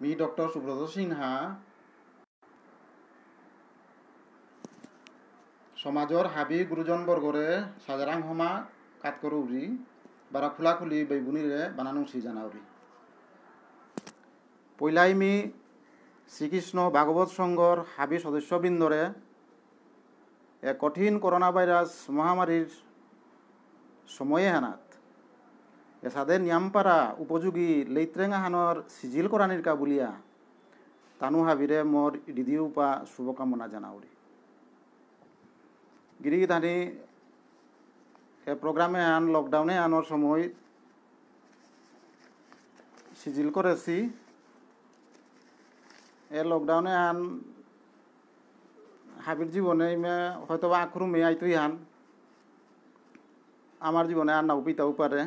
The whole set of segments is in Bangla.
মি ডক্টর সুব্রত সিনহা সমাজৰ হাবি গুৰুজন বৰ্গৰে সাজাৰাং হমা কাট কৰোঁ উৰি, বাৰা খোলা খুলি বৈবুনিৰে বানানুচি জানাউৰি পইলাই মি শ্রীকৃষ্ণ ভাগবত সংঘর হাবি সদস্যবৃন্দরে এ কঠিন করোনা ভাইরাস মহামারীর সময়ে হানাত এসাদের নিয়ামপাড়া উপযোগী লেইত্রেঙা হানর সিজিল করানির কাবুলিয়া তানু হাবিরে মোর দিদি উপা শুভকামনা জানাউরি গিরি ধানি এ প্রোগ্রামে আন লকডাউনে আনোর সময় সিজিল করেছি এ লকডাউনে আন হাবির জীবনে হয়তো বা আখরু আইতুই হান আমার জীবনে আর নাও পিতাও পারে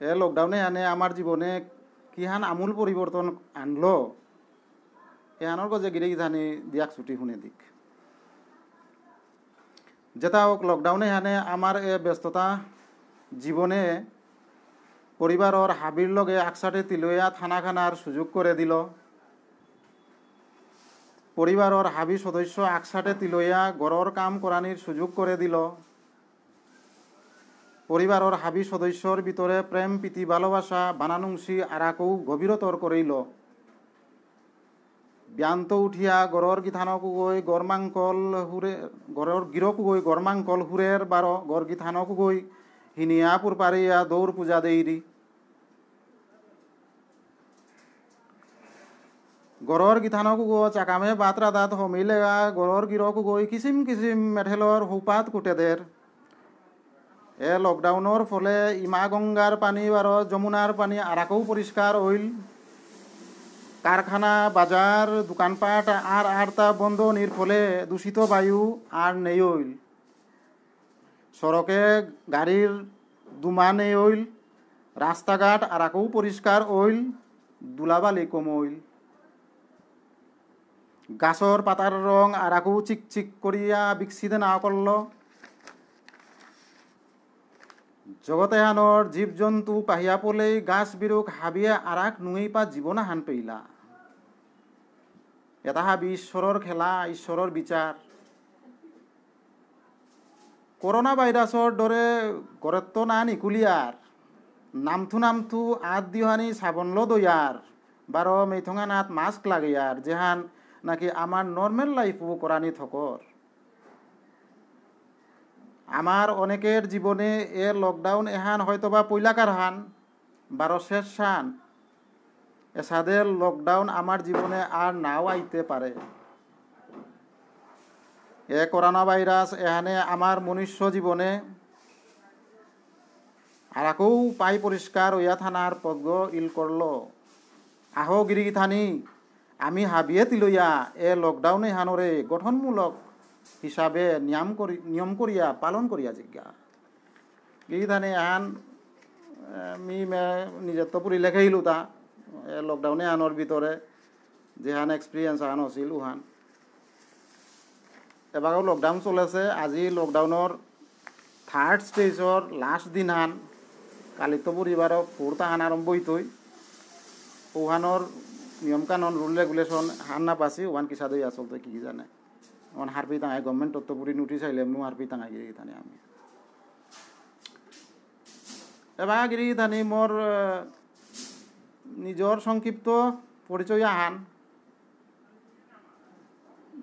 এ লকডাউনে আনে আমার জীবনে কি হান আমূল পরিবর্তন আনলো। এ আনর গজে গিরে গিধানি দিয়াক ছুটি শুনে দিক। যেটা হোক লকডাউনে হানে আমার এ ব্যস্ততা জীবনে পরিবারর হাবির লগে আকসাটে তিলইয়া থানা খানার সুযোগ করে দিল। পরিবারর হাবি সদস্য আকসাটে তিলইয়া গড়র কাম করানির সুযোগ করে দিল। পরিবারর হাবি সদস্যর ভিতরে প্রেম, প্রীতি, ভালোবাসা বানানুংসি আরাকৌ গভীরতর করিল। ব্যান্ত উঠিয়া গড়র গিথানকু গৈ গরমাঙ্কল হুরে গড়র গিরকু গৈ গরমাঙ্কল হুরের বারো গড় গিথানকু গৈ হিনিয়াপুর পারিয়া দৌড় পূজা দেইরি গড়র গিথানকু গো চাকামে বাতরা দাঁত হমিলেগা গড়র গিরকু গৈ কিসিম কিসিম মেঠেলর হুপাত কুটেদের এ লকডাউনের ফলে ইমা গঙ্গার পানি আর যমুনার পানি আরাকেও পরিষ্কার হইল কারখানা বাজার দোকানপাট আর আর তা বন্ধ নির ফলে দূষিত বায়ু আর নেই হইল সড়কে গাড়ির দুমা নেই হইল রাস্তাঘাট আরাকেও পরিষ্কার হইল দুলাবালি কম হইল গাছর পাতার রং আরাকেও চিকচিক করিয়া বিকশিত না করল জগতে হানর জীবজন্তু পাহিয়া পলেই গাছ বিরুক হাবিয়ে আরাক নুই পা জীবন হান পেইলা। এটা হাবি ঈশ্বরের খেলা ঈশ্বরের বিচার করোনা ভাইরাসর দরে গরত্ব না নিকুলিয়ার নামথু নামথু আত দিহানি সাবনল দইয়ার বারো মেথঙা নাত মাস্ক লাগাইয়ার যেহান নাকি আমার নর্মেল লাইফও করানি থকর আমার অনেকের জীবনে এ লকডাউন এহান হয়তো বা পৈলাকার হান, বারো শেষ সান এসাদের লকডাউন আমার জীবনে আর নাও আইতে পারে। এ করোনা ভাইরাস এহানে আমার মনুষ্য জীবনে আর আকৌ পাই পরিষ্কার ওয়া থানার পদ্ম ইল করল। আহ গিরি থানি আমি হাবিয়ে তিলইয়া এ লকডাউনে হানরে গঠনমূলক হিসাবে নিয়ম করি নিয়ম করিয়া, পালন করিয়া জিজ্ঞা গিরিধানে আন মি নিজের তো পুরি লেখাইলো তা। লকডাউনে আনোর ভিতরে যেহান এক্সপিরিয়েন্স আন আছিল উহান। এবারও লকডাউন চলেছে। আজি লকডাউনের থার্ড স্টেজর লাস্ট দিন হান কালি তো পরিবারও ফোর্থ হান আরম্ভ হইতই। নিয়ম কানুন রুল রেগুলেশন হান না পাছি ওহান কিসা দই আসল তো কি জানে? ওখান হারপি তাঙাই গভর্নমেন্ট তত্ত্বপুরি নোটিস আইলে এমনি হারপি তাঙাই গিরি থানি আমি এবার গিরি থানি মোর নিজর সংক্ষিপ্ত পরিচয় আহান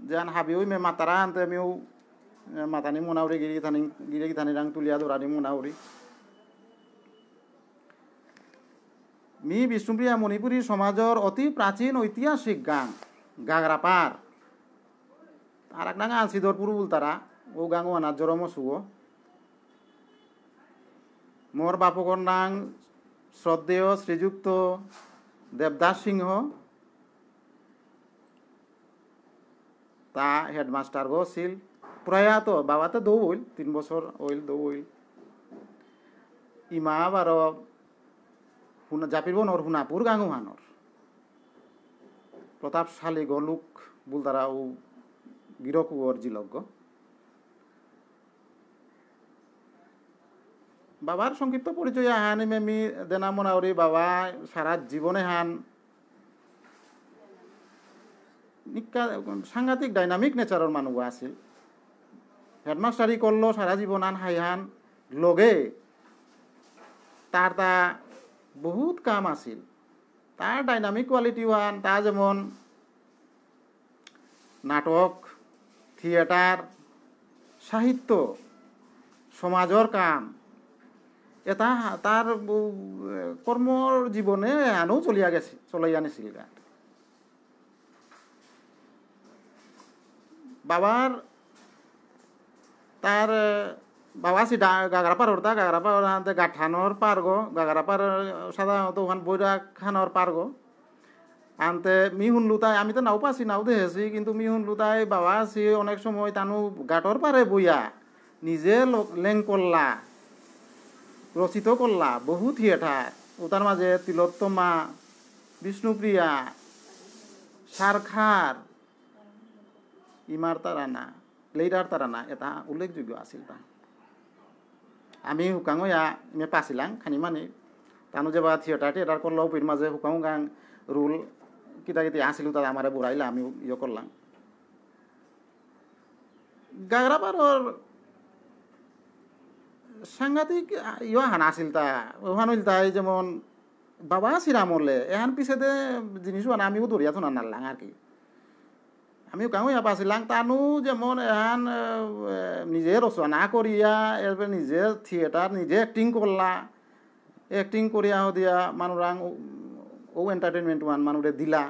যেন হাবি ওই মে মাতারা আনতে আমিও মাতানি মোনাউরি গিরি থানি গিরি থানি রাং তুলিয়া ধরানি মোনাউরি মি বিষ্ণুপ্রিয়া মণিপুরী সমাজর অতি প্রাচীন ঐতিহাসিক গান গাগরাপার আর এক নাঙ্গা আনসিদরপুর তারা ও গাঙ্গো আনার জরম সুগো মোর বাপকর নাং শ্রদ্ধেয় শ্রীযুক্ত দেবদাস সিংহ তা হেডমাস্টার গো ছিল প্রয়াত বাবাতে দৌ হইল তিন বছর হইল দৌ হইল ইমা শুনা জাপিব নৰ সোণাপুৰ গাঙোহানৰ প্ৰতাপশালী গলুক বুলতারা ও গিরকুয়র জিলজ্ঞ বাবার সংক্ষিপ্ত পরিচয় হানি মেমি দেনা মোনাউরি বাবা, সারা জীবনে হান। সাংঘাতিক ডাইনামিক নেচাৰৰ মানুহ আছিল। হেডমাষ্টাৰী করল, সারা জীবন আন হাইহান লগে তার তা বহুত কাম আছিল। তার ডাইনামিক কোয়ালিটি ওয়ান তা যেমন নাটক থিয়েটার, সাহিত্য সমাজৰ কাম। এটা তাৰ কৰ্মৰ জীৱনে আনো চলিয়া গেছে, চলাই আনিছিল বাবার, তার, বাবা সি গাগরাপার ওরতা গাগরাপার গাঠানোর পারগো গাগরাপার সাধারণত ওখান বৈরা খানোর পারগো। আনতে মি শুনলো তাই আমি তো নাও পাছি নাও দেখেছি কিন্তু মি শুনলো তাই বাবা আছি, অনেক সময় তানু গাটর পারে বইয়া। নিজে লেং করলা রচিত করলা বহু থিয়েটার ওটার মাঝে তিলোত্তমা বিষ্ণুপ্রিয়া সারখার ইমার তারানা লেইডার তারানা এটা উল্লেখযোগ্য আছিল তা আমি হুকাঙয়া মে পাছিলাং খানি মানে তানো যেবা থিয়েটার টিয়েটার করল পির মাঝে হুকাং গাং রুল কিতা কিতা আসিল তার আমারে বুড়াইলা আমি ইয়ে করলাম। গাগরাপাড়র সাংঘাতিক ইয়ে হান আসিল তা ওহান হইল তাই যেমন বাবা সিরামলে এহান পিছেতে জিনিস আমিও দরিয়া থোনা নারলাম আর কি। আমি কাউ ইয়া পাছিলাম তানু যেমন এহান নিজে রচনা করিয়া এরপরে নিজে থিয়েটার নিজে অ্যাক্টিং করলা অ্যাক্টিং করিয়া দিয়া মানুরাং ও এন্টারটেনমেন্ট ওয়ান মানুষে দিলা।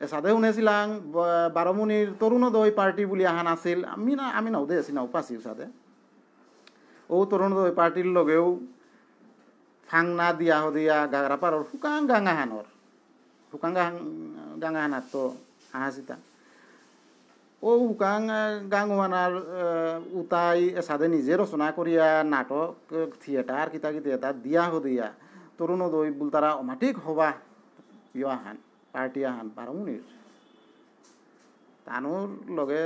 এসাদে শুনেছিলাম বারমুনির তরুণোদয় পার্টি বুলি আহান আছিল। আমি না, আমি নাও দে আছি নাও পাছি সাদে ও তরুণোদয় পার্টির লগেও ফাংনা দিয়া হদিয়া গাগরাপাড়র শুকাং গাঙাহানর শুকাং গাঙাহানার তো আহাসিতা ও হুকাং গাঙুয়ানার উতাই এসাদে নিজে রচনা করিয়া নাটক থিয়েটার কিতা কিতা দিয়া হদিয়া তরুণোদয় বুল তারা অমাটিক হবা ইয় আহান পার্টি আহান বারমুনির তানোর লগে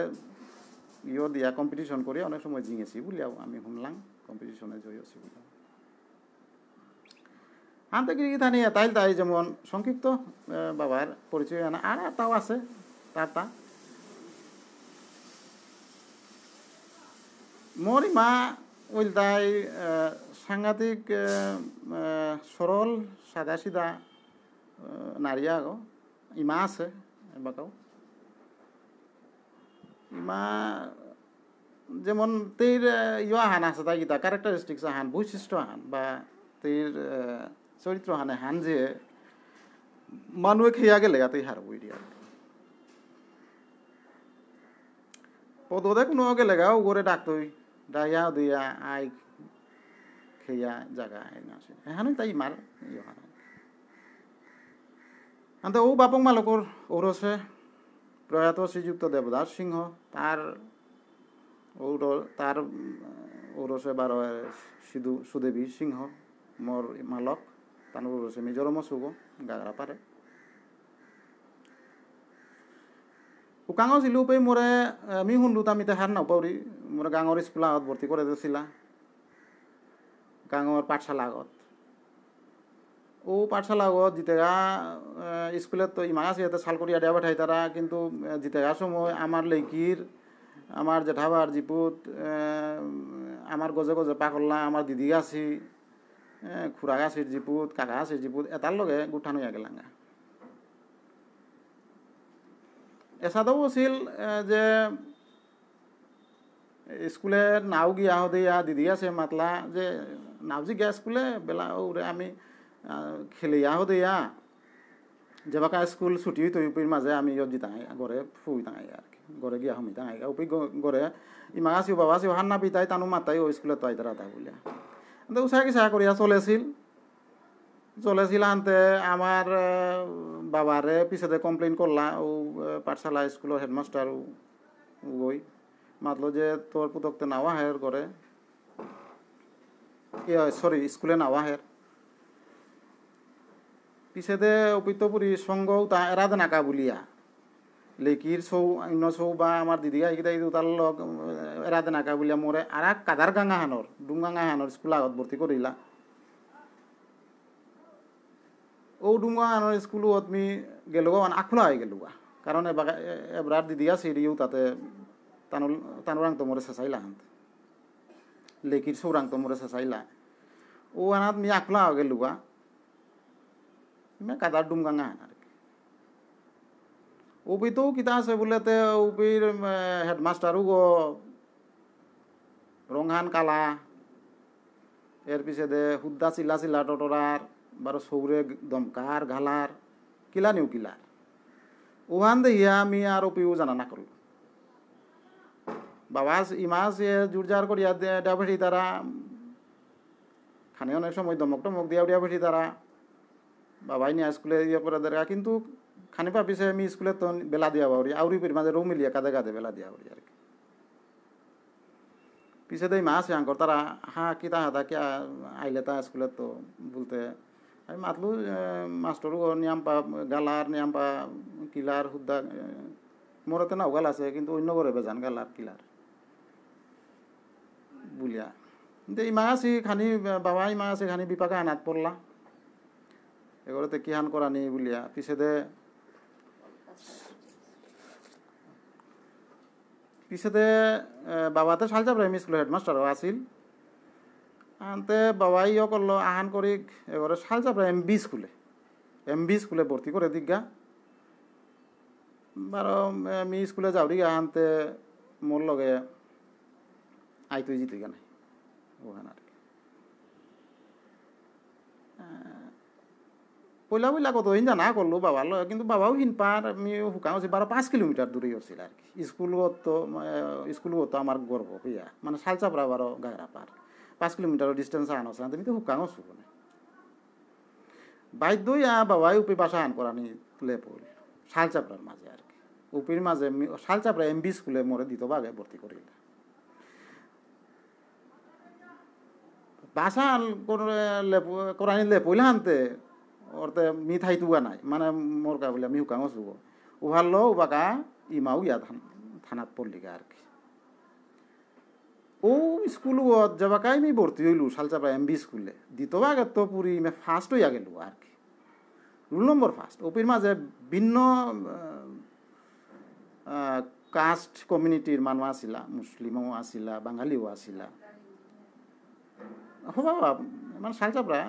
ইয় দিয়া কম্পিটিশন করে অনেক সময় জিঙেছি বুলিয়াও আমি শুনলাম কম্পিটিশনে জয় আছি বলে। আনতে কি থানি তাই তাই যেমন সংক্ষিপ্ত বাবার পরিচয় আনা আর তাও আছে তার তা মোর মা ওই তাই সাংঘাতিক সরল সাদা সিধা নারী আগো। ইমা আছে, এবাকাও। ইমা, যেমন তের ইয় আহান আছে, তাই গীতা। ক্যারেক্টারিস্টিক্স আহান, বৈশিষ্ট্য আহান, বা তের চরিত্র হানে হান যে, মানুহে খেয়া গেলে গাতেই হার বই দিয়া। পদতে কোনো গেলে গাও গড়ে ডাকতই, ডাইয়া দিয়া সেয়া জাগা সেইখিনি তাই ই মালে ঔ বাপক মালকৰ ঔৰছে প্ৰয়াত শ্ৰীযুক্ত দেৱদাস সিংহ তাৰ ঔৰ তাৰ ঔৰছে বাৰ সিদু সুদেৱী সিংহ মোৰ মালক তাৰ মিজৰমচু গাগ্ৰাপাৰে ঔকাঙ চিলোপৰি মোৰে আমি শুনিলো তামিতে সাৰ নাপৌৰি মোৰ গাঙৰ স্কুলত ভৰ্তি কৰা দিছিলা গাঙর পাঠশালা আগত। ও পাঠশালা আগত জিতেগা স্কুলত তো ইমান আছে, ইয়াতে চাল করিয়া দেওয়া পাঠাই তারা কিন্তু জিতেগা সময় আমার লেকির আমার জেঠাবার জিপুত আমার গজে গজে পাকল্লা আমার দিদি গাছি খুড়া গাছির জিপুত, কাকা গাছির জিপুত এটার লগে গুঠানো গেলাঙ্গা এসাদাও আছিল যে স্কুলে নাও গিয়া হদিয়া দিদি আছে মাতলা, যে নাওজি গিয়া স্কুলে বেলা ওরে আমি খেলিয়া হদিয়া যেবাকা স্কুল ছুটি তৈপির মাঝে আমি ইয়ত জিতাং গড়ে ফুই তাঙাই আর কি। গড়ে গিয়া হমি তাঙাই। উপি গড়ে ইমা আছিও বাবা আছিও হান্না পিতাই তানো মাতাই ও স্কুলে তো আইতারা তা বলিয়া। উচাই কিচা করিয়া চলেছিল। চলেছিল আনতে আমার বাবারে পিছতে কমপ্লেন করলা ও পাঠশালা স্কুলের হেডমাস্টার গই মাতলো যে তোর পুতকতে নাওয়া হের করে সরি স্কুলে নাওয়া হের পিছেতে অপিতপুরি সঙ্গও তা এরাদে নাকা বুলিয়া। লেকির সৌ অন্য সৌ বা আমার দিদিগা এইকেইটা এই তার লগ এরাদে নাকা বুলিয়া। মোরে আর কাদার গাঙা হানর ডুংগাঙা হানর স্কুল আগত ভর্তি করিলা ও ডুমা আনোর স্কুলত মি গেলো মানে আখলা হয়ে গেল কারণ এবার দিদিয়া সিরিও তাতে তানুল তানুরাং তোমরে শেষাইলা হান্ত লেকির সৌরাং তোমরে শেষাইলা ও আনাত মি আখলা হয়ে গেল মে কাদার ডুম গাঙ্গা হান আর কি উপি তো কিতা আছে বলেতে উপির হেডমাস্টারও গো রংহান কালা এর পিছে দে হুদ্দা চিল্লা চিল্লা টটরার বারো সৌরে দমকার ঘালার কিলা নিউ কিলার ওহান দেহিয়া আমি আর ওপিও জানা না করল বাবা ইমাস জুরজার করিয়া ডাবেটি তারা খানে অনেক সময়, দমক টমক দিয়া উড়িয়া ডাবেটি তারা বাবাই নিয়ে স্কুলে ইয়ে করে দেখা কিন্তু খানি পাপিছে আমি স্কুলে তো বেলা দিয়া বাউরি আউরি পেরি মাঝে রৌ মিলিয়া কাদে কাদে বেলা দিয়া বাউরি আর কি পিছে দেই মা আছে আঙ্কর তারা হা কি তা হাতা কি আইলে তা স্কুলে তো বলতে। আমি মাতলু মাস্টরও নিয়াম পা গালার নিয়াম পা কিলার হুদ্দা মোরতে নাও গাল আছে, কিন্তু অন্য করে বেজান গালার কিলার বুলিয়া। ইমা আছি, খানি, বাবা ইমা আছে, খানি বিপাকে আনাত পড়লা এগুলোতে কিহান করানি বুলিয়া। পিছে দে পিছতে বাবাতে সালজা প্রাইমারি স্কুলের হেডমাস্টারও আছিল। আনতে বাবাই ইয়ে করল আহান করি এবারে সালজা প্রায় এম বি স্কুলে। এম বি স্কুলে ভর্তি করে দিগা। বারো আমি স্কুলে যাও দিগা, আনতে মোর লগে আই তুই জিতে নাই ওখানে আর পয়লা পয়লা কত হিন জানা করল বাবার কিন্তু বাবাও হিন পার, আমি শুকাও বারো পাঁচ কিলোমিটার দূরে করছিল আর কি। স্কুলগত স্কুলগত আমার গর্ব হইয়া মানে শালচাপড়া বারো গাগরা পার। পাঁচ কিলোমিটার ডিস্টেন্স আন আছে তুমি তো শুকাও ছু মানে বাধ্য ইয়া বাবাই উপি বাসা আন করানি লেপল শালচাপড়ার মাঝে আর কি। উপির মাঝে এম বি স্কুলে মোরে দিত বাগে, ভর্তি করিল বাসা করানি লেপইলে আনতে orte mi thai tu নাই মানে মোর কা বলে আমি হুকাং সুগো উভালো উবাকা ইমাও ইয়া থানাত পড়লিগা আর কি। ও স্কুল যাবাকাই আমি ভর্তি হইলু সালচাপা এম বি স্কুলে। দ্বিতীয় আগে তো পুরি মে ফার্স্ট হইয়া গেল আর কি। রুল নম্বর ফার্স্ট ওপির মাঝে ভিন্ন কাস্ট কমিউনিটির মানুষ আসিলা মুসলিমও আসিলা বাঙালিও আসিলা হবা মানে সালচাপড়া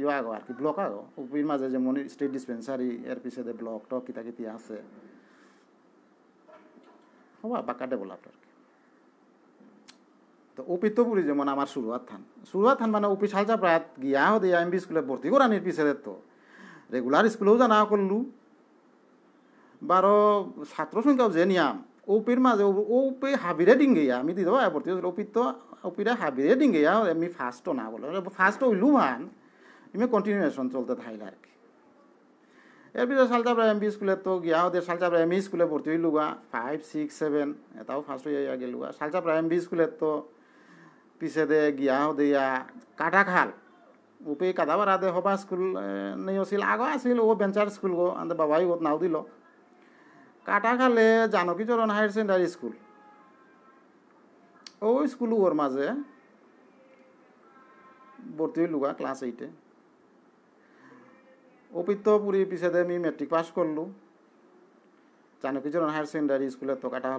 ইয়ে আগো কি ব্লক আগো উপির মাঝে যেমন স্টেট ডিসপেন্সারি এর পিছনে ব্লক টক কিতা কিতি আছে। হবা, বাঁকা ডেভেলপ আর কি। তো উপি তো পুরি যেমন আমার শুরুয়াত থান। শুরুয়াত থান মানে উপি সালচাপড়া গিয়া হতে এম বি স্কুলে ভর্তি করানির পিছনে তো। রেগুলার স্কুলেও জানা করলু বারো ছাত্র সংখ্যাও যে নিয়াম। ওপির মাঝে ওপি হাবিরে ডিঙ্গিয়া আমি দিতে ভর্তি হয়েছিল ওপির তো ওপিরে হাবিরে ডিঙ্গিয়া আমি ফার্স্টও না বলে ফার্স্ট হইলু ভান আমি কন্টিনিউয়েশন চলতে থাকলে আর কি এর পিছনে এম বি স্কুলে তো গিয়া ওদের এম ই স্কুলে ভর্তি হইলু গা ফাইভ সিক্স সেভেন এটাও ফার্স্ট হইয়া গেলু গা সালচাপড়া এম বি স্কুলে তো পিছে দে গিয়া দিয়া কাটা খাল উপে কাদাবারা দে হবা স্কুল নেই আছিল আগো আছিল ও বেঞ্চার স্কুল গো আন্দে বাবাই ওত নাও দিল কাটাখালে জানকীচরণ হায়ার সেকেন্ডারি স্কুল। ও স্কুল ওর মাঝে ভর্তি হইলুগা ক্লাস এইটে। অপিত্য পুরি পিছে আমি মেট্রিক পাস করলু। জানকীচরণ হায়ার সেকেন্ডারি স্কুলে তো কাটা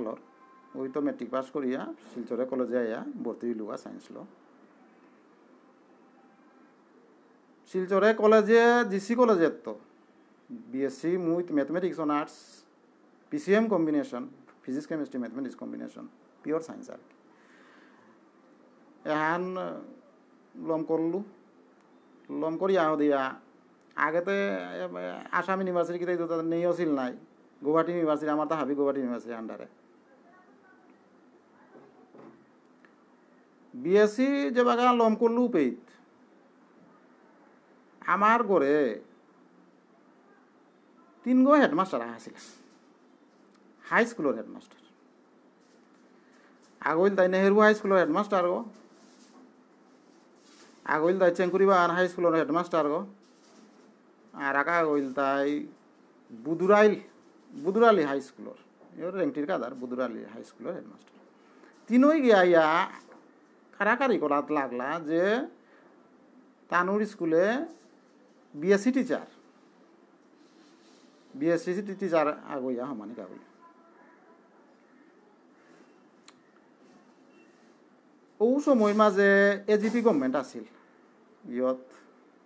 ওই তো মেট্রিক পাস করিয়া শিলচরে কলেজে আইয়া ভর্তি হইলুগা সায়েন্স ল শিলচরে কলেজে জিসি কলেজের তো। BSc with mathematics on arts PCM combination physics chemistry mathematics combination pure science আর কি এহান লম করলু। লম করি আহ দিয়া। আগেতে আসাম ইউনিভার্সিটি কিতা তাদের নেই আছিল নাই। গুয়াহাটি ইউনিভার্সিটি আমার তো হাবি গুয়াহাটি ইউনিভার্সিটি আন্ডারে বিএসসি যে বাগা লম করলু পেইত আমার ঘরে তিন গো হেডমাস্টার আছিল হাই স্কুলের হেডমাস্টার আগইল তাই নেহেরু হাই স্কুলের হেডমাস্টার গো আগইল তাই চেঙ্কুরিবাগান হাই স্কুলের হেডমাস্টার গো আর আকা আগইল তাই বুদুরাইল বুদুরালি হাই স্কুলের এর রেংটির কাদার বুদুরালি হাই স্কুলের হেডমাস্টার তিনই গিয়া ইয়া কারাকারি করাত লাগলা যে তানুর স্কুলে বিএসসি টিচার বিএসসি টিচার আগইয়া সমানি গাবলি ও সময় মাঝে এ জি পি গভর্নমেন্ট আছিল। ইয়ত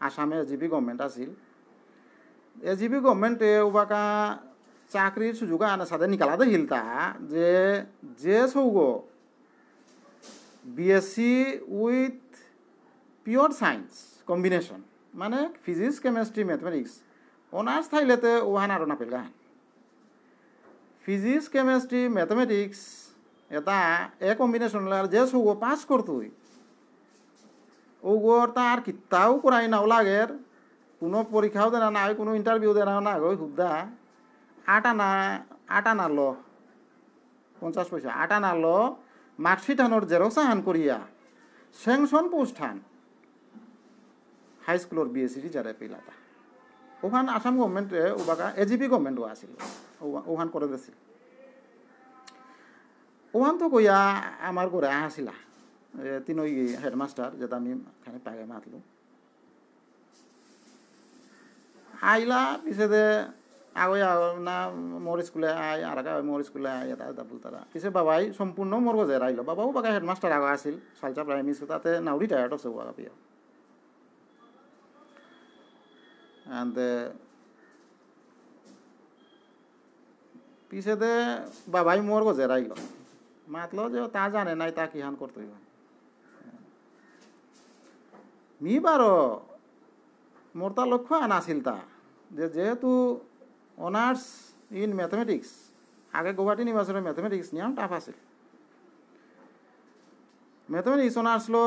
আসামে এ জি পি গভর্নমেন্ট আছিল। এ জি পি গভর্নমেন্টে ওবাকা চাকরির সুযোগ আনা সাথে নিকালাতে হিলতা, যে যে সৌগ BSc with pure science combination মানে ফিজিক্স কেমিস্ট্রি ম্যাথমেটিক্স অনার্স থাইলেতে ওহান আৰু নাপেল গাহান। ফিজিক্স কেমিস্ট্রি ম্যাথমেটিক্স এটা এ কম্বিনেশন যে সৌগ পাস করতুই ওগর তার কিতাও করাই নাও লাগের, কোনো পরীক্ষাও দেনা নাই, কোনো ইন্টারভিউ দেনা না গই হুদা আট আনা আট আনা ল, পঞ্চাশ পয়সা আট আনা ল, মার্কশিট হানোর জেরক্স হান করিয়া, সেংশন পোস্ট হান। হাই স্কুলের বিএসসি টিচারে পেলাটা ওখান আসাম গভর্নমেন্টে ওবাকা এজিপি গভর্নমেন্টও আছিল ওখান করে দিছিল। ওখান তো কইয়া আমার ঘরে আসিলা তিনই হেডমাস্টার, যেটা আমি খানি পাগে মাতলো। আইলা পিছে দে আগৈ না মোর স্কুলে আই আর মোর স্কুলে আই, এটা এটা বলতারা পিছে বাবাই সম্পূর্ণ মোর গজে রাইল বাবাও বাগা হেডমাস্টার আগা আছিল সালচা প্রাইমারি স্কুল তাতে নাও রিটায়ার্ড আছে বাগা পিয়া and পিছে দে বাবাই মোর গজে রাইল মাতলো যে তা জানে, নাই তা কিহান করতে মি বারো, মোর তা লক্ষ্য আনাছিল তা। যে যেহেতু অনার্স ইন ম্যাথমেটিক্স, আগে গুয়াহাটি ইউনিভার্সিটির ম্যাথমেটিক্স নিয়াম টাফ আছিল। ম্যাথমেটিক্স অনার্স লো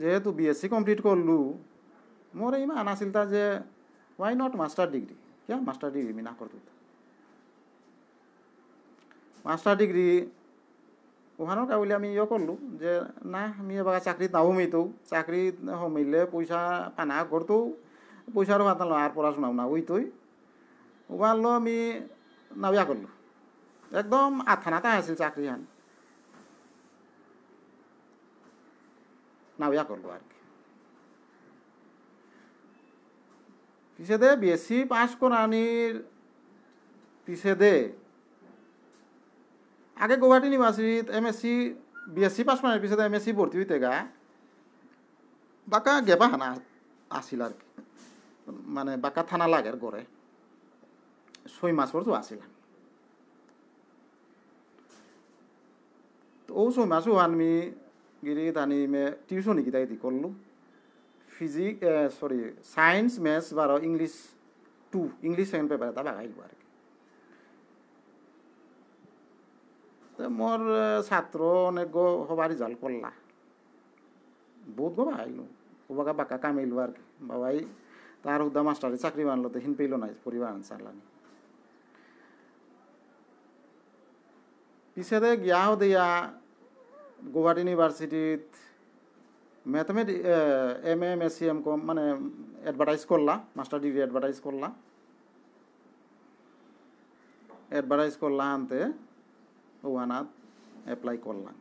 যেহেতু বিএসসি কমপ্লিট করলু, মোর ইমান আছিল তা যে ওয়াই নট মাস্টার ডিগ্রি কিয়া মাস্টার ডিগ্রি মি না করতো মাস্টার ডিগ্রি ওখানেও কাবুলি আমি ইয়ে করল যে, না, আমি এবার চাকরিত নাও হমিতো চাকরিত হমিলে পয়সা পানা করতো পয়সারও হাত আর পড়াশোনাও না ওইতই ওবার আমি নাবিয়া করল একদম আথানাতে আছিল চাকরি হান নাবিয়া করল আর কি। পিছে দে বিএসসি পাস করানির পিছে আগে গুৱাহাটী ইউনিভাৰ্চিটিত M S C B S C pass কৰাৰ পিছত এম এছ চি ভৰ্তি হৈ থাকা, বাকা গেবা হানা আছিল আর কি। মানে বাকা থানা লাগে গড়ে। ছয় মাস পর্যন্ত আছিল। ও ছয় মাস আমি গিরি তানি মে টিউশন গিতা দি করলু ফিজিক সরি সায়েন্স ম্যাথস বারো English two English second paper এটা বাগাইল আর কি। মোর ছাত্র অনেক গো হবার রিজাল্ট করলা বহুত গো বাগাইলু ওবাকা বাকা কামাইলু আর কি। বাবাই তার হুদা মাস্টারে চাকরি বানলো তো হিন পেইল নাই পরিবার আনসারলানি। পিছে গিয়া দিয়া Guwahati ইউনিভার্সিটিত mathematic M M S C M com মানে অ্যাডভার্টাইজ করলা, মাস্টার ডিগ্রি অ্যাডভার্টাইজ করলা। অ্যাডভার্টাইজ করলা আনতে ওয়ানাত অ্যাপ্লাই করলাম।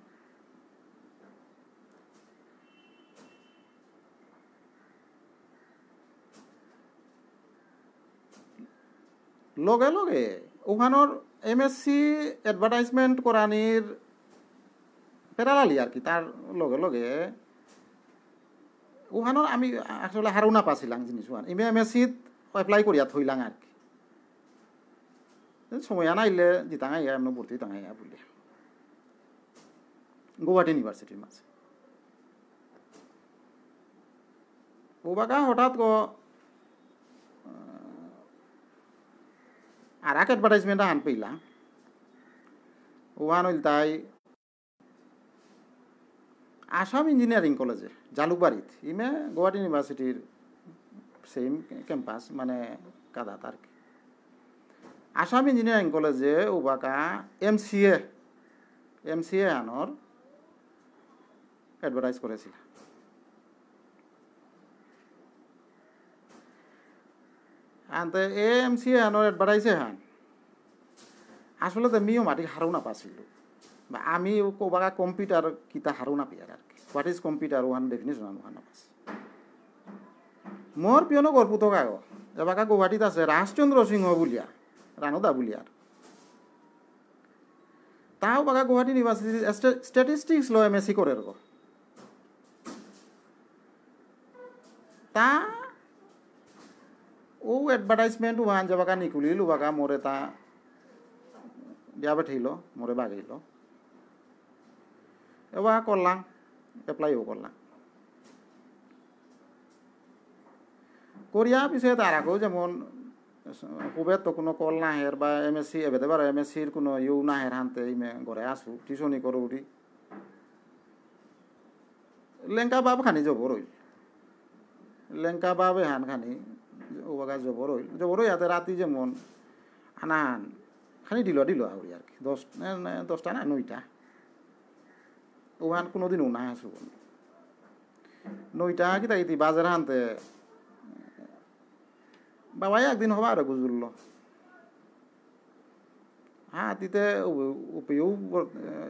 লগে লগে ওখানোর এম এস সি এডভার্টাইজমেন্ট করানির পেরালালি আর কি, তার লগে লগে ওখানোর আমি আসলে হারুনা পাছিলাম জিনিস ওখান, এম এস এপ্লাই করিয়া থইলাম আর কি। সময় আনাইলে জিতাঙাই এমন ভর্তি তাঙাই বলে গুয়াহাটি ইউনিভার্সিটির মাঝে। ওবাকা হঠাৎ ক আর এক অ্যাডভার্টাইজমেন্ট আন পেলাম ওয়ান তাই আসাম ইঞ্জিনিয়ারিং কলেজে জালুকবাড়িত। ইমে গুয়াহাটি ইউনিভার্সিটির সেম ক্যাম্পাস মানে কাদা তার কি। আসাম ইঞ্জিনিয়ারিং কলেজে ওবাকা M C A M C A Anar advertise করেছিল। আনতে এ এম সি আনোর অ্যাডভার্টাইজে হান। আসলে তো মিও মাটি হারও না পাছিল। বা আমি কোবাকা কম্পিউটার কিতা হারও না পিয়ার আর কি। What is computer one definition আমি ওখান পাস মোর পিয়নো গর্পুত কাগ এবাকা গুৱাহাটীত আছে ৰাজচন্দ্ৰ সিংহ বুলিয়া। রানুদা বুলিয়ার তাও বাগা গুৱাহাটী ইউনিভাৰ্চিটি ষ্টেটিষ্টিক্স লৈ এম চি কৰে ৰ'ব তা ও এডভার্টাইজমেন্ট ওহান যাবাকা নিকুলি লুবাকা মোরে তা দিয়া বেঠাইল, মোরে বাগাইল এবার করলাম এপ্লাইও করলাম। করিয়া পিছে তারাকেও যেমন খুবে তো কোনো কল নাহের বা এম এস সি এবেতে বার এম এস সির কোনো ইউ নাহের হানতে ইমে ঘরে আসু টিউশনি করো উঠি লেঙ্কা বাপ খানি যাব রইল লেঙ্কা বাপ হান খানি ওবাগা জবর হইল। জবর ইয়াতে রাতি যেমন আনান খানি দিল দিল আউরি আর কি দশ দশটা না নয়টা ওহান কোনো দিনও না আসু নয়টা কিতা কিতি বাজার হানতে বাবাই একদিন হবা আর গুজুরল হ্যাঁ তিতে উপিও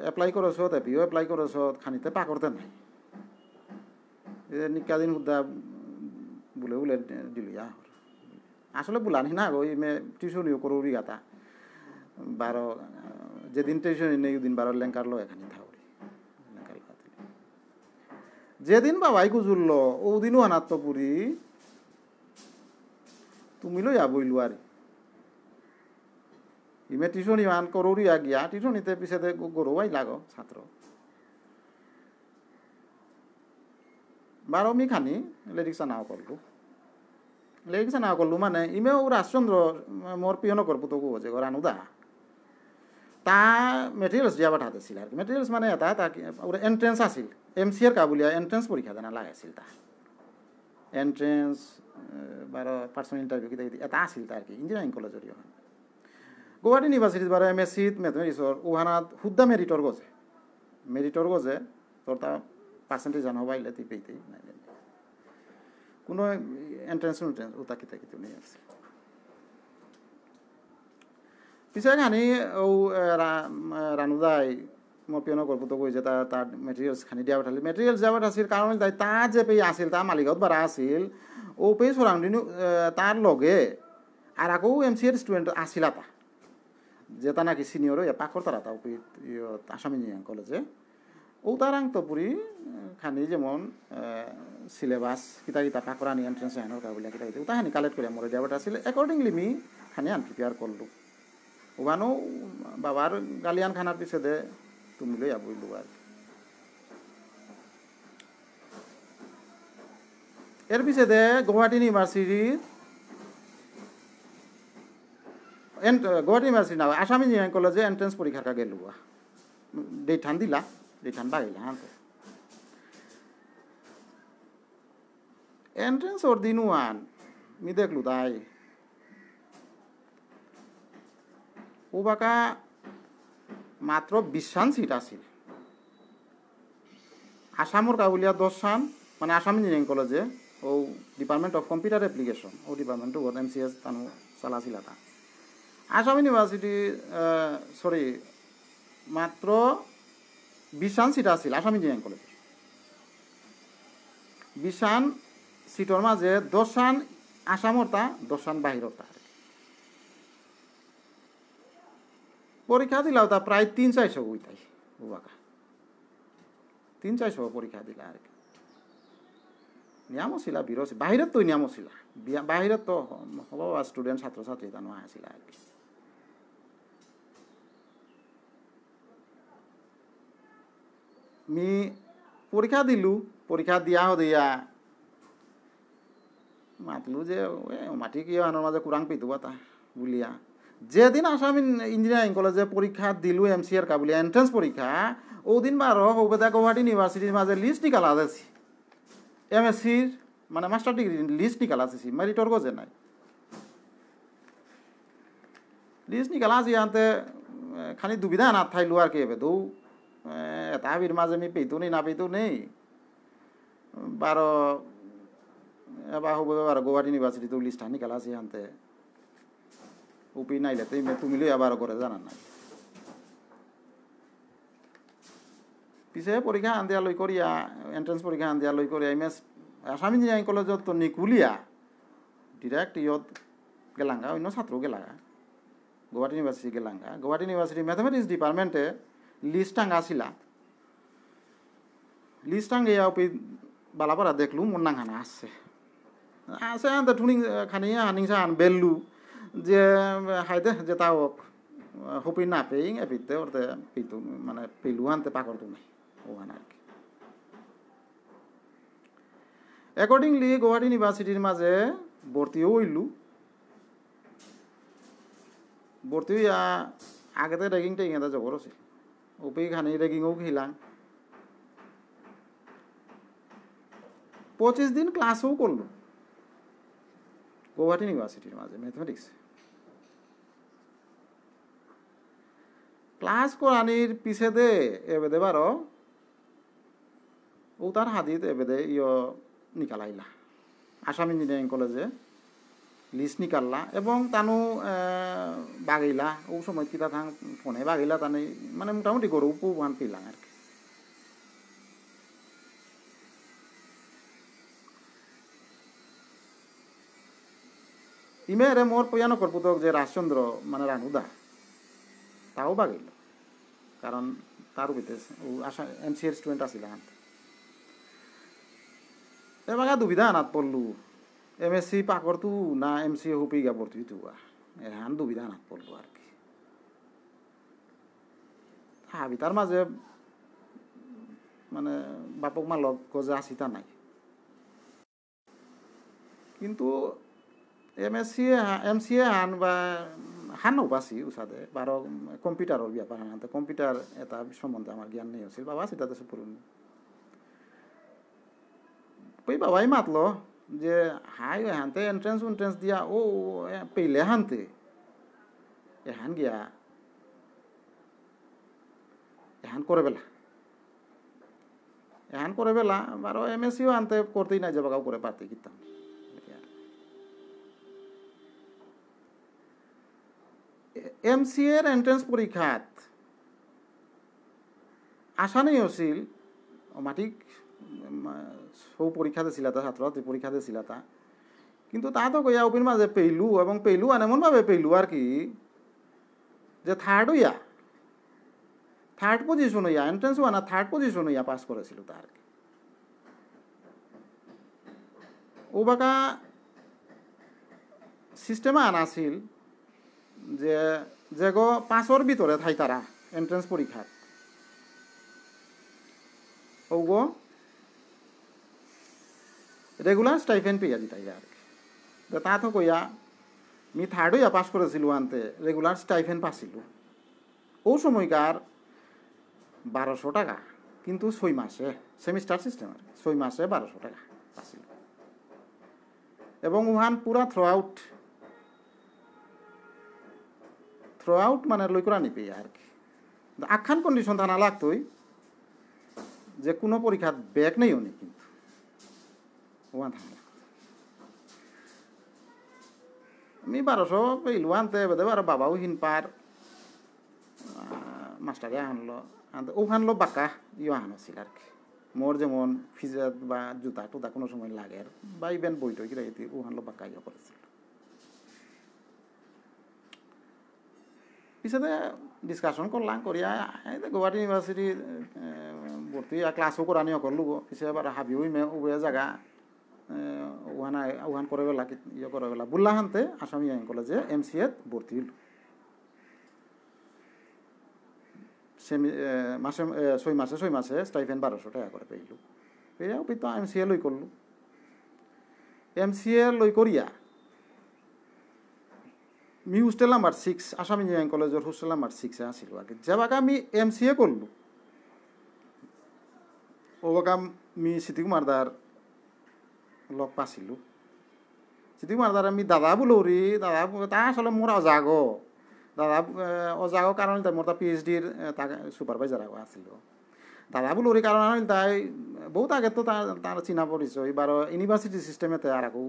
এপ্লাই করছ এপিও এপ্লাই করছ, খানিতে পাকরতে নাই। নিকা দিন সুদ্ধা বুলে বুলে দিলিয়া আসলে বুলানি না গো মে টিউশনিও করো গাতা। বারো, যেদিন টিউশনি নেই দিন বারো লেঙ্কার লো এখানে থাউরি। যেদিন বাবাই গুজুরল, ও দিনও আনাত্ম পুরি তুমি লই আবইলো আর ইমে টিউশন ইমান করৌরি গিয়া টিউশনিতে পিছাতে গরুয়াই লাগো ছাত্র বারো খানি লেডিক্সা নাও করল লেডিক্সা নাও করল মানে ইমেও রাজচন্দ্র মোর পিয়ন করব তো যে রানুদা তা মেটেরিয়ালস দিয়া পাঠাতেছিল আর কি মেটেরিয়ালস মানে এটা তাকে এন্ট্রেন্স আছিল। এম সি এর কাবুলিয়া এন্ট্রেন্স পরীক্ষা দেনা লাগাইছিল তা বারো পার্সোনাল ইন্টারভিউ কিতা এটা আছিল তা কি ইঞ্জিনিয়ারিং কলেজের ইউহান গুৱাহাটী ইউনিভাৰ্চিটিত বাৰু এম এছ চিত মেথমেটিক্সৰ উহানাত শুদ্ধা মেৰিটৰ গজে মেৰিটৰ গজে তোৰ তা পাৰ্চেণ্টেজ জানো বাইলে তুই পেইতেই কোনো এন্ট্রেন্স এন্ট্রেন্স ওটা কিতা কিতা নেই আছে পিছে খানি ও রানুদাই মই পিয়নো করব তো কইছে তা তার মেটেরিয়ালস খানি দিয়া পঠালি। মেটেরিয়ালস দিয়া পঠাছিল কারণ তাই তা যে পেয়ে আসিল তা মালিকত বারা আসিল ও পেয়ে সরাংদিন তার লগে আর আকৌ এম সি এর স্টুডেন্ট আসিল তা। যেটা নাকি সিনিয়র ইয়া পাকর তারা তা আসাম ইঞ্জিনিয়ারিং কলেজে ও তারাং তো পুরি খানি যেমন সিলেবাস কিতা কিতা পাকরানি এন্ট্রেন্স হেনৰ কাবুলিয়া কিতা কিতা তাহানি কালেক্ট কৰি মোৰ দিয়াবত আছিল একৰ্ডিংলি মি খানি আন প্ৰিপেয়াৰ করল ওখানো বাবার গালিয়ান খানার পিছে দে তুমি লই আবইলো আর এর পিছে দে গুৱাহাটী ইউনিভার্সিটির গুৱাহাটী ইউনিভার্সিটি না, আসাম ইঞ্জিনিয়ারিং কলেজে এন্ট্রেন্স পরীক্ষার কা গেল ডেট হান দিলা হান বাগিলা হান এন্ট্রেন্স ওর দিন ওয়ান, মি দেখলু তাই। ও বাকা মাত্র বিশান সিট আছিল আসামর কাবুলিয়া দশ সান মানে আসাম ইঞ্জিনিয়ারিং কলেজে ও ডিপার্টমেন্ট অফ কম্পিউটার এপ্লিকেশন ও ডিপার্টমেন্ট ও এম সি এস তানু চালাছিল তা। আসাম ইউনিভার্সিটি সরি মাত্র বিশান সিট আছিল আসাম ইঞ্জিনিয়ারিং কলেজ বিশান সিটর মাঝে দশান আসামর তা দশান বাহিরর তা। পরীক্ষা দিলাও, তা প্রায় তিন চারশো উইতাই উবাকা তিন চারশো পরীক্ষা দিলা আর কি। নিয়ামো ছিলা বিরো বাহিৰত তো নিয়ামো ছিলা বাহিৰত তো হ'ব ষ্টুডেণ্ট ছাত্ৰ ছাত্ৰী এটা নোহোৱা আছিলে আৰু কি। মি, পরীক্ষা দিলু, পরীক্ষা দিয়া দিয়া মাতলু যে মাটি কিয় আনৰ মাজে কুৰাং পিতুবা তা, বুলিয়া। যেদিন আসাম ইঞ্জিনিয়ারিং কলেজে পরীক্ষা দিলু এম সি আর কাবুলিয়া এন্ট্রেন্স পরীক্ষা, ওদিন বারো হৌবেদা গুয়াহাটি ইউনিভার্সিটির মাঝে লিস্ট নিকালা যাচ্ছি এম এস সির মানে মাস্টার ডিগ্রি লিস্ট নিকালা যাচ্ছি মেরিটর গজে নাই। লিস্ট নিকালা আছি আনতে খালি দুবিধা না থাইলু আর কি এবে এটা আবির মাঝে আমি পেইতো নেই না। পেইতো নেই বারো এবার হব এবার গুয়াহাটি ইউনিভার্সিটি লিস্ট নিকালা আছি আনতে। উপি নাইলে তুমি লই আবার করে জানান নাই। পিছে পরীক্ষা আন দিয়া লই করিয়া এন্ট্রেন্স পরীক্ষা আন দিয়া লই করিয়া ইমেজ আসাম ইঞ্জিনিয়ারিং কলেজত তো নিকুলিয়া ডিরেক্ট ইয়ত গেলাঙ্গা, অন্য ছাত্র গেলাগা গুৱাহাটী ইউনিভাৰ্চিটি গেলাংগা গুৱাহাটী ইউনিভাৰ্চিটি মেথামেটিক্স ডিপাৰ্টমেণ্টে লিষ্ট টাঙ্গা আসিলা লিষ্ট টাঙ্গে পি বালাপারা দেখলু মন নাঙ্গানা আসছে আছে। আনতে, ঠুনি খানি হানিংসা আন বেললু। যে, হাইদে, যে তাও হপি না পেইং এ পিতে ওরতে পিতু মানে পেলু আনতে পাকর তুমি ওখানে আর কি। একর্ডিংলি গুৱাহাটী ইউনিভাৰ্চিটিৰ মাজে ভৰ্তিও হইলু। ভর্তি হইয়া আগেতে রেগিং টেগিং এটা জবর আছে উপি খানি রেগিংও খিলাং পঁচিশ দিন ক্লাসও করল। গুয়াহাটি ইউনিভার্সিটির মাঝে ম্যাথমেটিক্স ক্লাস করানির পিছে দে এবেদে বারো ও তার হাদিত এবেদে ইয় নিকালাইলা। আসাম ইঞ্জিনিয়ারিং কলেজে লিস্ট নিকাললা এবং তানু বাগাইলা ও সময় কিতা থাং ফোনে বাগাইলা তানে মানে মোটামুটি গরু উপু বান আর কি। ইমেরে মোর পয়ানো করপুতক যে রাজচন্দ্র মানে রানুদা তাও বাগাইল কারণ তার ও আশা এম সি এর স্টুডেন্ট আসিল এবার দুবিধা আনাত পড়লু। এম এস সি পাকরতু না এম সি হুপি গা গাবরতু তুয়া এহান দুবিধা আনাত পড়লু আর কি। হাবি তার মাঝে মানে বাপক মা লগ গজা আসিতা নাই। কিন্তু M S C M C A হান বা হানো বাছি উচাদে বাৰ কম্পিউটাৰৰ ব্যাপাৰ সাধাৰণতে কম্পিউটাৰ এটা সম্বন্ধে আমাৰ জ্ঞান নেই আছিল বাবা চিতাতে পুৰণি পই বাবাই মাতলো যে, হাই হানতে এন্ট্রেন্স উন্ট্রেন্স দিয়া, ও পেলে হানতে। এহান গিয়া, এহান করে বেলা। এহান করে বেলা, বারো এম এস সিও আনতে করতেই না যাবাগাও করে পারতে কিতাম এম সি এর এন্ট্রেন্স পরীক্ষাত। আশা নেই আছিল মাটিক সৌ পরীক্ষা দিছিল তা ছাত্র ছাত্রী পরীক্ষা দিছিল তা কিন্তু তা তো কইয়া ওপির মাঝে পেইলু এবং পেইলু আন এমনভাবে পেইলু আর কি? যে থার্ড হইয়া থার্ড পজিশন হইয়া এন্ট্রেন্স ওয়ানা থার্ড পজিশন হইয়া পাস করেছিল তার ও বাকা সিস্টেমে আনাছিল যে যে গো পাঁচর ভিতরে থাই তারা এন্ট্রেন্স পরীক্ষাত ও গো রেগুলার স্টাইফেন পেয়ে তাই আর তা তো কইয়া মি থার্ড হইয়া পাস করেছিল আনতে রেগুলার স্টাইফেন পাছিল। ও সময়কার বারোশো টাকা, কিন্তু ছয় মাসে সেমিস্টার সিস্টেম আর ছয় মাসে বারোশো টাকা পাছিল। এবং উহান পুরা থ্রো আউট থ্রো আউট মানে লই করা নিপে আর কি। আখান কন্ডিশন থানা লাগতোই যে কোনো পরীক্ষাত ব্যাক নেই অনেক কিন্তু। ওয়ান থানা আমি বারোশো পেইলু আনতে বেদে বারো বাবাও হিন পার। মাস্টারে আনলো, আনতে ও আনলো বাঁকা ইয়ে আনছিল আর কি। মোর যেমন ফিজাত বা জুতা টুতা কোনো সময় লাগে বা ইভেন বই টই কিরা ও আনলো বাঁকা ইয়ে করেছিল পিছতে ডিসকাশন করলাম করিয়া গুৱাহাটী ইউনিভার্সিটি ভর্তি ক্লাসও করা নিয়ে করলু পিছে এবার হাবি মে উবে জায়গা ওহান ওহান করে বেলা ইয়ে করে বেলা বুল্লা হানতে আসামি আইন কলেজে এম সি এত ভর্তি হইল সেমি মাসে ছয় মাসে ছয় মাসে স্টাইফেন বারোশো টাকা করে পেইলু পেয়ে তো এম সি এ লই করলু এম সি এ লই করিয়া me hostel number six Assam engineering কলেজের হোস্টেল নাম্বার সিক্সে আসিল আগে। যাবাক আমি এম সি এ করল। ওবাকা মি সিটি কুমার দার লগ পাইছিলোঁ সিটি কুমার দার আমি দাদা বুলৌরি দাদা তা আসলে মোর অজাগ। দাদা অজাগ তাই মোর তা পি এইচ ডির তা সুপারভাইজার আগো আছিল দাদা কারণ তাই বহুত আগে তো তার চিনা পরিচয় এবার ইউনিভার্সিটি সিস্টেমেতে আর আগো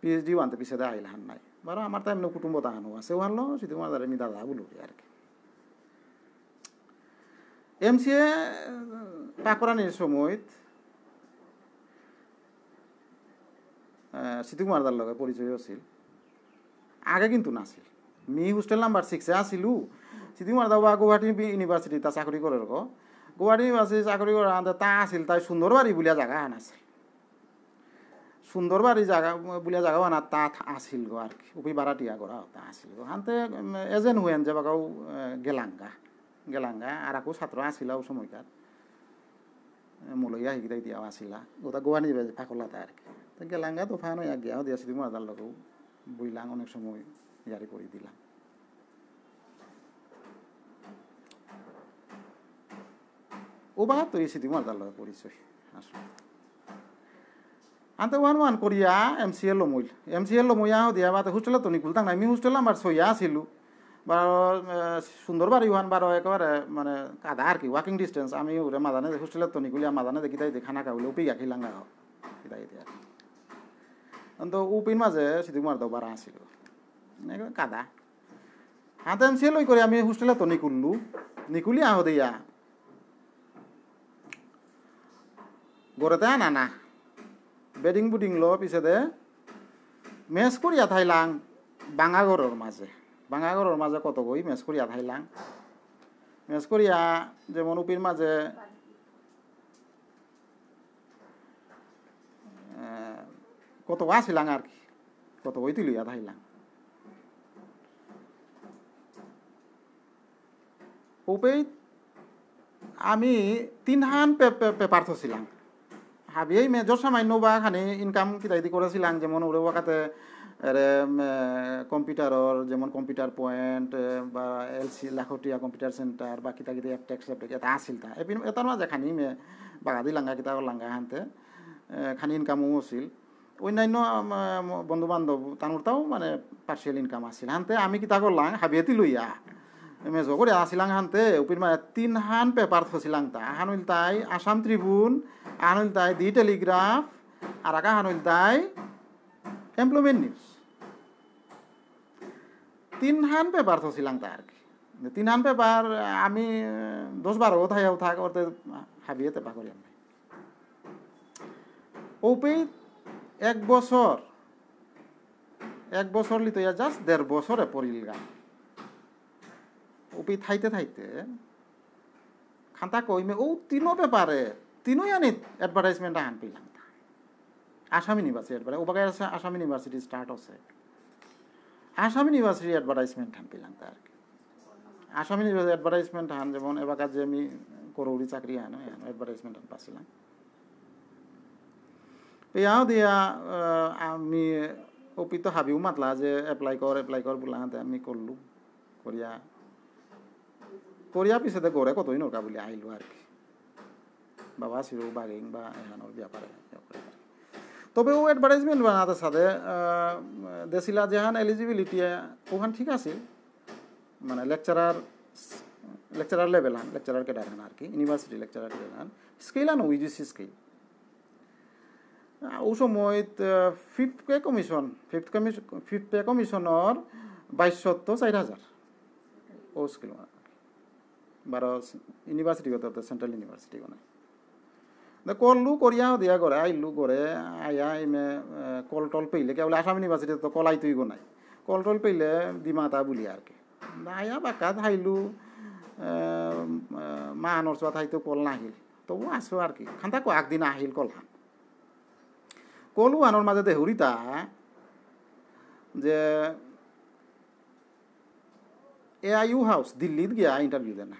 পরিচিত পিএইচডি ওয়ানতে পিছে আহিল হান নাই। বাৰু আমাৰ তাৰ এমনি কুটুম্ব তাহানো আছে। সিদ্ধি কুমার দাদা আমি দাদা বলো আর কি। এম সি এ পাকরানির সময়ত সিদ্ধি কুমার দার লগে পরিচয় আছিল। আগে কিন্তু নাছিল। মি হোস্টেল নাম্বার সিক্সে আসিলু সিধি মার দাবা গুৱাহাটী ইউনিভার্সিটি তা চাকরি করে রকম গুৱাহাটী ইউনিভার্সিটি চাকরি করে তা আছিল, তাই সুন্দরবাড়ি বুলিয়া জায়গা আন আছিল। সুন্দরবাড়ি জায়গা বুলিয়া জায়গা আনা তা আছিল গো আর কি। উপি বারাটিয়া করা তা আছিল গো। হানতে এজেন্ট হুয়েন যে বাগাও গেলাঙ্গা গেলাঙ্গা আর আকো ছাত্র আসিলা ও সময়কার মলইয়া শিকিতাই দিয়াও আসিলা ওটা গোয়া নিবে ফাঁকলা তা আর কি। তো গেলাঙ্গা তো ফানো গিয়াও দিয়া সিধি মার দার লগেও বইলাম অনেক সময় ইয়ারি করে দিলাম। ও বা তো এই সিদ্ধি মারদার লগে পরিচয় আসলে আনতে ওয়ান ওয়ান করিয়া এম সি এল লমইল এম সি এল লমইয়া দিয়া বা হোস্টেলে তো নিকুল তাং আমি হোস্টেল আমার সইয়া আছিলো। বা সুন্দর বাড়ি ওয়ান বারো একেবারে মানে কাদা আর কি ওয়াকিং ডিস্টেন্স আমি ওরে মাদানে হোস্টেলে তো নিকুলিয়া মাদানে দেখি তাই খানা খাওয়ালে উপি গাখি লাঙ্গা খাও। কিতাই দিয়া। তো উপিন মাঝে সিদ্ধি মার দাও বারা আসিল কাদা। হাতে এম সি এল করে আমি হোস্টেলে তো নিকুললু। নিকুলি আহ দিয়া। গড়েতে আনা না। বেডিং বুডিং ল পিছতে। মেচ করিয়া থাইলাং বাঙাগড়ের মাঝে বাঙাগড়ের মাঝে কত গই মেচ করিয়া থাইলাং? মেচ করিয়া যেমন উপির মাঝে কত আসিলাং আর কি? কত বই তুলিয়া থাইলাং। উপেই আমি তিনহান পেপার থছিলাম হাবিয়েই মেজর সামান্য বা খানি ইনকাম কিতা ইতি করেছিলাম যেমন ওরে ওয়াকাতে কম্পিউটারর যেমন কম্পিউটার পয়েন্ট বা এল সি লাখটিয়া কম্পিউটার সেন্টার বা কিতা কিতা অ্যাপটেক্স অ্যাপটেক্স এটা আসিল তা এপিন এটার মাঝে খানি বাগাদি লাঙ্গা কিতা লাঙ্গা হানতে খানি ইনকামও আছিল। অন্যান্য বন্ধু বান্ধব তানোরটাও মানে পার্সিয়াল ইনকাম আছিল। হানতে আমি কিতা করলাম হাবিয়েতি লইয়া মেজো করে আসিলাং হানতে, উপির মানে তিন হান পেপার থছিলাং তা। হানুল তাই আসাম ত্রিবুন আনুল তাই দি টেলিগ্রাফ, আর আকা হানুল তাই এমপ্লয়মেন্ট নিউজ। তিন হান পেপার থছিলাং তা আর কি। তিন হান পেপার, আমি, দশ বারো থাইয়াও থাক, ওতে হাবিয়ে তেপা করি আমি। ওপে এক বছর এক বছর লিতে জাস্ট দেড় বছরে পড়িল গান উপি থাইতে থাইতে খান্তা কইমে ও তিনো ব্যাপারে তিনোই আনি এডভার্টাইজমেন্ট আন পেলাম আসাম ইউনিভার্সিটি এডভার্টাইজ ওবাকে আছে আসাম ইউনিভার্সিটি স্টার্ট আছে আসাম ইউনিভার্সিটি এডভার্টাইজমেন্ট হান পেলাম কি। আসাম ইউনিভার্সিটি এডভার্টাইজমেন্ট হান যেমন এবাকার যে আমি করৌরি চাকরি হান এডভার্টাইজমেন্ট হান পাচ্ছিলাম। পেয়াও দিয়া আমি ওপি তো হাবিও মাতলা যে এপ্লাই কর এপ্লাই কর বলা আমি করলু করিয়া করিয়া পিছতে গড়ে কতই নৌকা বলে আইলো আর কি বাবা ছিল বাগিং বা এখানোর ব্যাপারে তবে ও অ্যাডভার্টাইজমেন্ট বানাতে সাথে দেছিলা যেহান এলিজিবিলিটি ওখান ঠিক আছে মানে লেকচারার লেকচারার লেভেল হান লেকচারার কেটার হান আর কি ইউনিভার্সিটি লেকচারার কেটার হান স্কেল আন ইউজিসি স্কেল ও সময় fifth pay commission fifth commission fifth pay কমিশনের বাইশশত চার হাজার ও স্কেল বারো ইউনিভার্সিটি কথা সেন্ট্রাল ইউনিভার্সিটি মানে কললু করিয়া দিয়া করে আইলু করে আয়া ইমে কল টল পেইলে কে বলে আসাম ইউনিভার্সিটি তো কলাই তুই নাই। কল টল পেইলে দিমাতা বলি আর কি। আয়া বাকা হাইলু মা আনর চোৱা ঠাইতো কল নাহিল। তবু আছো আর কি, খান্তা কো আগদিন আহিল কল হান কলু আনৰ মাজতে হুৰিতা যে এ আই ইউ হাউস দিল্লীত গিয়া ইন্টারভিউ দেনা।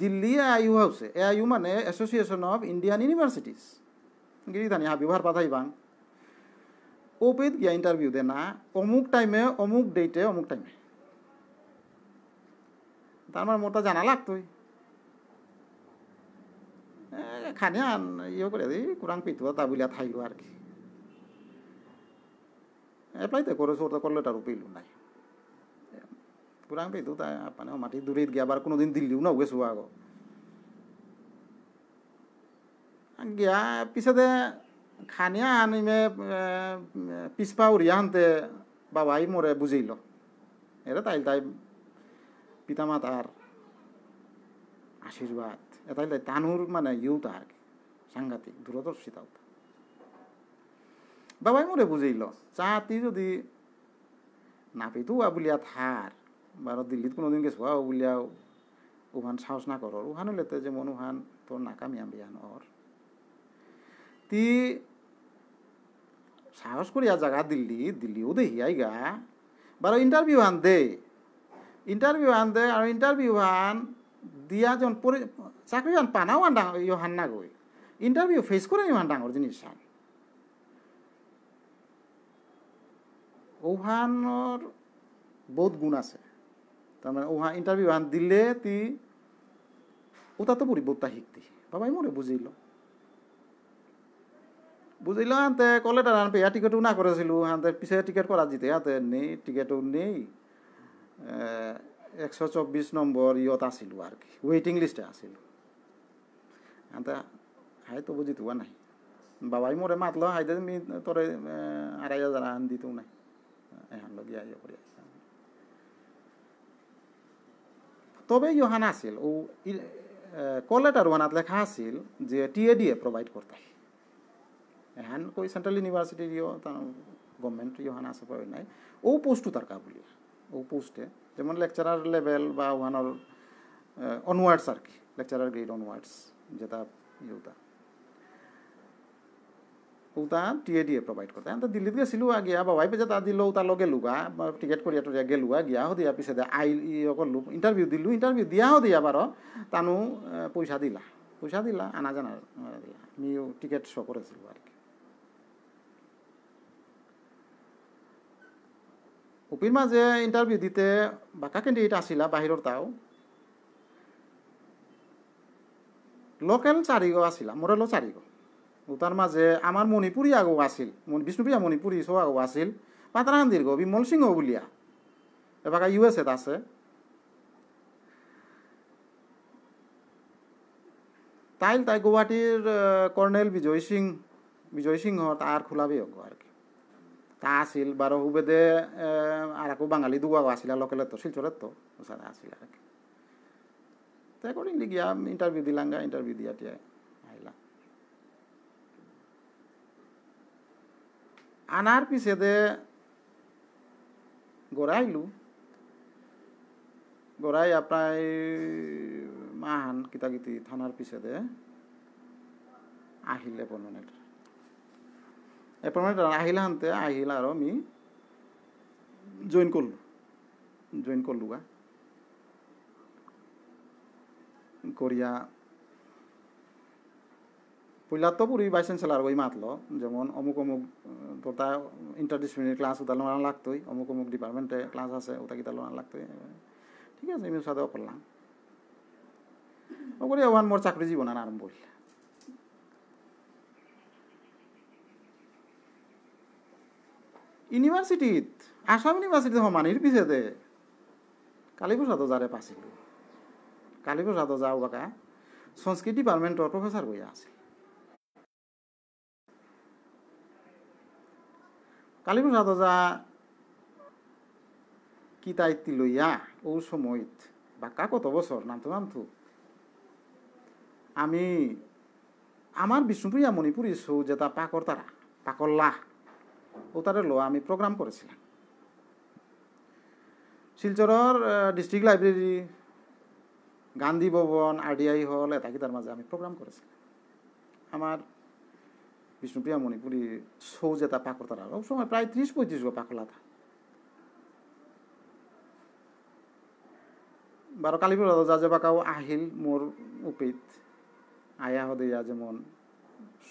দিল্লি এ আই ইউ হাউসে ইউ মানে অ্যাসোসিয়েশন অফ ইন্ডিয়ান ইউনিভার্সিটিস গিরিধানি হাবিভার পাথাই বাং। ওপেত গিয়া ইন্টারভিউ দে না, অমুক টাইমে অমুক ডেটে অমুক টাইমে তার মানে মোটা জানা লাগতোই। খানে আন ইয়ে করে দিই কুরাং পিতুয়া তা বলিয়া থাইলো আর কি। এপ্লাইতে করেছ, ওটা করলে তার পেইলো নাই। Itu ta apa nih mati durit gya bar kuno din দিল্লিও না গেছো আগো গিয়া পিছতে খানিয়া আনিমে পিছপা উড়িয়া আনতে বাবাই মোরে বুঝিল এটা তাই তাই পিতা মাতার আশীর্বাদ এটাই তাই তানুর মানে ইউ তার সাংঘাতিক দূরদর্শিতাও বাবাই মোরে বুঝিল চাতি যদি নাপিতো ওয়া বুলিয়া থার বারো দিল্লিত কোনোদিন গেছো ও বুলিয়া ওখান সাহস না করর ওখানে লেতে যেমন ওখান তোর নাকামিয়াম বিয়ান ওর তি সাহস করিয়া জায়গা দিল্লি, দিল্লিও দেখি আইগা বারো ইন্টারভিউ আন দে। ইন্টারভিউ আন দে আর ইন্টারভিউ আন দিয়া যখন পরি চাকরি আন পানাও আন ডাঙর ইয়ে হান না গই ইন্টারভিউ ফেস করে ইমান ডাঙর জিনিস আন ওহানোর বহুত গুণ আছে। তাৰমানে ওহা ইণ্টাৰভিউ আন দিলে তি ওটা তো পরিবর্তা শিখতি। বাবাই মরে বুঝিল বুঝিল আনতে কলেটার আন পেয়া টিকেটও না করেছিল আনতে পিছে টিকেট করা জিতে হাতে নেই, টিকেটও নেই। একশো চব্বিশ নম্বর ইয়ত আছিল আর কি ওয়েটিং লিস্টে আছিল আনতে হাই তো বুঝি নাই। বাবাই মরে মাতলো হাইতে তোরে আড়াই হাজার আন দিতেও নাই। এহান লগিয়া ইয়ে করে তবে ইহান আছিল ও কলেটার ওয়ানাত লেখা আছিল যে টিএডিএ প্রোভাইড করতে। এহান কই সেন্ট্রাল ইউনিভার্সিটির ইয়ে গভর্নমেন্ট ইহান আছে পাবে নাই। ও পোস্টও তার কাবুলি ও পোস্টে যেমন লেকচারার লেভেল বা ওয়ানোর অনওয়ার্ডস আর কি লেকচারার গ্রেড অনওয়ার্ডস যেটা ইউতা। উতা টিএডিএ প্রভাইড করতে। আমি তো দিল্লিত গেছিল গিয়া, বাবাই পেজে তা দিলো তা লগে লুগা টিকেট করিয়া টরিয়া গেলুয়া গিয়া। দিয়া পিছে দে, আই করলু ইন্টারভিউ দিলু ইন্টারভিউ দিয়া বারো তানু পয়সা দিলা। পয়সা দিলা, আনা জানা দিলা আমিও টিকেট শো করেছিল আর কি। উপির মাঝে ইন্টারভিউ দিতে বাকা ক্যান্ডিডেট আসিলা বাহিৰৰ তাও। লোকেল চারিগো আসিলা মোরেলো চারিগো তার মাঝে আমার মণিপুরি আগো আছিল। বিষ্ণুপ্রিয়া মণিপুরি সব আগো আছিল। পাতারান দীর্ঘ, বিমল সিংহ বুলিয়া। এবার ইউ এত আছে। তাইল তাই গুয়াহাটির কর্নেল বিজয় সিং বিজয় সিংহ তার খোলা হব আর কি। তা আছিল বারো হুবেদে আর আকো বাঙালি দুগাও আছিল লোকেলের তো শিলচরের তো আছিল আর কি। তাই অ্যাকর্ডিংলি গিয়া ইন্টারভিউ দিলাঙ্গা ইন্টারভিউ দিয়া টিয়া আনাৰ পিছতে গৰাইলোঁ গৰাই প্ৰায় মাহান কিতা কিতি থানাৰ পিছতে আহিলে এপইণ্টমেণ্ট এপইণ্টমেণ্ট আহিলে হানতে আহিল আৰু আমি জইন কৰিলোঁ। জইন কৰিলোঁ কৰিয়া পইলা তো পুরি ভাইস চ্যান্সেলার ওই মাতলো যেমন অমুক অমুক তোতা ইন্টারডিসিপ্লিনারি ক্লাস ওটা লোনা লাগতোই, অমুক অমুক ডিপার্টমেন্টে ক্লাস আছে ওটা কিতা লোনা লাগতোই, ঠিক আছে, এমনি সাথেও করলাম। ও করে ওয়ান মোর চাকরি জীবন আরম্ভ হইল। ইউনিভার্সিটিত, আসাম ইউনিভার্সিটি সমানির পিছেতে, কালীপ্রসাদ যারে পাছিল। কালীপ্রসাদ যাও বাকা সংস্কৃত ডিপার্টমেন্টর প্রফেসর বইয়া আছে কালীপ্রসাদ যা। কি দায়িত্ব লইয়া? ও সময়ত। বাক্কা কত বছর? নামতো নামতো। আমি আমার বিষ্ণুপ্রিয়া মণিপুরী শো যেটা পাকর তারা পাকল্লা ও তারে লো আমি প্রোগ্রাম করেছিলাম শিলচরের ডিস্ট্রিক্ট লাইব্রেরি গান্ধী ভবন আরডিআই হল, এটা কি তার মাঝে আমি প্রোগ্রাম করেছিলাম আমার বিষ্ণুপ্রিয়া মণিপুরী শো যেটা পাকর তারা ও সময় প্রায় ত্রিশ পঁয়ত্রিশ গো পাকলা থা বারো কালীপুর যা বাকাও আহিল মোর উপিত। আয়া হদিয়া যেমন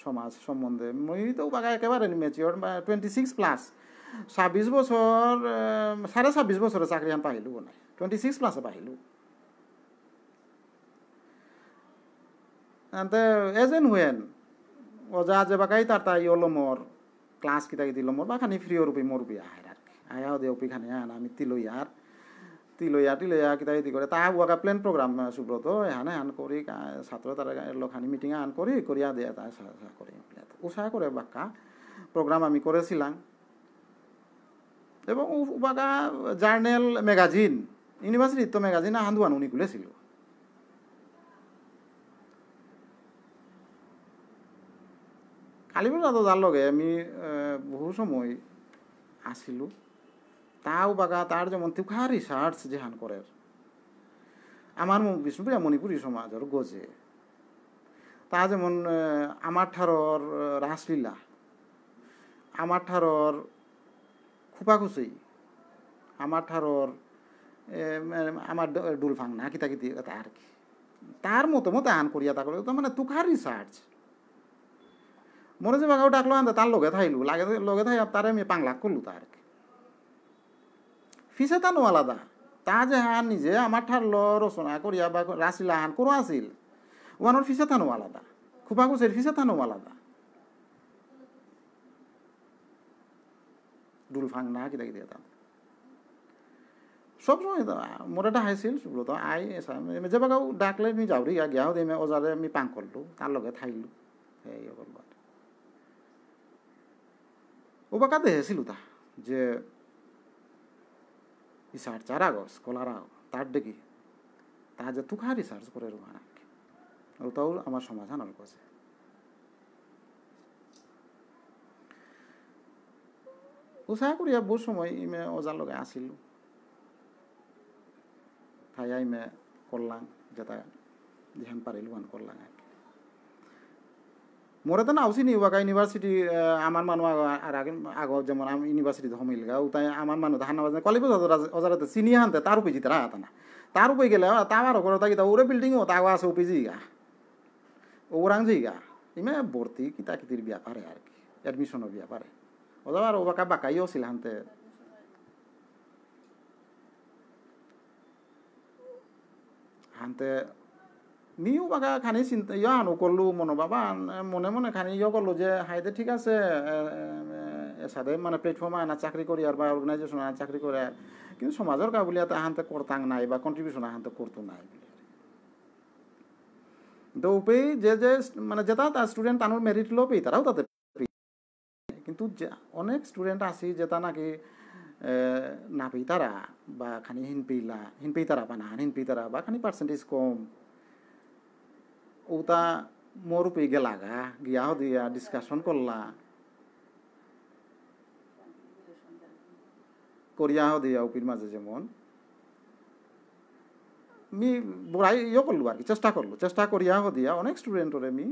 সমাজ সম্বন্ধে মই তো বাকা একেবারে মেচিওর টুয়েন্টি সিক্স প্লাস ছাব্বিশ বছর সাড়ে ছাব্বিশ বছরের চাকরি আমি পাইলো নাই টুয়েন্টি সিক্স প্লাসে পাইলো। আনতে এজ এন ওজা যে বাকাই তার তাই ওলো মোর ক্লাস কিতা দিল মোর বাখানি ফ্রি রূপে মোর রূপে আহের আর কি। আয়া দে উপি খানি আন আমি তিলই আর তিলইয়া টিলইয়া কিতা ইতি করে। তা ওয়াকা প্লেন প্রোগ্রাম সুব্রত এহানে আন করি ছাত্র তারা লোকখানি মিটিং আন করি, করিয়া দিয়ে তা করি। উৎসাহ করে বাক্কা প্রোগ্রাম আমি করেছিলাম। এবং বাকা জার্নেল ম্যাগাজিন ইউনিভার্সিটির তো ম্যাগাজিন আহান্দুয়ান উনি খুলেছিল কালীপুর যাদৱ যাৰ লগে আমি বহু সময় আছিলোঁ তাও বাগা, তার যেমন তুখা রিসার্চ যেহান করে আমার বিষ্ণুপুরিয়া মণিপুরী সমাজের গজে। তা যেমন আমার ঠারর রাসলীলা। আমার ঠারর খুপাখুচি আমার ঠারর আমার ডুল ফাংনা কিতা কিতি আর কি। তার মতো মতো আন করিয়া তা মানে তুখার রিসার্চ মনে যে বাগাও ডাকলো, আনতে তার লগে থাইলু লাগে লগে থাই তারে আমি পাংলাক করলু তার ফিসে তানো আলাদা। তা যে হান নিজে আমার ঠার ল রচনা করিয়া বা রাসিলা হান কোনো আছিল। ওয়ানোর ফিসে থানো আলাদা। খুপা কুচের ফিসে থানো আলাদা। ডুল ফাং না কিতা কিতা তা সবসময় মোর এটা হাইছিল সুব্রত আই যে বাগাও ডাকলে আমি যাও রি গিয়াও দে ওজারে আমি পাং করল, তার লগে থাইলো। এই করল ও বাকা দেহেছিল তা যে আর আগো স্কলার আও তার দেখি, তা যে তুখা রিসার্চ করে রোহানা ওটাও আমার সমাধান অল্প আছে উৎসাহ করিয়া বহু সময় ইমে অজার লগে আসিল। থাইয়া ইমে করলাম যেটা যেখান পারিল ওয়ান করলাম আর মোরে তো নাওছি নি ওয়াকা ইউনিভার্সিটি আমার মানুষ আর আগে আগ যেমন আমি ইউনিভার্সিটি হমিল গাও তাই আমার মানুষ ধান নাবাজ কলিব অজারাতে চিনি হানতে তার উপে জিতে রাহা না। তার উপে গেলে তার ওপরে তাকি তা ওরে বিল্ডিংও তাও আছে উপে জিগা ওরাং জিগা ইমে ভর্তি কিতা কিতির ব্যাপারে আর কি এডমিশনের ব্যাপারে ওদের আর ওবাকা বাকাইও ছিল হানতে হানতে মিও বাগা খানি চিন্তা ইয়া আনো করল মনে বাবা মনে মনে খানি ইয়ে করল যে হাইতে ঠিক আছে সাথে মানে প্ল্যাটফর্মে আনা চাকরি করি আর বা অর্গানাইজেশন আনা চাকরি করে কিন্তু সমাজের কা বলিয়া আহান্তে করতাং নাই বা কন্ট্রিবিউশন আহান্তে করতো নাই তো উপে যে যে মানে যেটা তার স্টুডেন্ট তানোর মেরিট লো পেয়ে তারাও তাতে কিন্তু অনেক স্টুডেন্ট আছি যেটা নাকি না পেয়ে তারা বা খানি হিন পেইলা হিন পেই তারা বা না হিন পেই তারা বা খানি পার্সেন্টেজ কম। ওটা মোর উপে গেলাগা গিয়া দিয়া ডিসকাশন করলা করিয়া দিয়া উপির মাঝে যেমন মি বড়াই ইয়ে করল আর কি চেষ্টা করল চেষ্টা করিয়া দিয়া অনেক স্টুডেন্টরে মি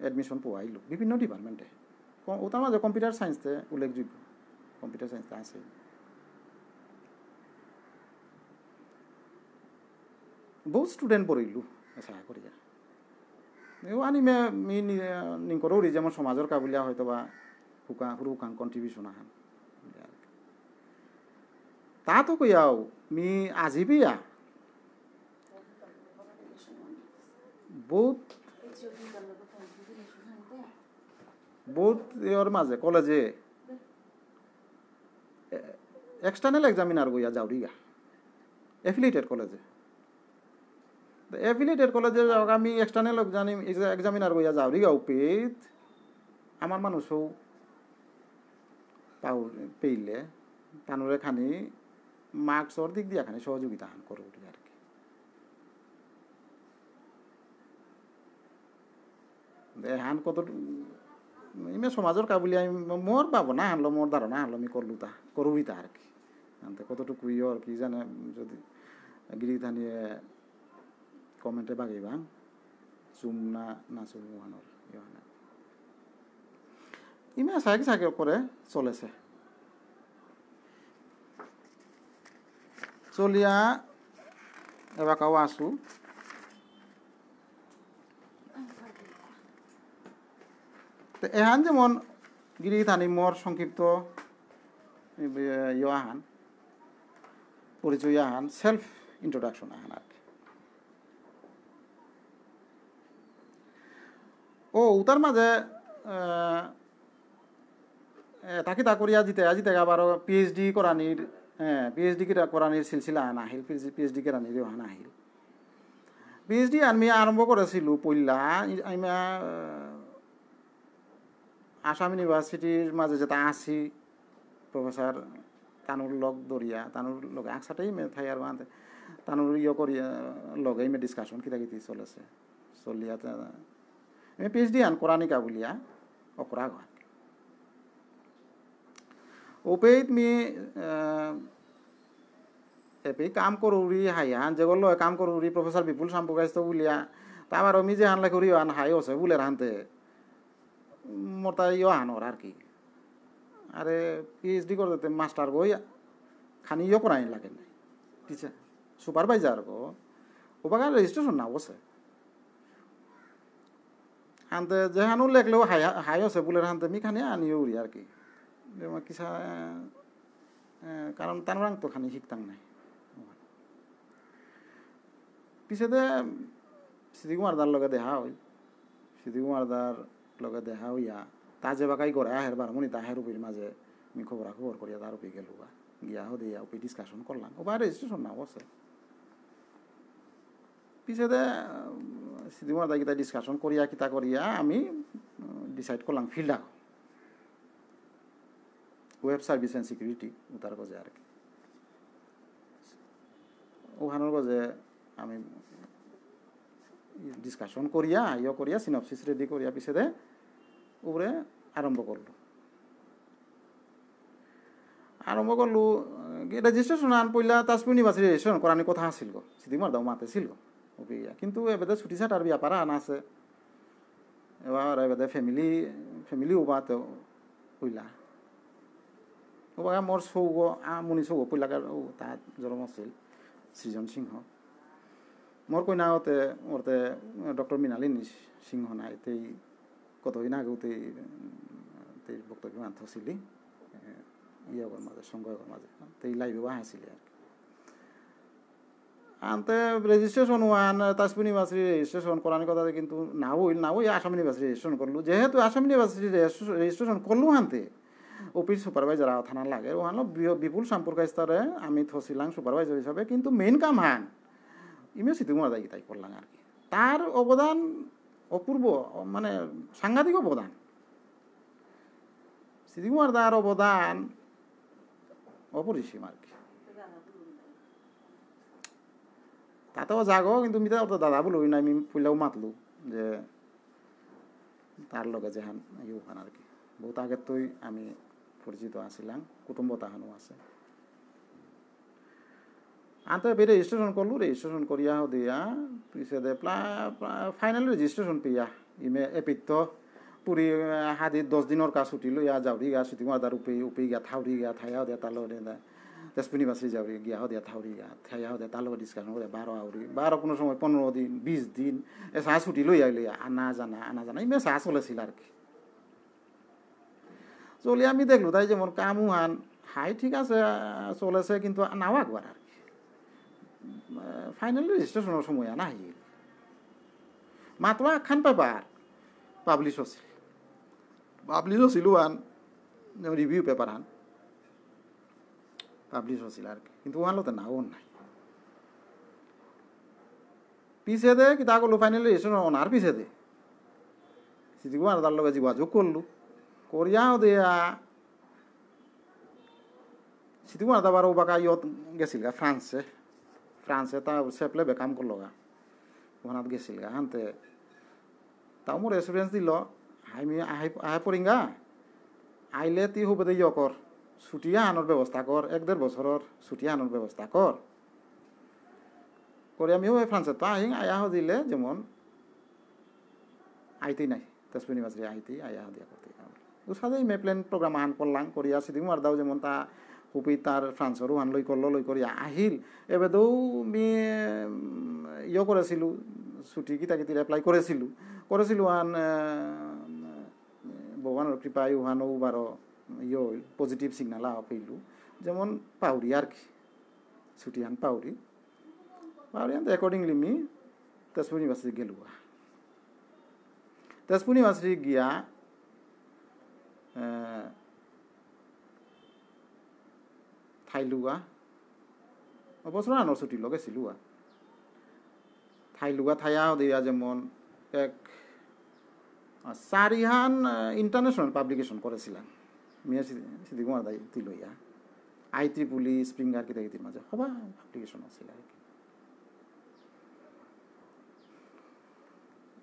এডমিশন পোয়াইলো বিভিন্ন ডিপার্টমেন্টে ওটার মাঝে কম্পিউটার সায়েন্সতে উল্লেখযোগ্য কম্পিউটার সায়েন্সতে আছে বহুত স্টুডেন্ট পড়িলু আশা করিয়া আনিমে মি নিংকরৌরি যেমন সমাজের কাবুলিয়া হয়তো বা হুকা হুরু হুকাং কন্ট্রিবিউশন আহান তা তো কইয়াও মি আজিবিয়া বহুত বহুত ইয়র মাঝে কলেজে। এক্সটার্নাল এক্সামিনার গইয়া যাওরিগা এফিলিয়েটেড কলেজে। এফিলিয়েটেড কলেজে যাওক, আমি এক্সটার্নাল এক্সামিনার গইয়া যাওরিগা উপিত আমার মানুষও পাও পেইলে তানুরে খানি মার্কসর দিক দিয়া খানি সহযোগিতা হান করো আর কি। হান কত ইমে সমাজের কাবুলি আমি মোর ভাবনা আনলো মোর ধারণা আনলো আমি করলু তা, করবি তা আর কি। কতটুকু ইয়ে আর কি, জানে যদি গিরি ধানিয়ে কমেন্টে বাগিবা চুম না না চুম ওহানোর ইয়ে সাইকে সাইকে করে চলেছে চলিয়া এবাকাও আসু তো এহান যেমন গিরি থানি মোর সংক্ষিপ্ত ইয়ে আহান পরিচয় আহান সেলফ ইন্ট্রোডাকশন আহান আর কি ও, উতার মাঝে তাকে তা করিয়া জিতে আজিতে আবার পিএইচডি করানির হ্যাঁ পিএইচডি করানির সিলসিলা আনা আহিল পিএইচডি করানির আনা আহিল পিএইচডি আমি আরম্ভ করেছিল পইলা আমি আসাম ইউনিভার্সিটির মাঝে যেটা আছি প্রফেসর তানুর লগ দরিয়া, তানুর লগে আকসাটাই মে থাই আর তানুর ইয়ে করিয়া লগেই মে ডিসকাশন কিতা কিতি চলেছে, চলিয়া আমি পিএইচডি আন করানিকা বুলিয়া অকরা ঘর ওপেই তুমি এপি কাম করুরি হাইহান যেগুলো লয় কাম করুরি প্রফেসর বিপুল সাম্পুকাইস্ত বুলিয়া তারপর আমি যে হানলে করি হান হাই আছে বুলের হানতে মোটা ইয়ে হানর আর কি। আরে পিএইচডি করতে মাস্টার গই খানি ইয়ে করাই লাগে নাই। টিচার সুপারভাইজার গো। ওবাগার রেজিস্ট্রেশন না বসে হানতে যেহানো লেখলেও হাই হাই আছে বুলের হানতে মি খানি আনিও উড়ি আর কি কিসা কারণ তার তো খানি শিখতাম নাই। পিছতে সিদ্ধি দার লগে দেখা হইল সিদ্ধি দার লগে দেখা হইয়া যে বাকাই করে আহের বার মনি তাহের উপর মাঝে আমি খবরা খবর করিয়া তার উপরে গেল গিয়া হদিয়া উপরে ডিসকাশন করলাম। ও বা রেজিস্ট্রেশন না বসে পিছতে সিদ্ধি মারদা কিতা ডিসকাশন করিয়া কিতা করিয়া আমি ডিসাইড করলাম field web service and security উতার গজে আর কি। ওখানোর গজে আমি ডিসকাশন করিয়া ইয়ে করিয়া সিনপসিস রেডি করিয়া পিছতে উপরে আরম্ভ করল। আরম্ভ করল রেজিস্ট্রেশন আন পইলা তাজপুর ইউনিভার্সিটি রেজিস্ট্রেশন করানি কথা আছিল গো সিদ্ধি মার দাও মাতে ছিল। কিন্তু এবারে ছুটি ছাটার ব্যাপার আনা আছে। এবার ফ্যামিলি ওবা তো পইলা। ওবা মোর সৌগ আমনি সৌগ পইলাকার ও তাত জন্ম আছিল সৃজন সিংহ। মোর কইনাওতে ওরতে ডক্টর মৃণালিনী সিংহ নাই তেই কতদিন আগেও তেই তেই বক্তব্য আনথছিলি ইয়গর মাঝে সংঘর মাঝে তেই লাইভেও আহাইছিলি আর আনতে রেজিস্ট্রেশন ওয়ান তাজপুর ইউনিভার্সিটি রেজিস্ট্রেশন করার কথা কিন্তু না হইল না ওই আসাম ইউনিভার্সিটি রেজিস্ট্রেশন করলু। যেহেতু আসাম ইউনিভার্সিটি রেজিস্ট্রেশন করলু হানতে অফিস সুপারভাইজার থানা লাগে। ওহান বিপুল সম্পর্ক স্তরে আমি থছিলাম সুপারভাইজার হিসাবে কিন্তু মেইন কাম হান ইমেও সিদ্ধুকুমার দায়ী তাই করলাম আর কি। তার অবদান অপূর্ব মানে সাংঘাতিক অবদান। সিদ্ধিকুমার দার অবদান অপরিসীম আর কি। তাতেও জাগো কিন্তু মিতা দাদা বলো না আমি পইলাও মাতলো যে তার লগে যেহান ইউখান আর কি। বহুত আগের তুই আমি পরিচিত আছিলাম কুটুম্ব তাহানো আছে। আনতে বে রেজিস্ট্রেশন করলু রেজিস্ট্রেশন করিয়া দিয়া, পিছে দে ফাইনাল রেজিস্ট্রেশন পিয়া। ইমে এপিত পুরি হাদি দশ দিনের কাজ ছুটি লইয়া যাওরি গা, ছুটি মার দার উপে উপে গিয়া থাউরি গা, থাইয়া দিয়া, তালো দে। যাওরি গিয়া দিয়া থাউরি গা থাইয়া দিয়া তালো ডিসকাশন করে বারো আউরি, বারো কোনো সময় পনেরো দিন, বিশ দিন, এ চাহ ছুটি লইয়া লইয়া আনা জানা আনা জানা, ইমে চাহ চলেছিল আর কি। চলি আমি দেখল তাই যেমন কামু হান হাই ঠিক আছে, চলেছে কিন্তু নাও একবার আর ফাইনেল রেজিস্ট্রেশনের সময় আনা আহিল মাত্র একখান পেপার পাবলিশ হছিল পাবলিশ হছিল আন রিভিউ পেপার আন পাবলিশ হছিল আর কি কিন্তু ওয়ানলোতে নাও নাই পিছে দে কিতা করল ফাইনাল রেজিস্ট্রেশন অনার পিছে দে সিটিগো আর তার লগে যোগাযোগ করল করিয়াও দেয়া সিটিগো আর দাবার ওবাকা ইয়ত গেছিল ফ্রান্সে ফ্রান্সে তা সেপলে বেকাম করল গা ওখানাত গেছিল গা হানতে তাও মোৰ এক্সপিৰিয়েঞ্চ দিল আমি আহি আহে পৰিংগা আইলে তি সুবিধা ইয় কৰ ছুটিয়া আনৰ ব্যৱস্থা কৰ এক ডেৰ বছৰৰ ছুটিয়া আনৰ ব্যৱস্থা কৰ করে আমিও ফ্রান্সের তো আহিং আয়া দিলে যেমন। আইতেই নাই তেজপুর ইউনিভার্সিটি আইতেই আয়া দিয়া করতে উসাদে মে প্লেন প্রোগ্রাম আহান করলাম করিয়া সিদিং মারদাও যেমন তা হুপি তার ফ্রান্সরও হান লৈ করল লৈ করিয়া আহিল। এবেদেও মি ইয়ে করেছিলো ছুটি কিতা কিতির এপ্লাই করেছিলো করেছিলো আন ভগবানের কৃপায় উহানো বারো ইয়ে পজিটিভ সিগনাল আহ পেইলু। যেমন পাউরি আর কি ছুটি আন পাউরি। পাউরি আন অ্যাকর্ডিংলি মি তেজপুর ইউনিভার্সিটি গেলু তেজপুর ইউনিভার্সিটি গিয়া ঠাইলুয়া অবসর আনৰ ছুটি লগাইছিলোঁ ঠাইলুয়া ঠাইয়া দিয়া যেমন এক চারিহান ইন্টারন্যাশনাল পাবলিকেশন করেছিলাম মিয়া সিদ্ধি কুমার দাই তিলইয়া আই ত্রিপুলি স্প্রিঙ্গার কিতা কিতির মাঝে সবা পাবলিকেশন আছিল আর কি।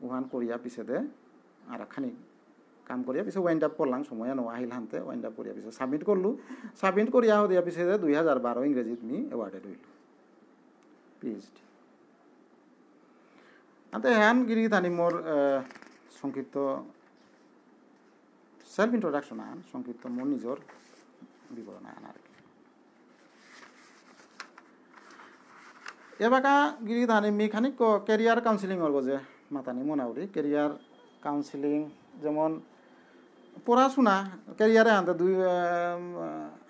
উহান করিয়া পিছতে আর খানি কাম করিয়া পিছত ওয়াইন্ড আপ করলাম, সময় নো, আহিল হানতে ওয়াইন্ড আপ করিয়া পিছত সাবমিট করলু। সাবমিট করিয়া দিয়া পিছে দে দুই হাজার বারো ইংরেজিত মি এওয়ার্ডেড হইল পিএইচডি আনতে হ্যান গিরি তানি মোর সংক্ষিপ্ত সেলফ ইন্ট্রোডাকশন আন সংক্ষিপ্ত মোর নিজর বিবরণ আন কি। এবাকা গিরি ধানি মি খানিক কাউন্সিলিং কাউন্সিলিংর গজে মাতানি মোনাউরি। কেরিয়ার কাউন্সিলিং যেমন পড়াশোনা কেরিয়ারে আনতে দুই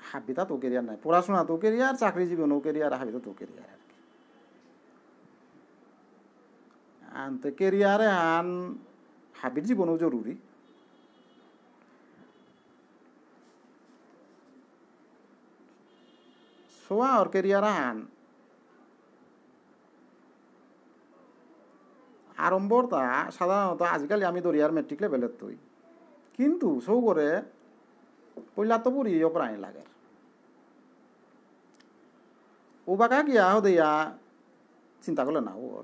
হাবিতা তো কেরিয়ার নাই। পড়াশোনা তো কেরিয়ার চাকরি জীবনও কেরিয়ার হাবিতা তো কেরিয়ার আর কি। আনতে কেরিয়ারে আন হাবির জীবনও জরুরি। সোয়া আর কেরিয়ার আন আরম্ভরটা সাধারণত আজিকালি আমি দরিয়ার মেট্রিক লেভেলের তুই। কিন্তু সৌ করে পইলা তো লাগে। ও বাকা গিয়া দিয়া চিন্তা করলে না ওর।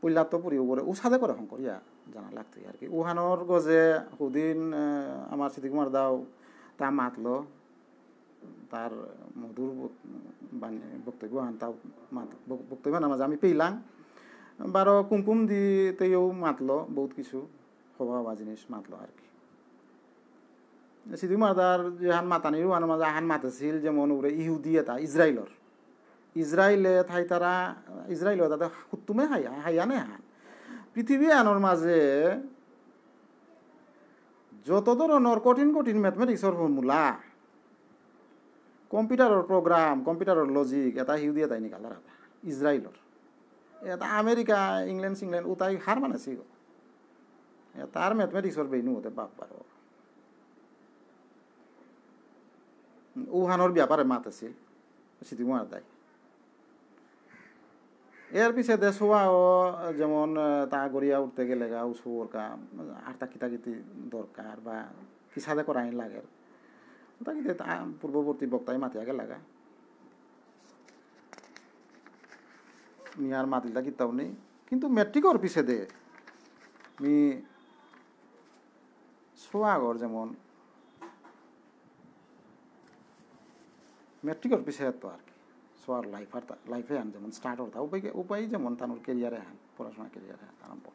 পইলা তো পুরি ওরে ও সাদে করে করিয়া জানা লাগতো আর কি। উহানোর গজে সুদিন আমার সিদ্ধি কুমার দাও, তা মাতলো। তার মধুর বক্তব্য তাও বক্তব্য নামাজ। আমি পেলাম বারো কুমকুম দি তেও মাতলো, বহুত কিছু হবা হবা জিনিস মাতলো আর কি। সিধু মাদার যেহান মাতানির ওয়ান মাঝে আহান মাতেছিল, যেমন ওরে ইহুদি এটা ইসরায়েলর ইসরায়েলে ঠাই তারা ইসরায়েল তাতে সুতুমে হাইয়া হাইয়া নে হান পৃথিবী আনৰ মাঝে যত ধরনের কঠিন কঠিন মেথমেটিক্সর ফর্মুলা কম্পিউটাৰৰ প্ৰগ্ৰাম, কম্পিউটাৰৰ লজিক এটা হিউদি এটাই নিকালাৰ ইজৰাইলৰ। এটা আমেরিকা ইংল্যান্ড সিংল্যান্ড ও তাই হার মানেছি গো তার ম্যাথমেটিক্সর বেইনু হতে বাপ পারো উহানোর ব্যাপারে মাত আছিল সিদ্ধিকুমার দায় এর পিছে দেশোয়াও যেমন তা গড়িয়া উঠতে গেলে গা উসুর কাম আর তা কিতা কিতি দরকার বা কিসাদে করাই লাগে। তা কিতে পূর্ববর্তী বক্তায় মাতিয়া গেলে লাগা মিয়ার মাতিলটা কিতাও নেই। কিন্তু মেট্রিকর পিছে দে মি সোয়াগর যেমন মেট্রিকর পিছে তো আর কি। সোয়ার লাইফ আর লাইফে আন যেমন স্টার্ট হতা উপায় উপায় যেমন তানোর কেরিয়ারে আন, পড়াশোনা কেরিয়ারে আরম্ভ।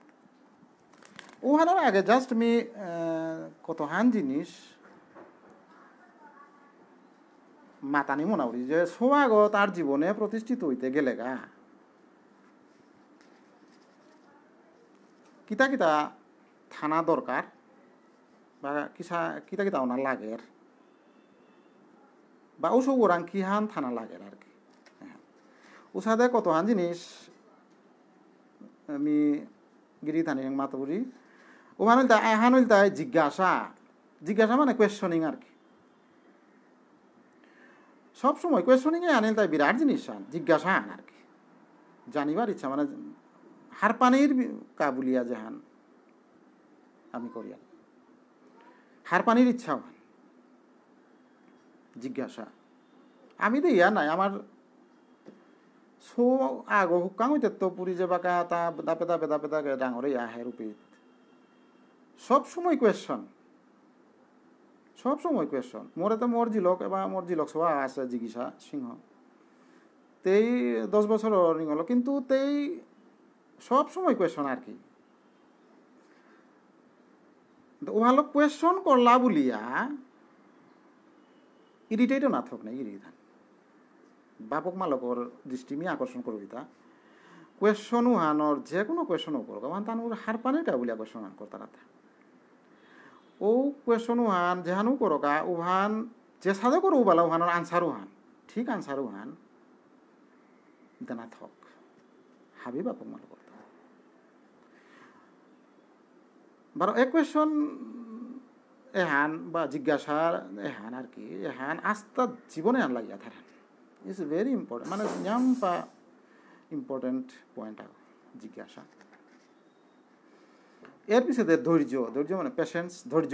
ওহানোর আগে জাস্ট মি কত হান জিনিস মাতানি মনাউরি যে সোয়াগ তার জীবনে প্রতিষ্ঠিত হইতে গেলে গা। কিতা কিতা থানা দরকার বা কিসা, কিতা কিতা ওনার লাগের? বা ওসব ওরাং কিহান থানা লাগের আর কি? উসাদে কতহান জিনিস? আমি গিরি থানি মাতবুরি। হইল এহান হইল তাই জিজ্ঞাসা। জিজ্ঞাসা মানে কোয়েশনিং আর কি। সব সময় কোয়েশনিংয়ে আনিল তাই বিরাট জিনিস, আন, জিজ্ঞাসা আন আর কি। জানিবার ইচ্ছা মানে হারপানির কাবুলিয়া জাহান আমি করিয়া হারপানির ইচ্ছাও জিজ্ঞাসা। আমি তো ইয়া নাই, আমার সো আগ হুকাং হইতে তো পুরি যে বাকা, তা দাপে দাপে দাপে দাপে ডাঙরে আহে রূপে। সব সময় কোয়েশন সব সময় কোয়েশন মোরে তো মোর জিলক এবার মোর জিলক সবা আছে জিজ্ঞাসা, সিংহ। তেই দশ বছর হলো, কিন্তু তেই সব সময় কোয়েশন আর কি। ওহালো কোয়েশন করলা বলিয়া ইরিটেটও না থাক না ইরিধান বাপক মালকর দৃষ্টি মি আকর্ষণ করব ইতা কোয়েশন উহানর যে কোনো কোয়েশন করো ওহান তান হার পানে কা বলিয়া কোয়েশন আন করতা রাতা ও কোয়েশন উহান যেহানু করকা উহান যে সাদে করো বালা উহানর আনসার উহান ঠিক আনসার উহান দেনা থক। হাবি বাপক মালকর বারো, এক কোয়েশন এহান বা জিজ্ঞাসার এহান আর কি, এহান আস্তা জীবনে আন লাগিয়া থারেন ইটস ভেরি ইম্পর্টেন্ট মানে ইম্পর্টেন্ট পয়েন্ট জিজ্ঞাসা। এর পিছনে ধৈর্য ধৈর্য মানে পেশেন্স ধৈর্য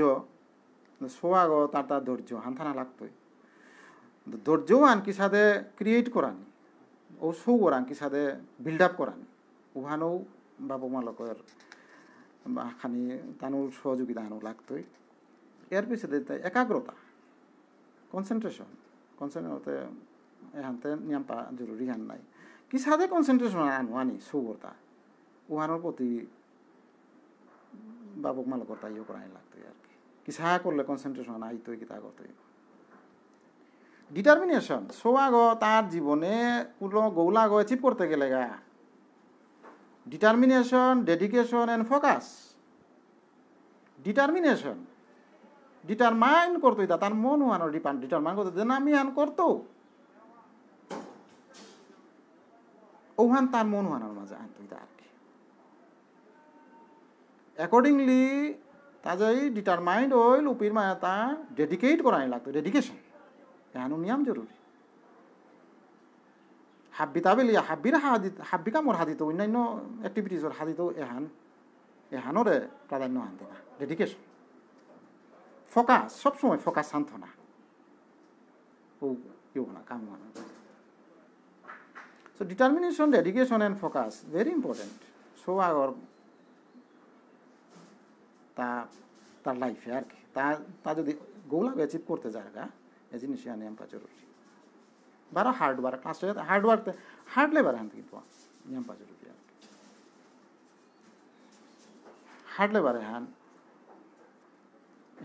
সোয়াগ তার তার ধৈর্য হানথানা লাগতোই। ধৈর্যও আনকি সাথে ক্রিয়েট করানি ও সৌ আনকি সাথে বিল্ড আপ করানি উহানও বাবু মালকের খানি তানোর সহযোগিতা আনো লাগতোই। এর পিছনে একাগ্রতা কনসেন্ট্রেশন কনসেন্ট্রেটে এহানতে নিয়ম পা জরুরি হান নাই। কি সাদে কনসেন্ট্রেশন আনো আনি সৌগরতা উহানোর প্রতি ইয়ে করাই লাগতো আর কি। কি সাহা করলে কনসেন্ট্রেশন আইতই কি তা করতই ডিটারমিনেশন সোয়াগ তার জীবনে কোনো গৌলাগ অ্যাচিভ করতে গেলে গা। Determination dedication and focus determination determine করতো এটা তার মন হানো ডিটারমাইন করতো যে আমি হান করতো। ওহান তার মন হানোর মাঝে আনতো এটা যাই ডিটারমাইন্ড ওইল উপির মায়া তা ডেডিকেট করাই লাগতো ডেডিকেশন এহানো নিয়ম জরুরি? হাব্বি তাবেলি হাব্বির হাদি হাব্বিকা কামর হাদিত, অন্যান্য এক্টিভিটিজর হাদিত এহান, এহানরে প্রাধান্য আনতে না ডেডিকেশন ফোকাস সবসময় ফোকাস শান্ত না ও ইউ না, কাম না। So determination dedication and focus very important so আগর তা, তার লাইফে আর কি। তা তা যদি গোলা অ্যাচিভ করতে যায় জায়গা এই জিনিস আনি আমরা জরুরি। বারো hard work class hard labour আনতে কিন্তু নিয়মপা জরুরি আর হার্ড লেবার হ্যান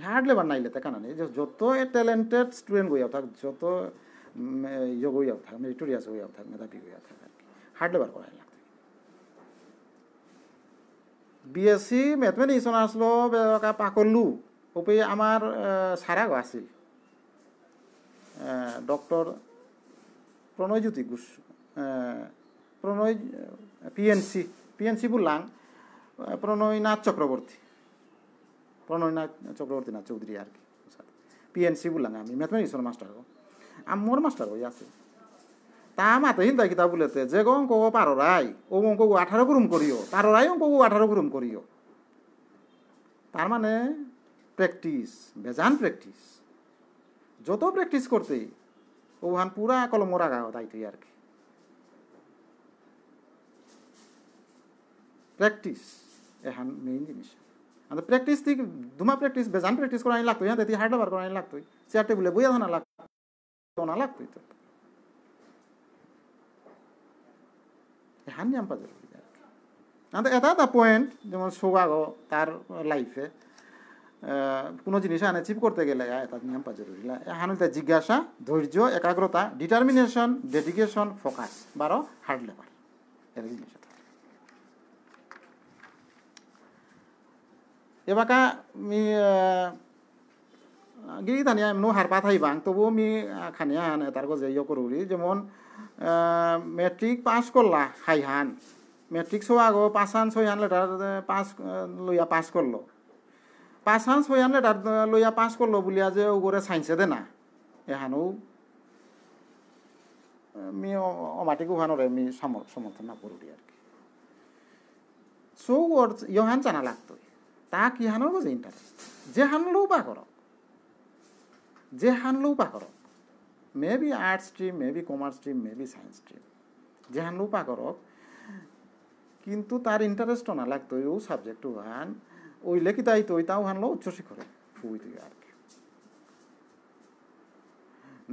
হার্ড লেবার নাইলে তে কারণে যত ট্যালেন্টেড স্টুডেন্ট গইয়াও থাক, যত ইয়ে গইয়াও থাক মেরিটোরিয়াস গইয়াও থাক, মেধাবী গইয়াও থাক আর কি হার্ড লেবার করাই লাগবে বিএসসি ম্যাথমেটিক্স আসলো পাকল্লু ওপে আমার সারাগ আছিল। Doctor Pranayjyoti Ghosh Pranay PNC PNC বললাম প্রণয়নাথ চক্রবর্তী প্রণয়নাথ চক্রবর্তী নাথ চৌধুরী আর কি। পিএনসি বললাম আমি। ম্যাথমেটিক্সের মাস্টার গো আমার মাস্টার হয়ে আছে। তা মাতে হিন্দা কিতাব বলেতে যে গো অঙ্ক পাররাই ও অঙ্ক আঠারো গুরুম করিও পাররাই অঙ্ক আঠারো গুরুম করিও। তার মানে প্র্যাকটিস, বেজান প্র্যাকটিস। যত প্র্যাকটিস করতে ওহান পুরা কলম রাখা তাই তুই আর কি প্র্যাকটিস এহান মেইন জিনিস। আর প্র্যাকটিস থেকে দুমা প্র্যাকটিস, বেজান প্র্যাকটিস করা লাগতো হ্যাঁ তেতি হার্ড বার করা লাগতো চেয়ার টেবিলে বইয়া ধনা লাগতো না লাগতো তো। এহান নিয়ম পা জরুরি আর এটা পয়েন্ট যেমন সৌভাগ্য তার লাইফে কোনো জিনিস অ্যাচিভ করতে গেলে এটা নিয়ম পা জরুরি হানুতে জিজ্ঞাসা, ধৈর্য, একাগ্রতা ডিটারমিনেশন ডেডিকেশন ফোকাস বারো হার্ড লেবার এটা জিনিস এবাকা মি গিরি তানিয়া এমন হারপা থাইবাং তবু মি খানিয়া হান তার গজে ইয়ে করুরি। যেমন মেট্রিক পাস করলা, হাই হান। মেট্রিক সো আগো পাঁচ হান হান লেটার পাস লইয়া পাস করল। পাঁচ হান, ছয় হান লেটার লইয়া পাস করল বলিয়া যে ওগরে সাইন্সে দে না। এহানো মি অমাটিক উহানরে মি সমর্থন না করুরি আর কি। সো ওর ইহান জানা লাগতো তা কি হানোর বোঝে ইন্টারেস্ট যে হানলেও পা করক। যে হানলেও পা করক। May be arts stream may be commerce stream may be science stream যে হানলেও পা করক কিন্তু তার ইন্টারেস্টও না লাগতো, ও সাবজেক্ট হান, ওই লেখি তাই তো তাও হানলো উচ্চশিখরে ফুই তুই আর কি।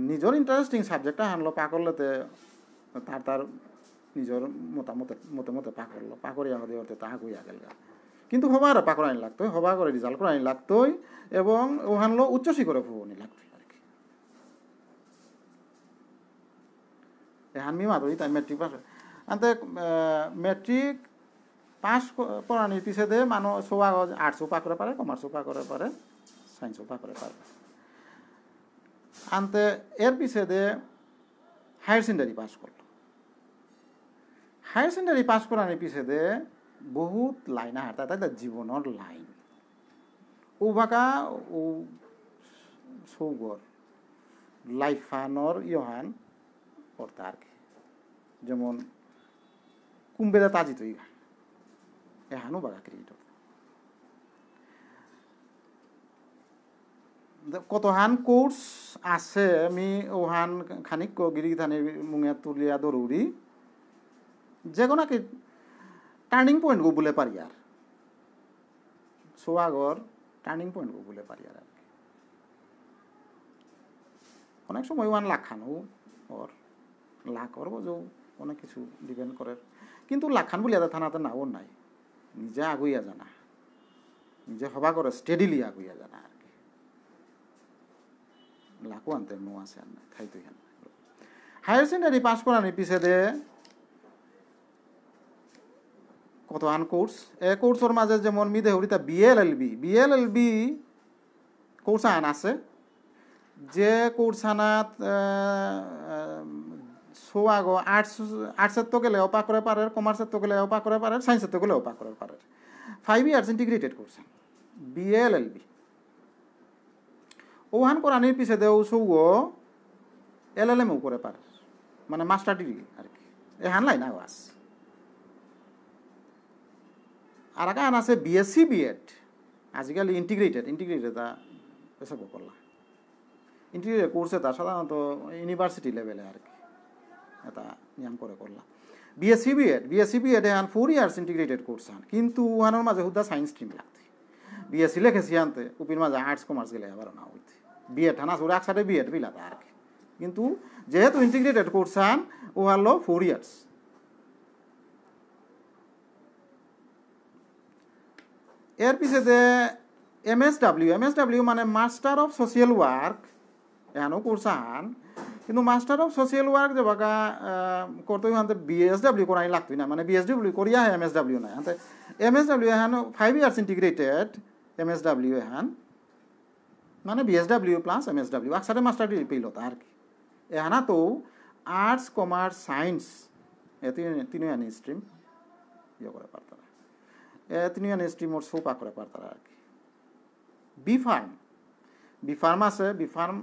নিজের ইন্টারেস্টিং সাবজেক্টটা হানলো পা করলেতে তার তার নিজের মতামতে মতে মতে পা করল পা করিয়া হতে হতে তাহা কইয়া গেল কিন্তু হবার পা করানি লাগতো হবা করে রেজাল্ট করানি লাগতোই, এবং ও ওহানলো উচ্চশিখরে ফুবনি লাগতোই। কি হানমি মাধুরী, তাই মেট্রিক পাস আনতে মেট্রিক পাস পড়ানির পিছে দে মানুষ সোয়া আর্টসও পা করে পারে কমার্সও পা করে পারে সায়েন্সও পা করে পারে। আনতে এর পিছে দে হায়ার সেকেন্ডারি পাস করল। হায়ার সেকেন্ডারি পাস করানির পিছে দে, বহুত লাইন হাঁটা তাই জীবনের লাইন। ও ভাকা ও সৌগর, লাইফানর ইহান করতে আর কি? যেমন কুম্বেদা তাজি তুই এহানো বাগা ক্রিকেট কতহান কোর্স আছে, আমি ওহান খানিক গিরি ধানি মুঙিয়া তুলিয়া দরুরি। যে কোনো কি টার্নিং পয়েন্ট গো বলে পারি আর। সোয়াগর টার্নিং পয়েন্ট বলে পারি আর অনেক সময় ওয়ান লাখ খানো ওর। লাখ ওর বোঝো অনেক কিছু ডিপেন্ড করে কিন্তু লাখ খান বলে থানাতে নাও নাই। নিজে আগুইয়া জানা। নিজে হবা করে স্টেডিলি আগুইয়া জানা আর কি। লাখো আনতে নো আছে আর নাই, খাইতো হেন হায়ার সেকেন্ডারি পাস করানি পিছে দে কত আন কোর্স এ কোর্সের মাঝে যেমন মিদে হরিতা এল বি কোর্স আন আছে। যে কোর্সানাত সোয়াগ আর্টস আর্টসের তো গেলেও পা করে পারে কমার্সের তো গেলেও পা করে পারে সায়েন্সের তো গেলেও পা করে পারে five years integrated course BL L B ওহান করানির পিছে দেও সৌগ এল এল এমও করে পারে মানে মাস্টার ডিগ্রি আর কি। এ হানলাই না ওয়াস আর আন আছে বিএসসি বিএড আজিকালি ইন্টিগ্রেটেড ইন্টিগ্রেটেড তা এসব করলাম। ইন্টিগ্রেটেড কোর্স তা সাধারণত ইউনিভার্সিটি লেভেলে আর কি। এটা নিয়ম করে করলাম। বিএসসি বিএড বিএসসি বিএড এহান ফোর ইয়ার্স ইন্টিগ্রেটেড কোর্স আন কিন্তু উহানোর মাঝে হুদা সায়েন্স স্ট্রিম লাগতে। বিএসসি লেখেছি আনতে, উপির মাঝে আর্টস কমার্স গেলে আবার না হইতে। বিএড হানা সুরে একসাথে বিএড বিলাতে আর কি। কিন্তু যেহেতু ইন্টিগ্রেটেড কোর্স আন ও হলো ফোর ইয়ার্স এর পিছনে M S W M S W মানে মাস্টার অফ সোশিয়াল ওয়ার্ক এহানো কোর্স আন। কিন্তু মাস্টার অফ সোশিয়াল ওয়ার্ক যে বাকা করতে হাতে বিএসডাব্লিউ করাই লাগতোই না। মানে বিএসডাব্লিউ করিয়া এম এস ডাব্লিউ নাই। হাতে এম এস ডাব্লিউ এহান five years integrated M S W এহান মানে BSW plus M S W একসাথে মাস্টার পেল আর কি। এহানা তো আর্টস কমার্স সায়েন্স এ তিনই আনি স্ট্রিম ইয়ে করে পারতারা এ তিনই আনি স্ট্রিমর সোপা করে পারতারা আর কি। বি ফার্ম বি ফার্ম আছে। B pharm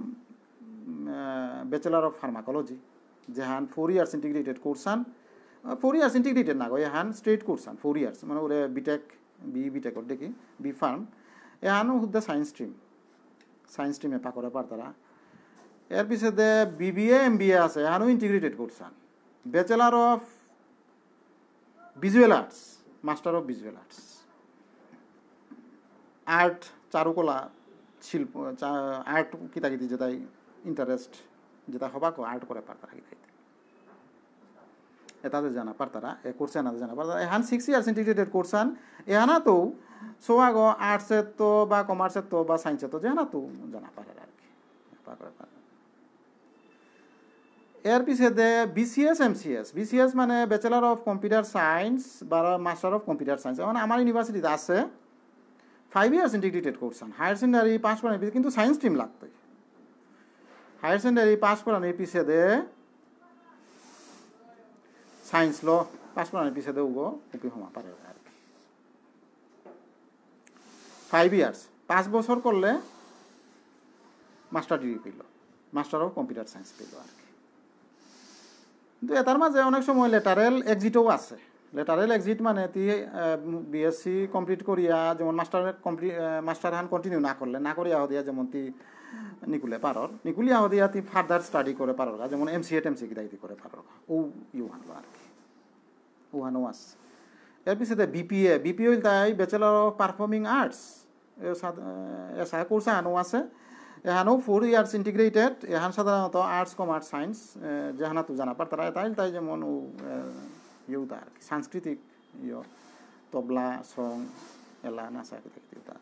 bachelor of pharmacology যে যেহান ফোর ইয়ার্স ইন্টিগ্রেটেড কোর্সান ফোর ইয়ার্স ইন্টিগ্রেটেড না গো এহান স্ট্রেট কোর্সান ফোর ইয়ার্স মানে ওরে বিটেক বি বিটেক ওর দেখি বি ফার্ম এহানো হুদ্দা সায়েন্স স্ট্রিম সায়েন্স স্ট্রিমে পাকরে পারতারা এর পিছনে বিবিএ এম বি এ আছে এহানো integrated কোর্সান bachelor of visual arts master of visual arts art চারুকলা, শিল্প আর্ট কিতা কিতি ইন্টারেস্ট যেটা হবাক আর্ট করে পারতারা কিতাইতে এটাতে জানা পারতারা এ কোর্সে এনাতে জানা পারতারা এহান সিক্স ইয়ার্স ইন্টিগ্রেটেড কোর্সান এহানা তো সোয়াগ আর্টসের তো বা কমার্সের তো বা সায়েন্সের তো জানা তো জানা পারে আর কি এর পিছে দে বিসিএস এমসিএস বিসিএস মানে ব্যাচেলার অফ কম্পিউটার সায়েন্স বা মাস্টার অফ কম্পিউটার সায়েন্স মানে আমার ইউনিভার্সিটিতে আছে। ফাইভ ইয়ার্স ইন্টিগ্রেটেড কোর্সান হায়ার সেকেন্ডারি পাস করার কিন্তু সায়েন্স স্ট্রিম লাগতো হায়ার সেকেন্ডারি পাস করানোর পিছিয়ে দে সায়েন্স ল পাস করানোর পিছিয়ে দে উগো উপি হমা পারে আর কি ফাইভ ইয়ার্স পাঁচ বছর করলে মাস্টার ডিগ্রি পেল মাস্টার অফ কম্পিউটার সায়েন্স পেল আর কি কিন্তু এটার মাঝে অনেক সময় লেটারেল এক্সিটও আছে লেটারেল এক্সিট মানে তি বিএসসি কমপ্লিট করিয়া যেমন মাস্টার কমপ্লিট মাস্টার হান কন্টিনিউ না করলে না করিয়া দিয়া যেমন তি নিকুলে পারর। নিকুলিয়া দিয়া তি ফার্দার স্টাডি করে পারর যেমন এম সি এ টেম সি কিদাইতি করে পারর ও ইউ হানলো আর কি। ও হানো আস। এর পিছতে বিপিএ বিপিএ হইল তাই ব্যাচেলার অফ পারফর্মিং আর্টস এসা কোর্স হানো আছে। এহানো ফোর ইয়ার্স ইন্টিগ্রেটেড এহান সাধারণত আর্টস কমার্স সায়েন্স যেহানা তো জানা পার, তারা তাই তাই যেমন ও ইউতা আর কি। সাংস্কৃতিক ইয়, তবলা, সং এলা নাচা ইউতা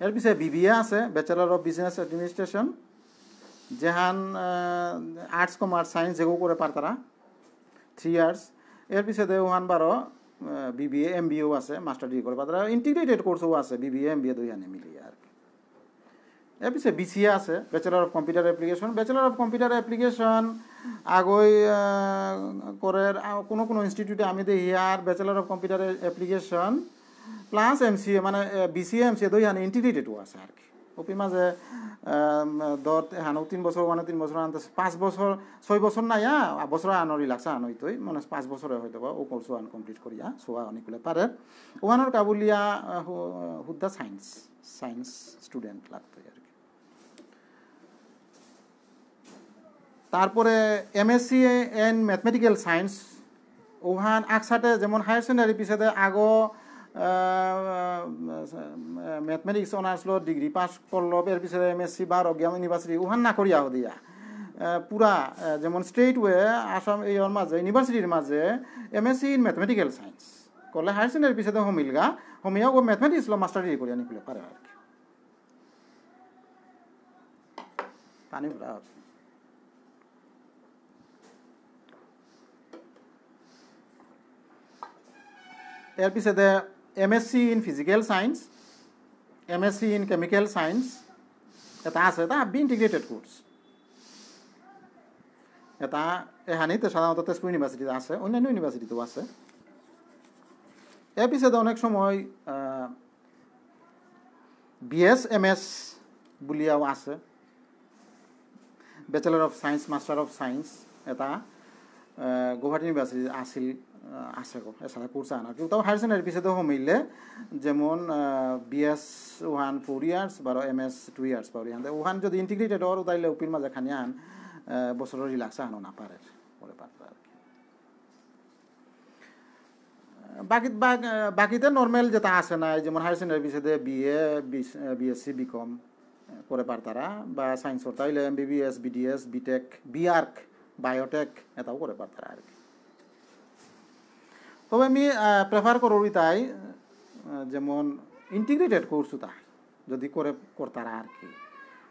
এর পিছিয়ে বিবিএ আছে ব্যাচেলার অফ বিজনেস অ্যাডমিনিস্ট্রেশন যেহান আর্টস কমার্স সায়েন্স যেগো করে পার তারা থ্রি ইয়ার্স এর পিছিয়ে ওহান বারো বিবিএ এম বিএও আছে মাস্টার ডিগ্রি করে পার তারা। ইন্টিগ্রেটেড কোর্সও আছে বিবিএ এম বিএ দুই হানে মিলিয়ে আর কি। এর পিছিয়ে বিসিএ আছে bachelor of computer application bachelor of computer application আগই করে কোনো কোনো ইনস্টিটিউটে আমি দেখি আর bachelor of computer application plus C A মানে বিসিএ এ, দুই হানে ইন্টিগ্রেটেডও আছে আর কি ওপি মাঝে দত, হানো, তিন বছর মানে তিন বছর আনতে পাঁচ বছর, ছয় বছর নাই বছর আনরি লাগছে আনইতই মানে পাঁচ বছরে হয়তো বা ও কোর্স আন কমপ্লিট করিয়া সোয়া অনেকগুলো পারে। ওখানোর কাবুলিয়া হুদ্দা সায়েন্স সায়েন্স স্টুডেন্ট লাগতো আর কি তারপরে এমএসসি এন ম্যাথমেটিক্যাল সায়েন্স ওহান একসাথে যেমন হায়ার সেকেন্ডারি পিছাতে আগো ম্যাথমেটিক্স অনার্স লো ডিগ্রি পাস করল, এর পিছনে এম এস সি বা অজ্ঞান ইউনিভার্সিটি উহান না করিয়া দিয়া। পুরা যেমন স্টেট ওয়ে আসাম এই মাঝে ইউনিভার্সিটির মাঝে M S C in mathematical science করলে হায়ার সেকেন্ডারি পিছনে হমিলগা হমিয়া ও ম্যাথমেটিক্স লো মাস্টার ডিগ্রি করিয়া নিলে পারে আর কি। পানি এর পিছতে MSc in physical science MSc in chemical science এটা আছে, এটা আবি ইন্টিগ্রেটেড কোর্স এটা এখানেই সাধারণত তেজপুর ইউনিভার্সিটিতে আছে, অন্যান্য ইউনিভার্সিটিতেও আছে। এর পিছতে অনেক সময় বিএস এম এস বুলিয়াও আছে। Bachelor of science master of science এটা গুৱাহাটী ইউনিভার্সিটি আছিল। আছে গো এছাড়া কোর্স আনা কিন্তু তাও হায়ার সেকেন্ডারি পিছিয়ে হমিলে যেমন বিএস ওহান ফোর ইয়ার্স বা এম এস টু ইয়ার্স পারি আন ওহান যদি ইন্টিগ্রেটেড ওর তাইলে উপির মাঝে খানি আন বছরের রিলাক্স আনো না পারে পরে পারবে আর কি বাকি বাকিতে নর্মাল যেটা আছে না যেমন হায়ার সেকেন্ডারি পিছিয়ে বিএ বিএসসি বিকম করে পারতারা বা সায়েন্সর তাইলে MBBS BDS BTech BArch biotech এটাও করে পারতারা আর কি। তবে আমি প্রেফার করো তাই যেমন ইন্টিগ্রেটেড কোর্স তা যদি করে, করতারা আর কি।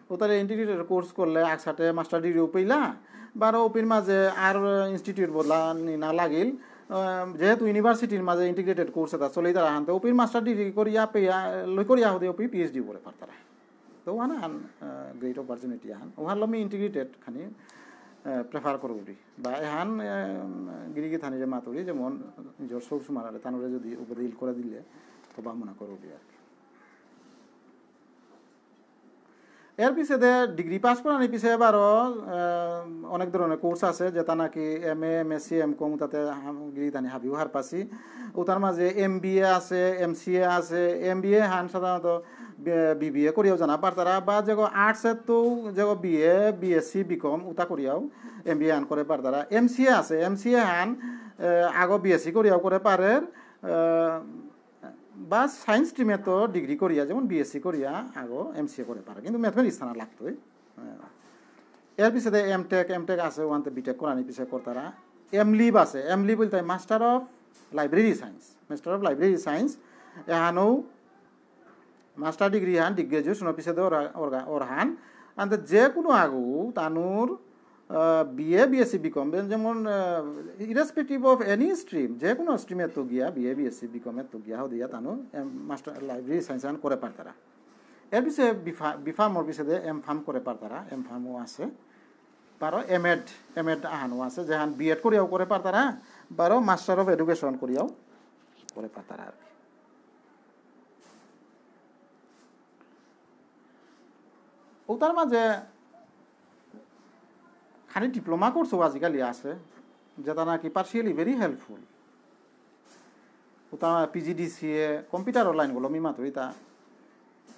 ও তাহলে ইন্টিগ্রেটেড কোর্স করলে একসাথে মাস্টার ডিগ্রিও পেইলা বারো ওপির মাঝে আর ইনস্টিটিউট বদলা না লাগিল যেহেতু ইউনিভার্সিটির মাঝে ইন্টিগ্রেটেড কোর্স এটা চলে তারা আনতে ওপির মাস্টার ডিগ্রি করিয়া পেয়া, লই করিয়া হতে ওপি পিএইচডি করে পারতারা। তো ওখানে আন গ্রেট অপরচুনিটি আন। ওখান লমি ইন্টিগ্রেটেড খানি প্রেফার করবি বা এহান গিরিগি থানিরে মাতুরি যেমন নিজের সৌস মারালে তানরে যদি উপরে করে দিলে, তো বা মনে করবি আর কি। এর পিছে ডিগ্রি পাস করার পিছে এবারও অনেক ধরনের কোর্স আছে, যেটা নাকি M A, M S C M com, তাতে গিরিতানি হাবিও হার পাসি। ও তার মাঝে এম বি এ আছে, এম সি এ আছে, এম বি এ হান সাধারণত বি বি এ করিয়াও জানা। পারতারা বা যে আর্টসের তো যে B A B S C B com উতা করিয়াও এম বি এ হান করে পারতারা এম সি এ আছে। এম সি এ হান আগো বি এস সি করিয়াও করে পারে বা সায়েন্স স্ট্রিমে তো ডিগ্রি করিয়া যেমন বিএসসি করিয়া আগ এম সি এ করে পারে কিন্তু ম্যাথমেটিক্স থানা লাগতোই এর পিছনে এম টেক এম টেক আছে ওয়ানতে বিটেক করানি পিছিয়ে করতারা এম লিভ আছে। এম লিভ বলতে master of library science master of library science এহানও master degree হান ডিগ্রি গ্রাজুয়েশনের পিছিয়ে ওর হান আনতে যে কোনো আগু তানুর বিএ বিএসসি বিকম যেমন ইরেসপেক্টিভ অফ এনি স্ট্রিম যে কোনো স্ট্রিমের তো গিয়া বিএ বিএসসি বিকমের তো গিয়া দিয়া তানো মাস্টার লাইব্রেরি সায়েন্স করে পারতারা এর পিছিয়ে বিফা বিফার্মর পিছিয়ে এম ফার্ম করে পারতারা এম ফার্মও আছে বারো এম এড এম এড আহানো আছে যেহান বি এড করিয়াও করে পারতারা বারো মাস্টার অফ এডুকেশন করিয়াও করে পারতারা আর কি ওটার মাঝে খালি ডিপ্লোমা কোর্সও আজিকালি আছে, যেটা নাকি পার্সিয়ালি ভেরি হেল্পফুল ওটা পিজিডিসিএ কম্পিউটার লাইনগুলো মি মাত্র এটা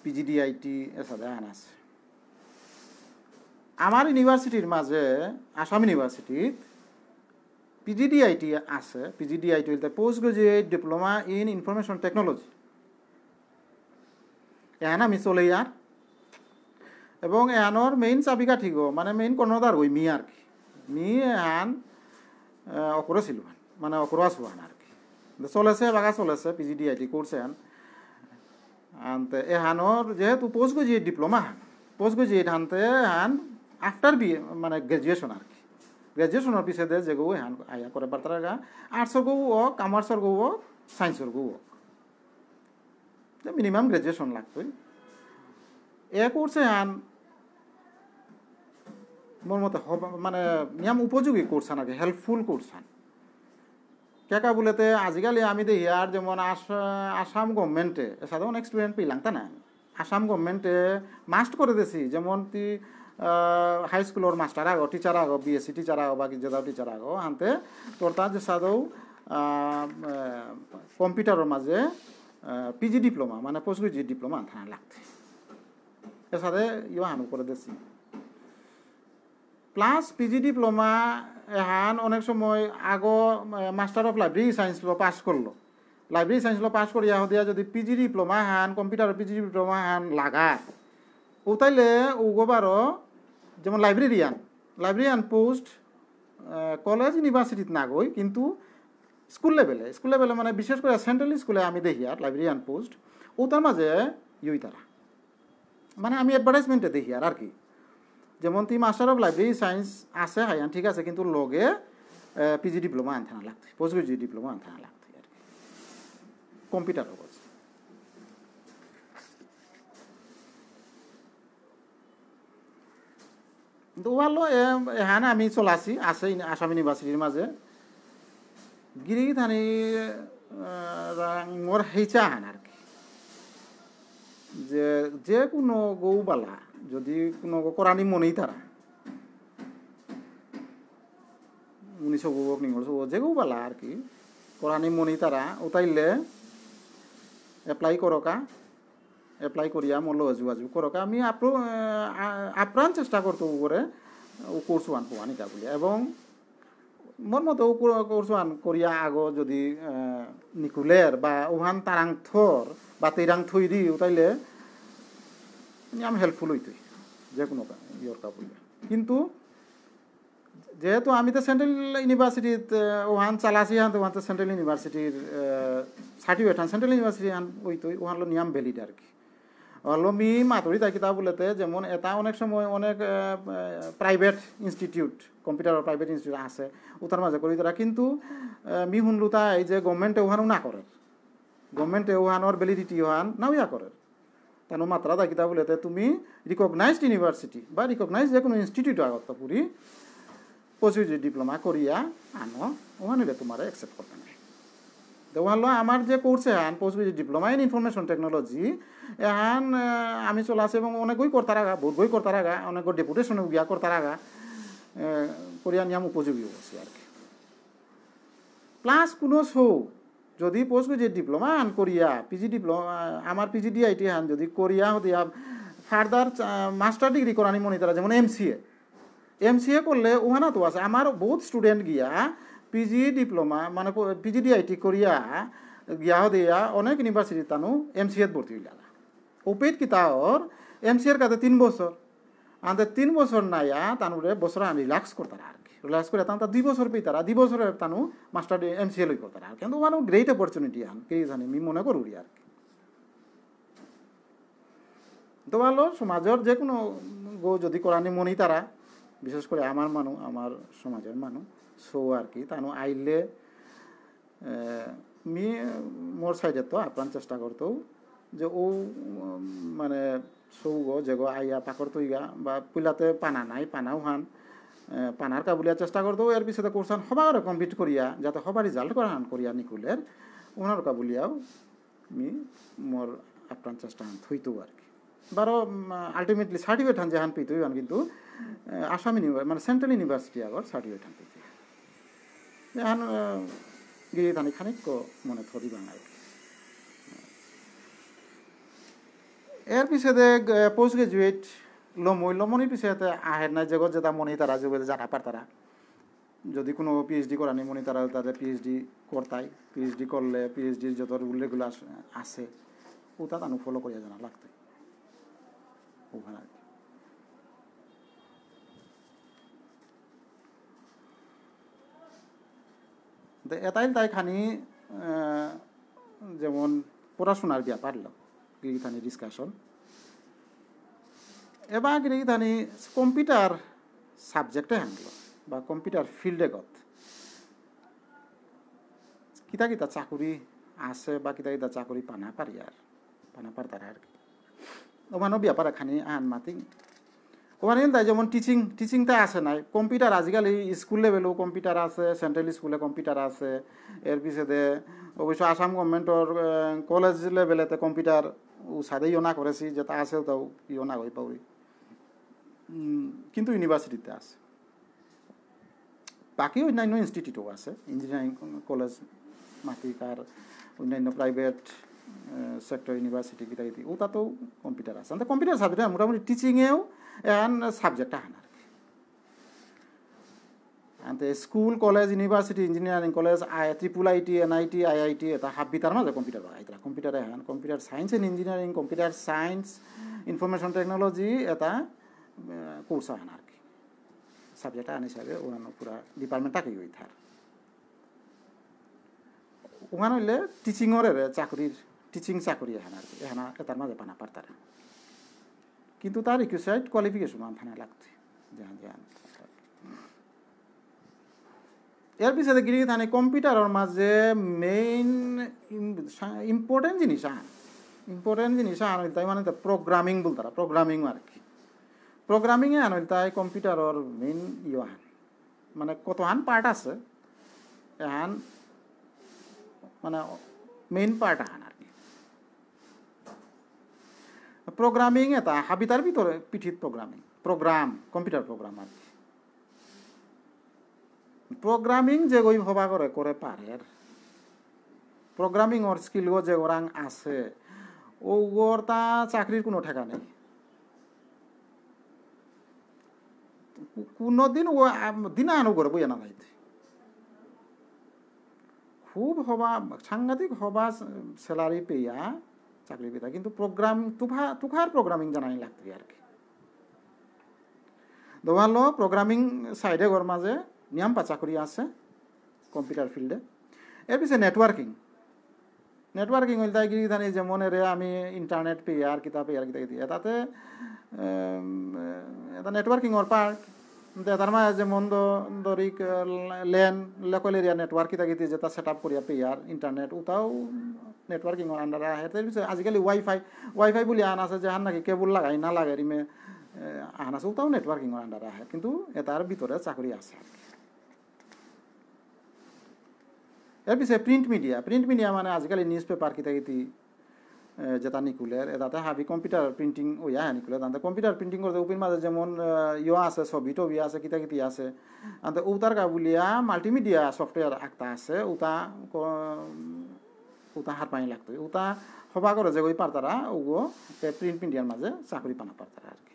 পিজিডিআইটি এসাদে আন আছে। আমার ইউনিভার্সিটির মাঝে আসাম ইউনিভার্সিটিত পিজিডিআইটি আছে। পিজিডিআইটি বলতে post graduate diploma in information technology এখানে আমি চলে আর এবং এহানোর মেইন চাবিকাঠি গো মানে মেইন কর্ণদার ওই মি আর কি। মি এহান অকরে ছিল মানে অকরে আছো আর কি। চলেছে, বাগা চলেছে পিজিডি আইটি করছে হান আনতে এহানোর যেহেতু পোস্ট গ্রাজুয়েট ডিপ্লোমা হান পোস্ট গ্রাজুয়েট হানতে হান আফটার বি মানে গ্রাজুয়েশন আর কি। গ্রাজুয়েশনের পিছিয়ে যে গৌ হান আয়া করে পারতারা গা আর্টসর গৌ হোক কমার্সর গৌ হোক সায়েন্সর গৌ হোক মিনিমাম গ্রাজুয়েশন লাগতোই এ করছে হান মোর মতে মানে নিয়ম উপযোগী করছেন আর কি হেল্পফুল করছেন। কেকা বলেতে আজিকালি আমি দেখি আর যেমন আসাম গভর্নমেন্টে সাধারণ স্টুডেন্ট পেলাম তা না? আসাম গভর্নমেন্টে মাস্ট করে দিছি, যেমন তুই হাই স্কুলের মাস্টার আগো টিচার আগো বিএসসি টিচার আগো বা যেদাও টিচার আগো, আনতে তোর তার যে সাদৌ কম্পিউটারের মাঝে পিজি ডিপ্লোমা মানে পোস্ট গ্রাজুয়েট ডিপ্লোমা আনতে লাগতে। এর সাথে ইয়ে হানু করে দিছি। প্লাস পিজি ডিপ্লোমা এহান অনেক সময় আগো master of library science pass করল। লাইব্রেরি সায়েন্স ল পাস করিয়া হদিয়া যদি পিজি ডিপ্লোমা হান কম্পিউটার পিজি ডিপ্লোমা হান লাগা ও তাইলে ওগোবারও যেমন লাইব্রেরিয়ান লাইব্রেরিয়ান পোস্ট কলেজ ইউনিভার্সিটিত না গই কিন্তু স্কুল লেভেলে স্কুল লেভেলে মানে বিশেষ করে সেন্ট্রাল স্কুলে আমি দেখি আর লাইব্রেরিয়ান পোস্ট ও তার মাঝে ইউই তারা। মানে আমি অ্যাডভার্টাইজমেন্টে দেখি আর আর কি। যেমন তুই মাস্টার অফ লাইব্রেরি সায়েন্স আছে হাইয়ান ঠিক আছে, কিন্তু লগে পিজি ডিপ্লোমা আনতে না লাগতো পোস্ট গ্রাজুয়েট ডিপ্লোমা আনতে না লাগতো আর কি। কম্পিউটার অবস্থা কিন্তু ভালো এখানে আমি চলাছি আছে আসাম ইউনিভার্সিটির মাঝে। গিরি থানি মোর হেঁচা হান আর কি। যে যে কোনো গৌবালা যদি কোনো কোরআনি মনেই তারা। উনি উনিশশো গৌবক নিংশ যে গৌবালা আর কি। কোরআনি মনেই তারা ওতাইলে এপ্লাই করকা এপ্লাই করিয়া মোর যোগাযোগ করকা। আমি আপ্রাণ চেষ্টা করতো করে ও কোর্স ওয়ান পোয়া নিকা বলে। এবং মোর মতো কোর্স ওয়ান করিয়া আগ যদি নিকুলের বা ওহান তারাং থর বা তেরাং থইরি তাইলে আমি হেল্পফুল হইতই যে কোনো ইয়র বলে কিন্তু যেহেতু আমি তো সেন্ট্রাল ইউনিভার্সিটিত ওহান চালাছি হান, তো ওহান তো সেন্ট্রাল ইউনিভার্সিটির সার্টিফিকেট হান সেন্ট্রাল ইউনিভার্সিটি হান ওইতই ওহান লো নিয়ম ভ্যালিড আর কি। হলো মি মাতুরি তাই কিতাব বলেতে যেমন এটা অনেক সময় অনেক private institute computer private institute আছে উতার মাঝে করি তারা। কিন্তু মি শুনলু তাই যে গভর্নমেন্টে ওহানো না করে গভর্নমেন্টে ওহানোর ভ্যালিডিটি ওহান নাও ইয়া করে। তানো মাত্রা দা কিতাব বলেতে তুমি রিকগনাইজড ইউনিভার্সিটি বা রিকগনাইজ যে কোনো ইনস্টিটিউট আগত পুরি পোস্ট ডিপ্লোমা করিয়া আনো, ওখানে তোমার অ্যাকসেপ্ট করতে তো হলো আমার যে কোর্সে হান post diploma in information technology এহান আমি চলে আসে এবং অনেকই করতার আগা বহুতই করতার আগা অনেক ডেপুটেশনে গিয়া করতার আগা করিয়া নিয়ম উপযোগী হচ্ছে আর কি। প্লাস কোনো শো যদি পোস্ট গ্রাজুয়েট ডিপ্লোমা আন করিয়া পিজি ডিপ্লোমা, আমার পিজি ডিআইটি হান যদি করিয়া হতিয়া ফার্দার মাস্টার ডিগ্রি করানি মনে তারা যেমন M C A M C A করলে ওখানে তো আছে। আমার বহুত স্টুডেন্ট গিয়া পিজি ডিপ্লোমা মানে পিজি ডিআইটি করিয়া গিয়া দিয়া অনেক ইউনিভার্সিটি তানু এম সি এত ভর্তি হইলা। ওপেট কিতাওর এম সি এর কাছে তিন বছর। আমাদের তিন বছর নাইয়া তানুরে বছর রিল্যাক্স করতারা। আর করে তান দুই বছর পেতারা দুই বছরের তানু মাস্টার এম সি এ লই করতারা আর কিন্তু মানে গ্রেট অপরচুনিটি আন, কে জানি আমি মনে করুরি আর তো ভালো সমাজের যে কোনো গো যদি করানি মনি তারা বিশেষ করে আমার মানুষ আমার সমাজের মানুষ সো আর কি, তানু আইলে মি মোর সাইডে তো আপ্রাণ চেষ্টা করতো যে ও মানে সৌগ যেগো আইয়া পাকর তৈগা বা পিলাতে পানা নাই, পানাও হান পানার কাবুলিয়া চেষ্টা করতো এর পিছতে কোর্সান সবার কমপ্লিট করিয়া যাতে সবার রিজাল্ট করা হান করিয়া নিকুলের ওনার কাবুলিয়াও মি মোর আপ্রাণ চেষ্টা হান থইতো আর কি। বারো আলটিমেটলি সার্টিফিকেট হান যে হান পেতো হান কিন্তু আসাম ইউনিভার্সিটি মানে সেন্ট্রাল ইউনিভার্সিটি আগর সার্টিফিকেট হান পেতো হান গিয়ে থানি খানিক মনে থরি বাঙাই এর পিছতে পোস্ট গ্রাজুয়েট লমই, লমনির পিছতে আহের নাই জগৎ যেটা মনি তারা যে জানা পার তারা। যদি কোনো পিএইচডি করানি মনি তারা তাদের পিএইচডি করতাই পিএইচডি করলে পিএইচডির যত রুলগুলো আছে ওটা তানু ফলো করিয়া জানা লাগতে। এটাই তাই খানি যেমন পড়াশোনার ব্যাপার গিরিথানি ডিসকাশন এবার গিরিথানি কম্পিউটার সাবজেক্টে হ্যান্ডল বা কম্পিউটার ফিল্ডে গত। কিতা কিতা চাকরি আছে বা কিতা কিতা চাকরি পানা পারি আর পানা পার তারা আর কি। ওমানো ব্যাপার খানি আন মাতিং। ওখানে তাই যেমন টিচিং টিচিংটা আছে নাই কম্পিউটার আজিকালি স্কুল লেভেলেও কম্পিউটার আছে সেন্ট্রাল স্কুলে কম্পিউটার আছে এর পিছতে অবশ্য আসাম গভর্নমেন্টর কলেজ লেভেলেতে কম্পিউটার সাদে ইয়না করেছি যেটা আছে তাও ইয়না হয়ে পাবি কিন্তু ইউনিভার্সিটিতে আছে। বাকি অন্যান্য ইনস্টিটিউটও আছে। ইঞ্জিনিয়ারিং কলেজ মাতিকার অন্যান্য প্রাইভেট সেক্টর ইউনিভার্সিটি কিতি ও তাতেও কম্পিউটার আছে। কম্পিউটার সাবজেক্ট মোটামুটি টিচিংয়েও এন সাবজেক্ট আহান আর আনতে school college university engineering college I triple I T N I T I I T এটা হাব্বি তার মাঝে কম্পিউটার আইতরা কম্পিউটার হ্যান computer science and engineering computer science information technology এটা কোর্স আন আর কি সাবজেক্ট আন হিসাবে ওখানে পুরা ডিপার্টমেন্টটাকে ওই থার ওখানে হইলে টিচিংয়ের চাকরির টিচিং চাকরি এখান আর কি এখানে এটার মাঝে পানা পারতারা কিন্তু তার রিকুইসাইড কোয়ালিফিকেশন আনথানা লাগছে জাহান জাহান এর পিছনে গিরি থানে কম্পিউটারের মাঝে মেইন ইম্পর্টেন্ট জিনিস আন ইম্পর্টেন্ট জিনিস আন তাই মানে প্রোগ্রামিং বলতারা প্রোগ্রামিং আর কি প্রোগ্রামিংয়ে আন তাই কম্পিউটারের মেইন ইয়ে আন মানে কত আন পার্ট আছে এহান মানে মেইন পার্ট আন আর কি। প্রোগ্রামিং এটা হাবিতার ভিতরে পিঠিত প্রোগ্রামিং প্রোগ্রাম কম্পিউটার প্রোগ্রাম আর কি। প্রোগ্রামিং যে গই ভবা করে করে পারে। প্রোগ্রামিং ওর স্কিল যে ওরাং আছে ও ওর তা চাকরির কোনো ঠেকা নেই। কোনোদিন ও দিনা আনো করে বইয়া না যাইতে খুব হবা, সাংঘাতিক হবা স্যালারি পেয়া চাকরি পেতা কিন্তু প্রোগ্রাম, তুফা, তুখার প্রোগ্রামিং জানাই লাগতে আর কি। দোয়ালো প্রোগ্রামিং সাইডে ওর মাঝে নিয়ম পা চাকরি আছে কম্পিউটার ফিল্ডে। এর পিছিয়ে নেটওয়ার্কিং নেটওয়ার্কিং হইল তাই গিরি জানি যেমন রে আমি ইন্টারনেট পেয়ার কিতাব পেয়ার কিতা কিতা এটাতে এটা নেটওয়ার্কিংর পার্ট। তার মাঝে যেমন দরিক লেন লোকাল এরিয়া নেটওয়ার্ক কিতা কিতি যেটা সেট আপ করিয়া পেয়ার ইন্টারনেট ওটাও নেটওয়ার্কিংর আন্ডারে আহে। আজিকালি ওয়াইফাই ওয়াইফাই বলি আন আছে যে হান নাকি কেবল লাগাই না লাগে, রিমে আন আছে ওটাও নেটওয়ার্কিংর আন্ডারে আহে। কিন্তু এটার ভিতরে চাকরি আছে। পিছিয়ে প্রিন্ট মিডিয়া প্রিন্ট মিডিয়া মানে আজিকালি নিউজ পেপার কিতা কিতি যেটা নিকুলের, এটাতে হাবি কম্পিউটার প্রিন্টিং ওয়া নিকুলে তাতে কম্পিউটার প্রিন্টিং করতে উপির মাঝে যেমন ইয়া আছে, ছবি টবি আছে, কিতা কিতি আছে। তাতে উতার গাবুলিয়া মাল্টিমিডিয়া সফটওয়্যার আঁকতা আছে, উতা উতা হার পানি লাগতো উতা সভা করে যে ওই পারতারা, ওগো প্রিন্ট মিডিয়ার মাঝে চাকরি পানা পারতারা আর কি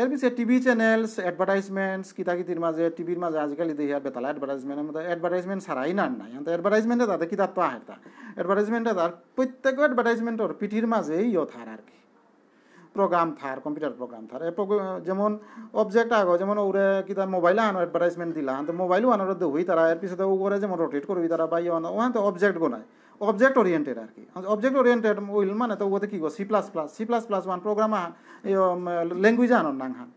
এর পিছিয়ে টিভি চ্যানেলস অ্যাডভার্টাইজমেন্টস কিতা কিতির মাঝে, টিভির মাঝে আজিকালি দেখি আর বেতালা অ্যাডভার্টাইজমেন্টের মধ্যে অ্যাডভার্টাইজমেন্ট ছাড়াই না নাই। তো অ্যাডভার্টাইজমেন্টে তাতে কিতাব তো আহে তা অ্যাডভার্টাইজমেন্টে তার প্রত্যেক অ্যাডভার্টাইজমেন্টর পিঠির মাঝে ইয়ে থার আর কি। প্রোগ্রাম থার কম্পিউটার প্রোগ্রাম থার। যেমন অবজেক্ট আগো, যেমন ওরে কিতা মোবাইল আনো অ্যাডভার্টাইজমেন্ট দিলা তো মোবাইলও আনোর হই তারা, এর পিছনে ওরে যেমন রোটেট করবি তারা, বা ইয়ে ওখান অবজেক্ট গোনায় অবজেক্ট ওরিয়েন্টেড আর কি। অবজেক্ট ওরিয়েন্টেড উইল মানে তো ওতে কি গো? C plus plus C plus plus one program language আনন নাংহান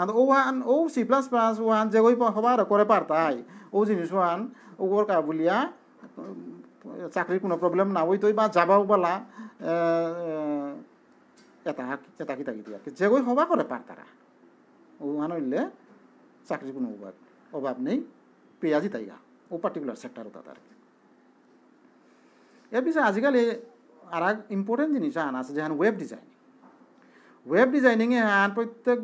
আর ও ওয়ান, ও সি প্লাস প্লাস ওয়ান যে ওই হবার করে পারতাই। ও জিনিস ওয়ান, ওর কা বলিয়া চাকরির কোনো প্রবলেম না ওই তো বা যাবাও বলা এটা এটা কিতা কিতি আর কি। যে ওই হবা করে পারতারা। ও ওয়ান হইলে চাকরির কোনো অভাব অভাব নেই, পেঁয়াজি তাইগা। ও পার্টিকুলার সেক্টর ওটা আর কি। এর পিছনে আজিকালি আর এক ইম্পর্টেন্ট জিনিস আন আছে যেখানে ওয়েব ডিজাইন ওয়েব ডিজাইনিংয়ে আন প্রত্যেক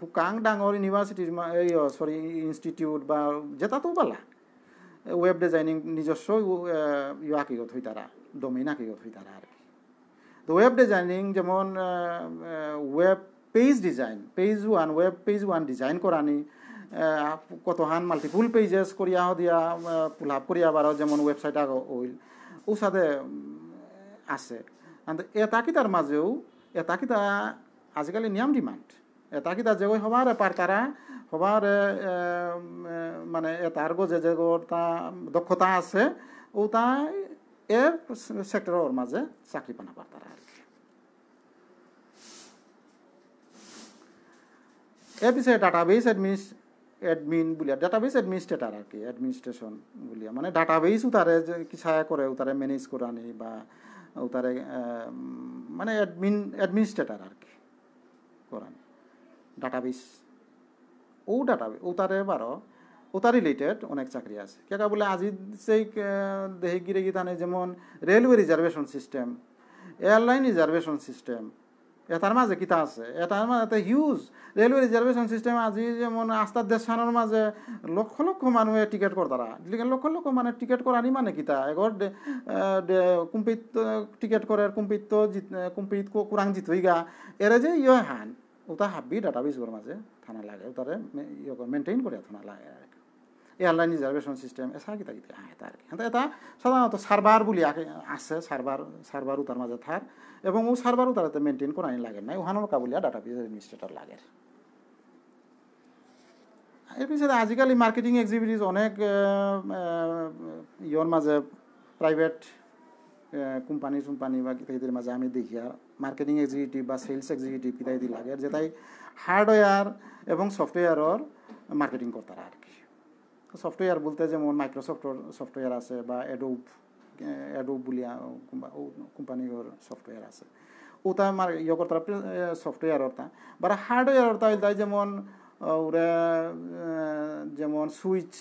হুকাং ডাঙর ইউনিভার্সিটির এই সরি ইনস্টিটিউট বা যেটাতেও পালা। ওয়েব ডিজাইনিং নিজস্ব ইয়া কিগত হই তারা ডোমেইন আকিগত হই তারা আর কি। তো ওয়েব ডিজাইনিং যেমন web page design page one web page one design করানি কতহান মাল্টিপুল পেজেস করিয়া দিয়া পুল আপ করিয়া বারো যেমন ওয়েবসাইট আগ ওইল সাথে আছে। এটা কিতার মাঝেও এটা কিতা আজিকালি নিয়ম ডিমান্ড। এটা কিতা যে সবার পার তারা সবার মানে এটার যে যে তা দক্ষতা আছে, ও তাই এ সেক্টরের মাঝে চাকরি পানা পার তারা এর পিছিয়ে ডাটাবেস এডমিনিস এডমিন বলিয়া ডাটাবেস এডমিনিস্ট্রেটার আর কি এডমিনিস্ট্রেশন বলিয়া। মানে ডাটাবেস উতারে যে কিসা করে, উতারে ম্যানেজ করানি বা উতারে মানে এডমিন এডমিনিস্ট্রেটার আর কি করানি ডাটাবেস ও ডাটাবেস ও তারে বারো ও তার রিলেটেড অনেক চাকরি আছে। কেকা বলে আজি সেই দেহে গিরে গিতানে যেমন railway reservation system airline reservation system এটার মাঝে কিতা আছে? এটার মাঝে এটা হিউজ রেলওয়ে রিজার্ভেশন সিস্টেম আজি যেমন আস্তার দেশানোর মাঝে লক্ষ লক্ষ মানুহে টিকেট করতারা লক্ষ লক্ষ মানে টিকেট করানি মানে কিতা? এগর কুম্পিত টিকেট করে কুম্পিত কুম্পিত কুরাং জিত হইগা এরে যে ইয়ে হান ওটা হাবি ডাটাবেসগুলোর মাঝে থানা লাগে ওটারে ইয়ে মেনটেইন করে থানা লাগে। এয়ারলাইন রিজার্ভেশন সিস্টেম এসা কিতা কিতা? আহে তার কি। এটা সাধারণত সার্ভার বলি আছে সার্ভার সার্ভারও তার মাঝে থার এবং ও সার্ভারও তারাতে মেনটেন করানি লাগে। না ওহানোর কাবুলিয়া ডাটাবেস অ্যাডমিনিস্ট্রেটর লাগে। এর আজিকালি মার্কেটিং এক্সিবিটিস অনেক ইয়র মাঝে প্রাইভেট কোম্পানি চোম্পানি বা কিতাইদের মাঝে আমি দেখি আর মার্কেটিং এক্সিকিউটিভ বা সেলস এক্সিকিউটিভ কিতাইদি লাগে যেটাই হার্ডওয়্যার এবং সফটওয়্যারর মার্কেটিং করতারা আর কি সফটওয়্যার বলতে যেমন মাইক্রোসফট সফটওয়্যার আছে বা এডোব এডোব বলিয়া কোম্পানির সফটওয়্যার আছে। ওটা মার ইয়ে করতারা সফটওয়্যার অর্থা বা হার্ডওয়্যার অর্থা তাই যেমন ওরা যেমন সুইচ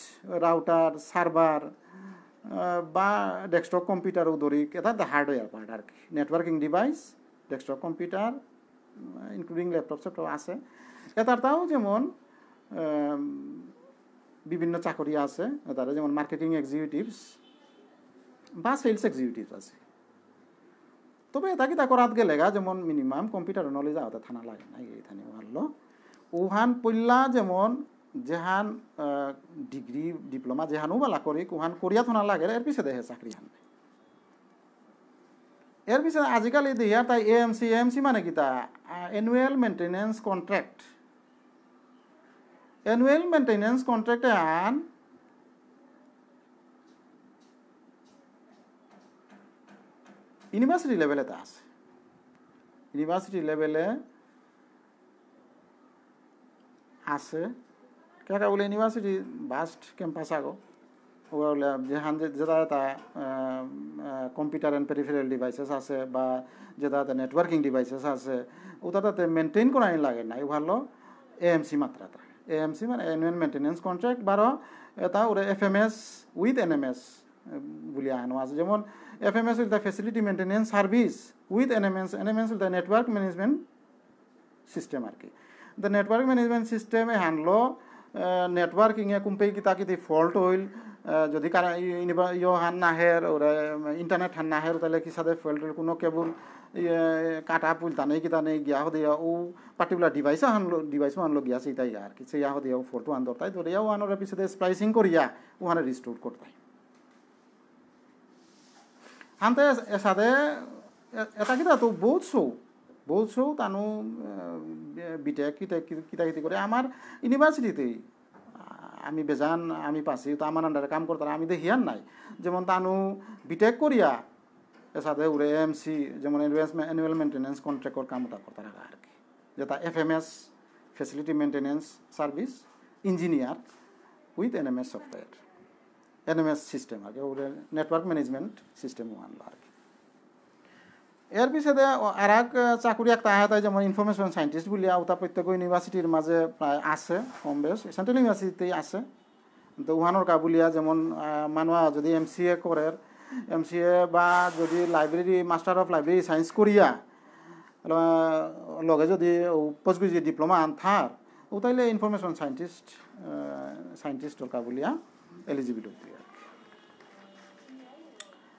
রাউটার সার্ভার বা ডেস্কটপ কম্পিউটারও ধরি, এটা হার্ডওয়্যার পার্ট আর কি। Networking device desktop computer including laptop স্যাপটপ আছে। এটারটাও যেমন বিভিন্ন চাকরি আছে, তারা যেমন মার্কেটিং এক্সিকিউটিভস বা সেলস এক্সিকিউটিভস আছে। তবে এটা কি তা করাত গেলে যেমন মিনিমাম কম্পিউটার নলেজ আওতা থানা লাগে না এখানে মারলো উহান পল্লা যেমন যেহান ডিগ্রি ডিপ্লোমা যেহানো বালা করি, উহান করিয়া থানা লাগে, এর পিছে দেহে চাকরি হান। এর পিছনে আজিকালি দিয়া তাই A M C M C মানে কিতা annual maintenance contract annual maintenance কন্ট্রাক্টে আন ইউনিভার্সিটি লেভেলে তা আছে ইউনিভার্সিটি লেভেলে আছে কেকা বলে ইউনিভার্সিটি বাস্ট ক্যাম্পাস আগো ওগুলো যেখান যেটা তা কম্পিউটার অ্যান্ড পেরিফেরাল ডিভাইসেস আছে বা যেটা নেটওয়ার্কিং ডিভাইসেস আছে ওটা তাতে মেনটেন করাই লাগে না ভালো এ এম সি মাত্রাটা এ এম সি মানে এনুৱেল মেইনটেনেন্স কন্ট্রাক্ট বারো, এটা ওরা F M S with N M S বলে আনো আছে। যেমন F M S with the facility maintenance service with N M S N M S with the network management system আর কি। দ্য নেটওয়ার্ক ম্যানেজমেন্ট সিস্টেমে হ্যান্ডলো নেটওয়ার্কিংয়ে কোম্পানি কিতা কিতি ফল্ট হইল যদি ইয় হান নাহের ওরা ইন্টারনেট হান নাহের তাহলে কি সাথে ফল্ট হইল, কোনো কেবল কাটা পুল তানে কি তানে গিয়া হদিয়া ও পার্টিকুলার ডিভাইস আনলো ডিভাইস আনলো গিয়া সেইটাই আর কি, সেই হদিয়া ও ফটো আন দরতাই ধরিয়া ও আনোর পিছতে স্প্লাইসিং করিয়া ওখানে রিস্টোর করতাই। হানতে সাথে এটা কিতা তো বহুত শো বহুত শো তানো বিটেক কিতা কিতা কিতি করে। আমার ইউনিভার্সিটিতেই আমি বেজান, আমি পাচ্ছি তো আমার আন্ডারে কাম করতাম আমি দেখিয়ান নাই। যেমন তানু বিটেক করিয়া সাথে উড়ে এম সি যেমন অ্যানুয়াল মেনটেন্যান্স কন্ট্রাক্টর কামটা করতার আর কি। যেটা F M S facility maintenance service engineer with N M S software N M S system আর কি, ওরে নেটওয়ার্ক ম্যানেজমেন্ট সিস্টেমও আনলো আর কি। এর পিছতে আর এক চাকুরি একটা আহে যেমন ইনফরমেশন সাইন্টিস্ট বলি ওটা প্রত্যেক ইউনিভার্সিটির মাঝে প্রায় আছে, কম বেশ। সেন্ট্রাল ইউনিভার্সিটিতেই আছে। তো উহানোর কাবুলিয়া যেমন মানুষ যদি এম সি এ করে এম সি এ বা যদি library master of library science করিয়া লগে যদি পোস্ট গ্রাজুয়েট ডিপ্লোমা আনথার ও তাইলে ইনফরমেশন সাইন্টিস্ট সাইন্টিস্টর কাবুলিয়া এলিজিবিলিটি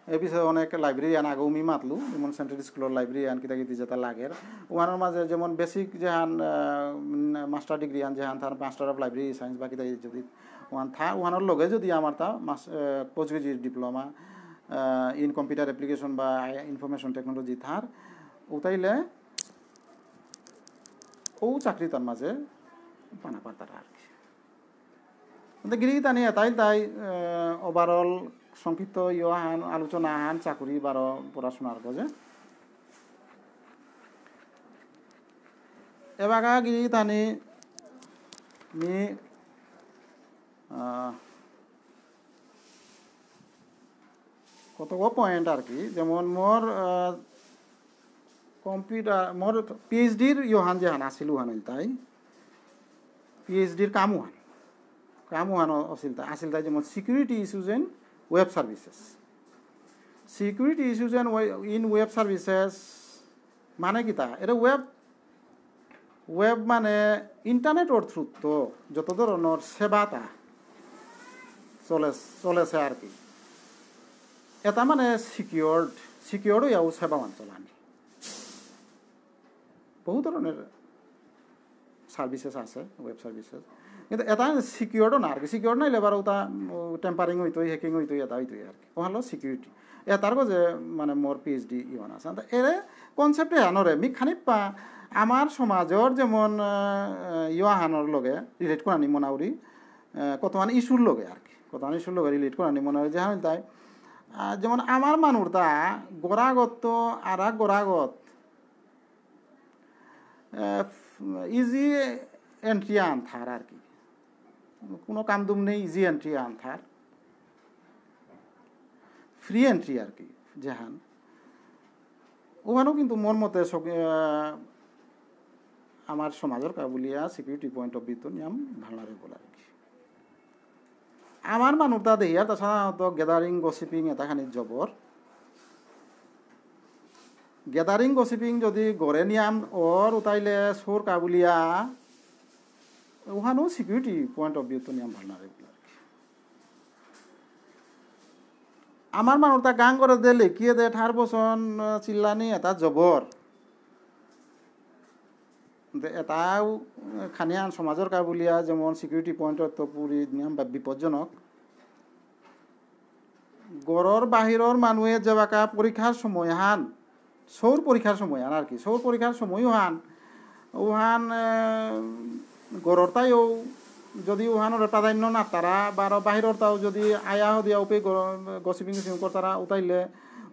এই পিছনে অনেক লাইব্রেরিয়ান আগেও মি মাতলু, যেমন সেন্ট্রাল স্কুলের লাইব্রেরিয়ান কিতা কিতি যেটা লাগের ওয়ানোর মাঝে যেমন বেসিক যেহান মাস্টার ডিগ্রি আন যেহান তার মাস্টার অফ লাইব্রেরি সায়েন্স বা কিতা যদি ওয়ান থা ওয়ানোর লগে যদি আমার তা post graduate diploma in computer application বা ইনফরমেশন টেকনোলজি থার ওতাইলে ও চাকরি তার মাঝে পানা পাতারা আর কি। গিরি তানি এটাই তাই ওভারঅল সংক্ষিপ্ত ইয় আহান আলোচনা আহান চাকরি বারো পড়াশোনার গজে এবাগা গিরি তানি মি কত পয়েন্ট আর কি? যেমন মোর কম্পিউটার মোর পিএইচডির ইহান যে হান আছিল হান তাই। পিএইচডির কামো হান কামো হান আছিল তাই। আছিল তাই যেমন security issues and web services. Security issues and in web services মানে কি তা? এটা ওয়েব ওয়েব মানে ইন্টারনেটর থ্রুত তো, যত ধরনের সেবাটা চলে, চলেছে আর কি। এটা মানে সিকিউরড সিকিউরড ইয়াও সেবা মান চলানি বহু ধরনের সার্ভিসেস আছে ওয়েব সার্ভিসেস কিন্তু এটা সিকিউরডও না আর কি সিকিউর নাইলে এবার ওটা টেম্পারিং হইতো হ্যাকিং হইতো এটা হইতো আর কি ওহালো সিকিউরিটি এটার যে মানে মোর পিএইচডি ইমান আছে। এরে কনসেপ্টে আনরে মি খানিপা আমার সমাজর যেমন ইহানোর লগে রিলেট করানি মনাউরি কতমান ইস্যুর লগে আর কি কতমান ইস্যুর লগে রিলেট করানি মনাউরি যে তাই যেমন আমার মানুষ তা গোড়াগত তো আর গোড়াগত। ইজি এন্ট্রি আনথার আর কি। কোনো কামদুম নেই ইজি এন্ট্রি আনথার। ফ্রি এন্ট্রি আর কি যেহান ওখানেও কিন্তু মোর মতে আমার সমাজের কাবুলিয়া সিকিউরিটি পয়েন্ট অফ ভিউ নিয়ম ভালনারেবল আর কি আমার মানুষ তা দেহিয়া তা গ্যাদারিং গসিপিং এটাখানি জবর গ্যাদারিং গসিপিং যদি গড়ে নিয়াম, ওর উতাইলে সোর কাবুলিয়া ওখানেও সিকিউরিটি পয়েন্ট অফ ভিউ তো নিয়ম ভালনারেবল আমার মানুষ তা গান করে দে লেখিয়ে দে ঠার বছর চিল্লানি, এটা জবর এটাও খানিয়ান সমাজের কাবুলিয়া, যেমন সিকিউরিটি পয়েন্টত তো পুরি বিপজ্জনক গড়র বাহিরর মানুহে যেবাকা পরীক্ষার সময় হান সৌর পরীক্ষার সময় হান আর কি সৌর পরীক্ষার সময়ও হান। ওহান গড়র তাইও, যদি প্রাধান্য না তারা বা বাহিরর তাও যদি আয়া দিয়া উপে গসিপিং গসিপিং তারা উতাইলে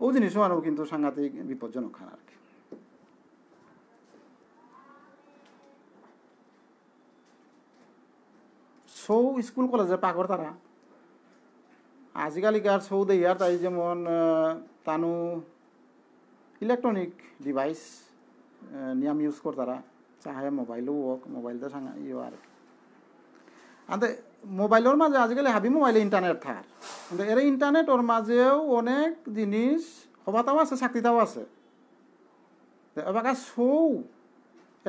ও জিনিস কিন্তু সাংঘাতিক বিপজ্জনক খান আর কি। সৌ স্কুল কলেজে পাগর তারা আজিকালিকার সৌ দেয়ার তাই যেমন তানু ইলেকট্রনিক ডিভাইস নিয়ম ইউজ করতারা চাহে মোবাইলও হোক মোবাইলতে সাঙ্গা ইয়ে আর আনতে মোবাইলের মাঝে আজিকালি হাবি মোবাইলে ইন্টারনেট থার কিন্তু এর ইন্টারনেটর মাঝেও অনেক জিনিস হবাতাও আছে চাকরিটাও আছে। এবার সৌ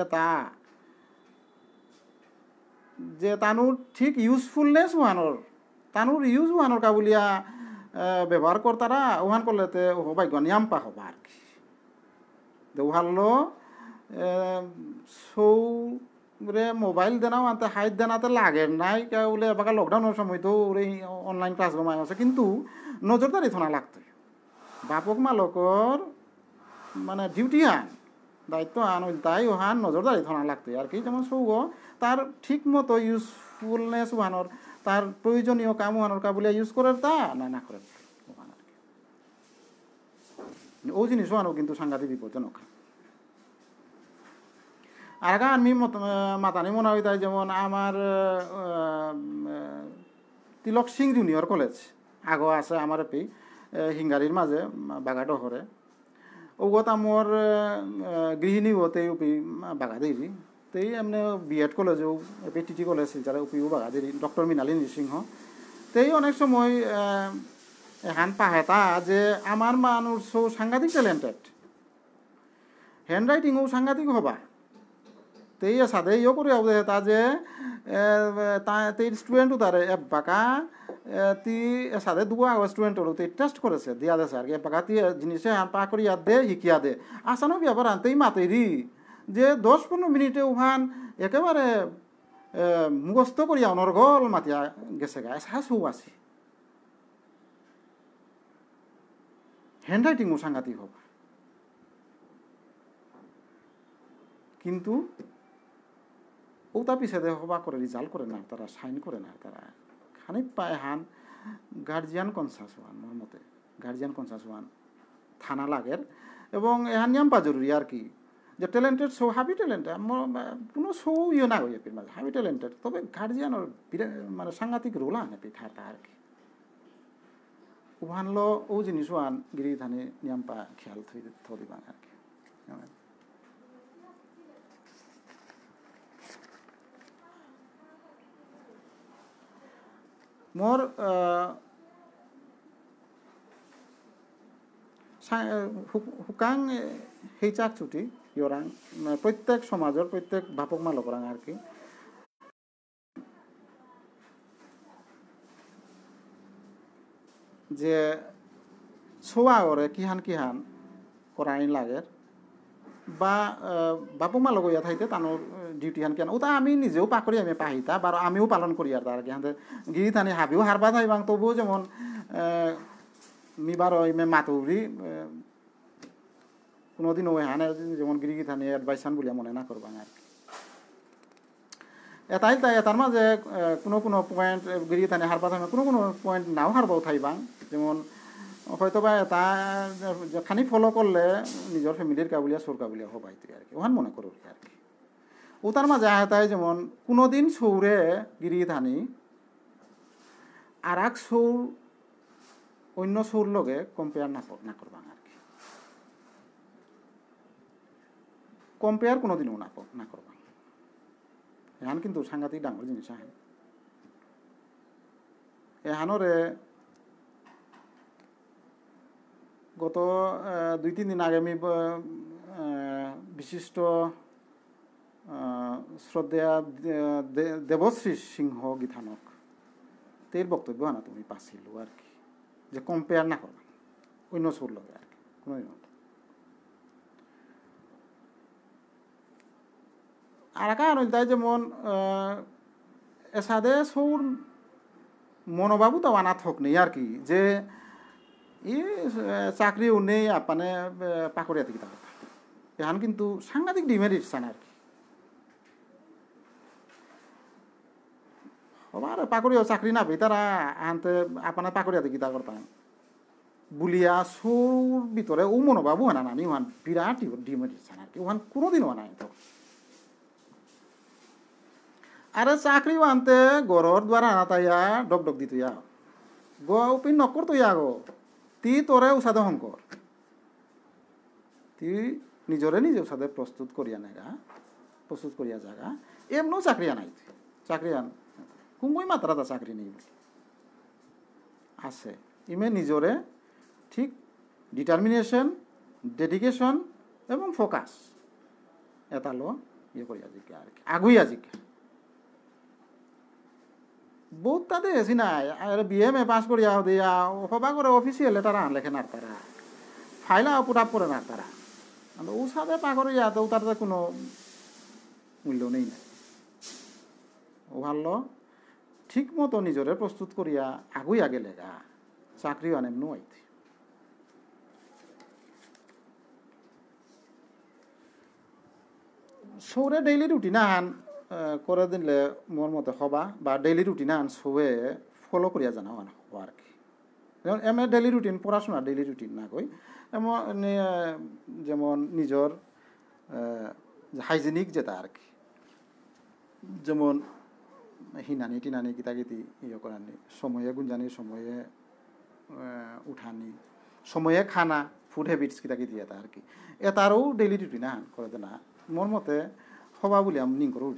এটা যে তানুর ঠিক ইউজফুলনেস ওহানোর তানুর ইউজ ওহানোর কাবুলিয়া ব্যবহার করতারা ওহান করলে তে হবাই নিয়াম পা হবা আর কি ওহালো সৌ রে মোবাইল দেনাও আনতে হাইট দেনাতে লাগে নাই, কে বলে এবার লকডাউনের সময় তো ওরে অনলাইন ক্লাস গমাই আছে। কিন্তু নজরদারি থোনা লাগতো। বাপক মালকর মানে ডিউটি আন, দায়িত্ব আন তাই ওহান নজরদারি থোনা লাগতো। আর কি যেমন সৌগ তার ঠিক মতো ইউজফুলনেস ওহানোর তার প্রয়োজনীয় কাম ওহানোর কাবুলিয়া ইউজ করে তা? না না করে ও জিনিস ওহানো কিন্তু সাংঘাতিক বিপজ্জনক। আর আমি মাতানি মনে হয় তাই, যেমন আমার তিলক সিং জুনিয়র কলেজ আগো আছে আমার এপি হিঙ্গারির মাঝে বাগাডহরে ওগত আমার গৃহিণী উপি বাগা দিবি। তেই এমনি বিএড কলেজেও এপি টিটি কলেজ যারা বাগা দিবি ডক্টর মৃণালী নৃসিংহ। তেই অনেক সময় এখান পাহেতা যে আমার মানুষ সাংঘাতিক ট্যালেন্টেড হ্যান্ড রাইটিংও সাংঘাতিক হবা। তেই সাদে ইয়ে করে আবদে তা যে তেই স্টুডেন্টও তারে এপ বাকা তি সাদে দুগো আগো স্টুডেন্টর তে টেস্ট করেছে দিয়া দেছে আর কি বাকা, তি জিনিসে হান পা করি ইয়াদ দে হিকিয়া দে। আসানো ব্যাপার আনতেই মাতেই রি যে দশ পনেরো মিনিটে উহান একেবারে মুখস্থ করিয়া অনর্গল মাতিয়া গেছে গা। সাসু আছে। হ্যান্ড রাইটিংও সাংঘাতিক হবা। কিন্তু ও তা পিছে হবা করে, রিজাল্ট করে না, তারা সাইন করে না, তারা খানিক পায় হান। গার্জিয়ান কনসাস ওয়ান মোর মতে। গার্জিয়ান কনসাস ওয়ান থানা লাগের। এবং এহান নিয়ম পা জরুরি আর কি। যে ট্যালেন্টেড শো হাবি ট্যালেন্টেড কোনো শো ইয়ে না হয়ে মাঝে হাবি ট্যালেন্টেড তবে গার্জিয়ানোর মানে সাংঘাতিক রোল আনে পিঠাটা আর কি ওহানলো ও জিনিস ওয়ান গিরি ধানে নিয়ম পা খেয়াল থই থদিবা আর কি মোৰ শুকাং সেইচাক ছুটি ইয়রাং প্রত্যেক সমাজের প্রত্যেক বাপক মালকরাং আর কি। যে ছোয়া করে কিহান কিহান করাই লাগে, বা বাপু মা লগ ইয়া থাইতে তানোর ডিউটি হান কেন ওটা আমি নিজেও পাকরি আমি পাহিতা বা আমিও পালন করি আর তার হাতে গিরি থানি হাবিও হারবা থাইবাং তবুও যেমন মিবার ইমে মাতৌরি কোনোদিন ওই হানে যেমন গিরি থানি অ্যাডভাইসান বলিয়া মনে না করবাং আর এটাই তাই এটার মাঝে কোনো কোনো পয়েন্ট গিরি থানি হারবা থাকবে কোনো কোনো পয়েন্ট নাও হারবাও থাইবাং। যেমন হয়তো বা এটা খানি ফলো করলে নিজের ফ্যামিলির কাবুলিয়া, সোর কাবুলিয়া হবাই তুই আর কি। ওহান মনে করো আর কি। ও তার মাঝে আহতায় যেমন, কোনোদিন সৌরে গিরি থানি আর এক সৌর অন্য সৌর লগে কম্পেয়ার না না করবাং। কম্পেয়ার কোনোদিনও না না করবাং। এখান কিন্তু সাংঘাতিক ডাঙর জিনিস আহেন এহানরে গত দুই, তিন দিন আগে আমি বিশিষ্ট শ্রদ্ধেয়া দেবশ্রী সিংহ গীতানক তের বক্তব্য না তুমি পাচ্ছিল আর কি। যে কম্পেয়ার না করবা। অন্য সুর লগে আর কি। কোনো আর কারণ তাই যেমন এসাদে সৌর মনোবাবু তো আনা থক নেই আর কি, যে ই, চাকরিও নেই আপানে পাকড়িয়া থেকে কথা। এখন কিন্তু সাংঘাতিক ডিমেরিট চান আর কি। সবার পাকড়িও চাকরি না পেয়ে তারা আনতে আপনার পাকড়িয়া থেকে করতাম বুলিয়া সৌর ভিতরে ও মনোবাবু হানা নানি ওহান বিরাট ডিমেরিট চান আর কি ওহান কোনোদিনও আনা তো আরে চাকরি আনতে গড়র দ্বারা আনা তাইয়া ডক ডক দিত ইয়া গো উপিন নকর তো ইয়া গো। তি তোরে উষাদে শঙ্কৰ তি নিজৰে নিজে উষাদে প্ৰস্তুত করিয়া নেগা প্রস্তুত করিয়া জাগা এমনও চাকরি আনাই চাকরি আন। কুঙ্গুই মাত্রাটা চাকরি নেই আছে। ইমে নিজরে ঠিক ডিটারমিনেশন ডেডিকেশন এবং ফোকাস এটা লো ইয়ে করিয়া জিজ্ঞা আর কি। আগুইয়া জিজ্ঞা বহুত তাতে এসি নাই আর বিএম এ পাস করিয়া দিয়া সবা করে অফিসিয়াল লেটার আন লেখেন আর তারা ফাইলা পুট আপ করেন আর তারা ও সাথে পা তার কোনো মূল্য নেই না। ও ভালো ঠিক মতো নিজরে প্রস্তুত করিয়া আগুই আগে লেগা। চাকরি আনেম নয় সৌরে ডেইলি রুটিন আন। করে দিলে মোর মতে হবা, বা ডেইলি রুটিন আন সবে ফলো করিয়া জানা হওয়া আর কি? যেমন এমনি ডেইলি রুটিন পড়াশোনা ডেইলি রুটিন না কই এমন যেমন নিজর হাইজেনিক যেটা আর কি। যেমন, হিনানি টিনানি গীতা গীতি ইয়ে করানি সময়ে গুঞ্জানি, সময়ে উঠানি, সময়ে খানা ফুড হেবিটস কিতা গীতি এটা আর কি। এটারও ডেইলি রুটিন আন করে না মোর মতে হবা বলে আমি নিং করো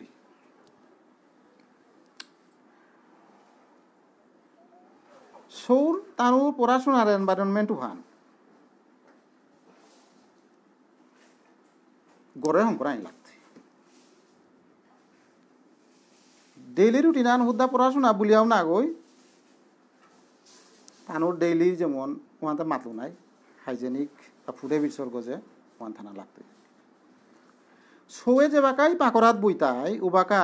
সৌর তারও পড়াশোনার এনভায়রনমেন্ট হান গড়ে হংকরাই লাগতে ডেইলি রুটিন আন হুদ্দা পড়াশোনা বলিয়াও না গই। তানোর ডেইলি যেমন ওখানতে মাতলো নাই। হাইজেনিক বা ফুড হ্যাবিটসর গজে ওখান থানা লাগতে সৌয়ে যে বাকাই পাকরাত বইতাই, ও বাকা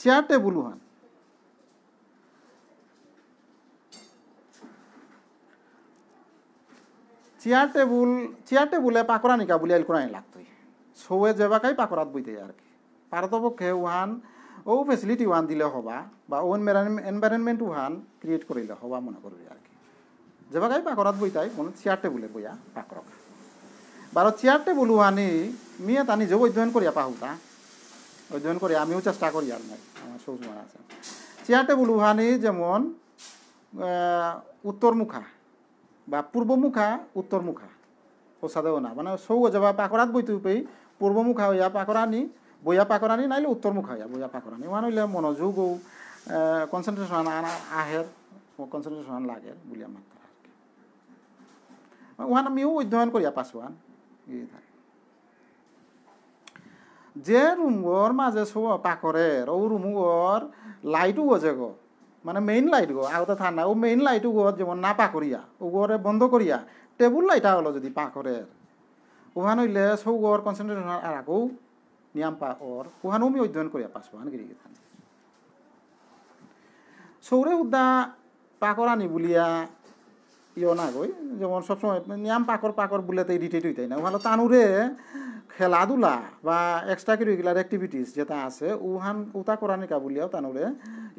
চেয়ার টেবুল হান চেয়ার টেবুল চেয়ার টেবুলে পাকড়া নিকা বলে আইল কোরআন লাগতই। সৌয়ে যেবাকাই পাকড়াত বইতে আর কি। পারতপক্ষে ওহান ও ফেসিলিটি ওয়ান দিলে হবা, বা ও এনভায়রনমেন্ট ওহান ক্রিয়েট করিলে হবা মনে করবি আর কি। যেবাকাই পাকড়াত বইতাই কোনো চেয়ার টেবুলে বইয়া পাকড়ক। বারো চেয়ার টেবুল ওহানি মিয়ে তা নিজেও অধ্যয়ন করিয়া পাহুতা। অধ্যয়ন করি আমিও চেষ্টা করি আর নাই আমার সৌসমান আছে। চেয়ার টেবুল উহানি যেমন উত্তরমুখা বা পূর্বমুখা উত্তরমুখা ওসাদেও না মানে সৌ যাবা পাকরাত বইতে পেয়ে পূর্বমুখা হইয়া পাকরানি বইয়া পাকরানি নাইলে উত্তরমুখা হইয়া বইয়া পাকরানি ওখান হইলে মনোযোগ ও কনসেন্ট্রেশন আহের কনসেন্ট্রেশন লাগে বলিয়া মাত্র আর কি আমিও অধ্যয়ন করিয়া পাছোয়ান যে রুমগর মাঝে সব পাকরের ও রুমগর লাইটও গজে গো। মানে মেইন লাইট গো, আগতে ঠান্ডা ও মেইন লাইট গো যেমন না পা করিয়া ঘরে বন্ধ করিয়া টেবুল লাইটা হলো যদি পাখরের ওহান হইলে সৌগর কনসেন্ট্রেশন আর আগেও নিয়াম পা ওর ওহানও আমি অধ্যয়ন করিয়া পাসবো হান গিরি গেথান সৌরে উদ্দা পাকরানি বুলিয়া ইয় না গই যেমন সবসময় নিয়াম পাকর পাকর বলে তো ইরিটেট হইতাই না। ওখানে তানুরে খেলাধুলা বা এক্সট্রা কারিকুলার অ্যাক্টিভিটিস যেটা আছে, উহান উতা করানি কাবুলিয়াও তানুরে